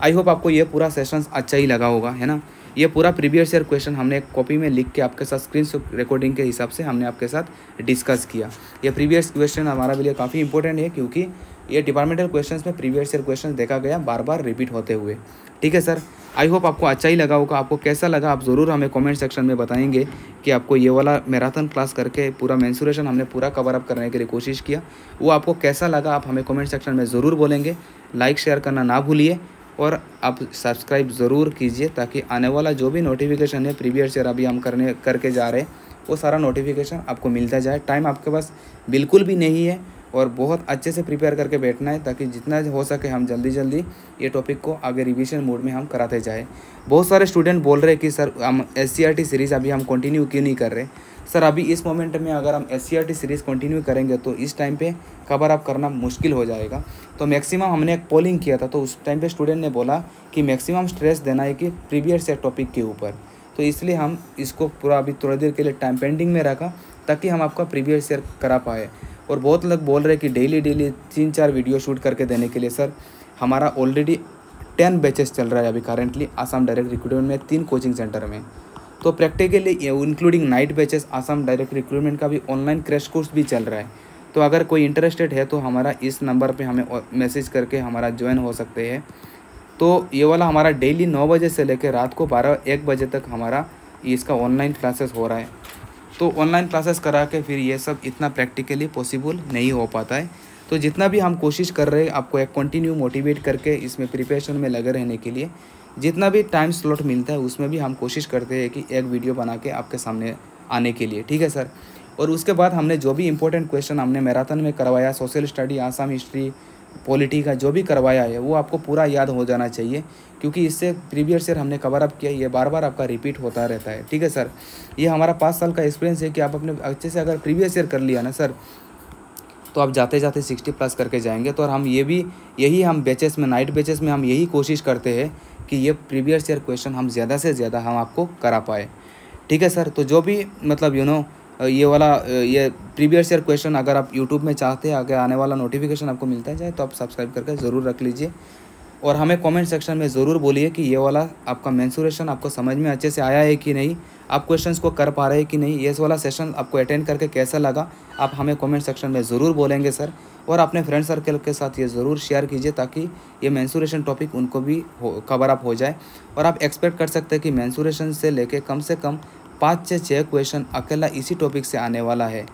आई होप आपको ये पूरा सेशन अच्छा ही लगा होगा, है ना? ये पूरा प्रीवियस ईयर क्वेश्चन हमने एक कॉपी में लिख के आपके साथ स्क्रीन रिकॉर्डिंग के हिसाब से हमने आपके साथ डिस्कस किया। ये प्रीवियस क्वेश्चन हमारा लिए काफ़ी इंपॉर्टेंट है क्योंकि ये डिपार्टमेंटल क्वेश्चंस में प्रीवियस ईयर क्वेश्चन देखा गया बार बार रिपीट होते हुए। ठीक है सर आई होप आपको अच्छा ही लगा होगा। आपको कैसा लगा, आप ज़रूर हमें कमेंट सेक्शन में बताएँगे कि आपको ये वाला मैराथन क्लास करके पूरा मैंसुरेशन हमने पूरा कवर अप करने के लिए कोशिश किया। वो आपको कैसा लगा, आप हमें कमेंट सेक्शन में ज़रूर बोलेंगे। लाइक शेयर करना ना भूलिए और आप सब्सक्राइब ज़रूर कीजिए ताकि आने वाला जो भी नोटिफिकेशन है प्रीवियस ईयर अभी हम करने, करके जा रहे हैं, वो सारा नोटिफिकेशन आपको मिलता जाए। टाइम आपके पास बिल्कुल भी नहीं है। और बहुत अच्छे से प्रिपेयर करके बैठना है ताकि जितना हो सके हम जल्दी जल्दी ये टॉपिक को आगे रिविजन मोड में हम कराते जाए। बहुत सारे स्टूडेंट बोल रहे हैं कि, सर, हम एससीआरटी सीरीज़ अभी हम कंटिन्यू क्यों नहीं कर रहे? सर, अभी इस मोमेंट में अगर हम एससीआरटी सीरीज़ कंटिन्यू करेंगे तो इस टाइम पे कवर अप करना मुश्किल हो जाएगा। तो मैक्सिमम हमने एक पोलिंग किया था तो उस टाइम पे स्टूडेंट ने बोला कि मैक्सिमम स्ट्रेस देना है कि प्रीवियस टॉपिक के ऊपर। तो इसलिए हम इसको पूरा अभी थोड़ी देर के लिए टाइम पेंडिंग में रखा ताकि हम आपका प्रीवियस ईयर करा पाए। और बहुत लोग बोल रहे हैं कि डेली डेली तीन चार वीडियो शूट करके देने के लिए सर हमारा ऑलरेडी टेन बैचेस चल रहा है अभी करेंटली आसाम डायरेक्ट रिक्रूटमेंट में, तीन कोचिंग सेंटर में। तो practically including night batches Assam direct recruitment का भी ऑनलाइन क्रैश कोर्स भी चल रहा है। तो अगर कोई इंटरेस्टेड है तो हमारा इस नंबर पे हमें मैसेज करके हमारा ज्वाइन हो सकते हैं। तो ये वाला हमारा डेली नौ बजे से लेकर रात को बारह, एक बजे तक हमारा इसका ऑनलाइन क्लासेस हो रहा है। तो ऑनलाइन क्लासेस करा के फिर ये सब इतना प्रैक्टिकली पॉसिबल नहीं हो पाता है। तो जितना भी हम कोशिश कर रहे हैं, आपको एक कंटिन्यू मोटिवेट करके इसमें प्रिपरेशन में लगे रहने के लिए, जितना भी टाइम स्लॉट मिलता है, उसमें भी हम कोशिश करते हैं कि एक वीडियो बना के आपके सामने आने के लिए। ठीक है सर और उसके बाद हमने जो भी इंपॉर्टेंट क्वेश्चन हमने मैराथन में करवाया social study Assam history polity का जो भी करवाया है, वो आपको पूरा याद हो जाना चाहिए। क्योंकि इससे प्रीवियस ईयर हमने कवर अप किया, ये बार बार आपका रिपीट होता रहता है। ठीक है सर ये हमारा पाँच साल का एक्सपीरियंस है कि आप अपने, अच्छे से अगर प्रीवियस ईयर कर लिया ना सर तो आप जाते जाते सिक्सटी प्लस करके जाएँगे। तो और हम ये भी, यही हम बेचेस में नाइट बेचेस में हम यही कोशिश करते हैं कि ये प्रीवियस ईयर क्वेश्चन हम ज़्यादा से ज़्यादा हम आपको करा पाए। ठीक है सर तो जो भी मतलब यू नो ये वाला, ये प्रीवियस ईयर क्वेश्चन अगर आप यूट्यूब में चाहते हैं, आगे आने वाला नोटिफिकेशन आपको मिलता जाए तो आप सब्सक्राइब करके ज़रूर रख लीजिए। और हमें कमेंट सेक्शन में ज़रूर बोलिए कि ये वाला आपका मैंसूरेशन आपको समझ में अच्छे से आया है कि नहीं, आप क्वेश्चंस को कर पा रहे हैं कि नहीं, ये वाला सेशन आपको अटेंड करके कैसा लगा, आप हमें कमेंट सेक्शन में ज़रूर बोलेंगे सर। और अपने फ्रेंड सर्कल के साथ ये ज़रूर शेयर कीजिए ताकि ये मैंसूरेशन टॉपिक उनको भी कवर अप हो जाए। और आप एक्सपेक्ट कर सकते हैं कि मैंसूरेशन से लेके कम से कम पाँच से छः क्वेश्चन अकेला इसी टॉपिक से आने वाला है।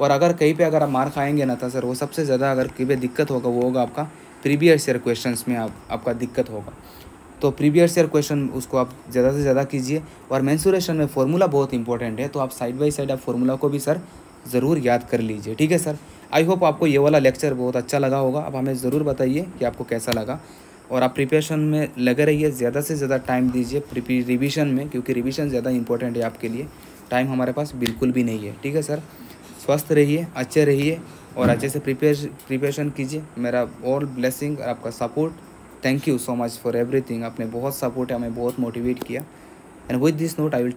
और अगर कहीं पे अगर आप मार खाएँगे ना तो सर वो सबसे ज़्यादा अगर कहीं पे दिक्कत होगा, वो होगा आपका प्रीवियस ईयर क्वेश्चंस में आप, आपका दिक्कत होगा। तो प्रीवियस ईयर क्वेश्चन उसको आप ज़्यादा से ज़्यादा कीजिए और मैंसूरेशन में फॉर्मूला बहुत इंपॉर्टेंट है तो आप साइड बाई साइड आप फॉर्मूला को भी सर ज़रूर याद कर लीजिए, ठीक है सर आई होप आपको ये वाला लेक्चर बहुत अच्छा लगा होगा। अब हमें ज़रूर बताइए कि आपको कैसा लगा। और आप प्रिपरेशन में लगे रहिए, ज़्यादा से ज़्यादा टाइम दीजिए रिवीजन में, क्योंकि रिवीजन ज़्यादा इंपॉर्टेंट है आपके लिए। टाइम हमारे पास बिल्कुल भी नहीं है, ठीक है सर स्वस्थ रहिए, अच्छे रहिए। और अच्छे से प्रिपेयर प्रिपरेशन कीजिए। मेरा ऑल ब्लेसिंग और आपका support thank you so much for everything आपने बहुत सपोर्ट हमें बहुत मोटिवेट किया। And with this note I will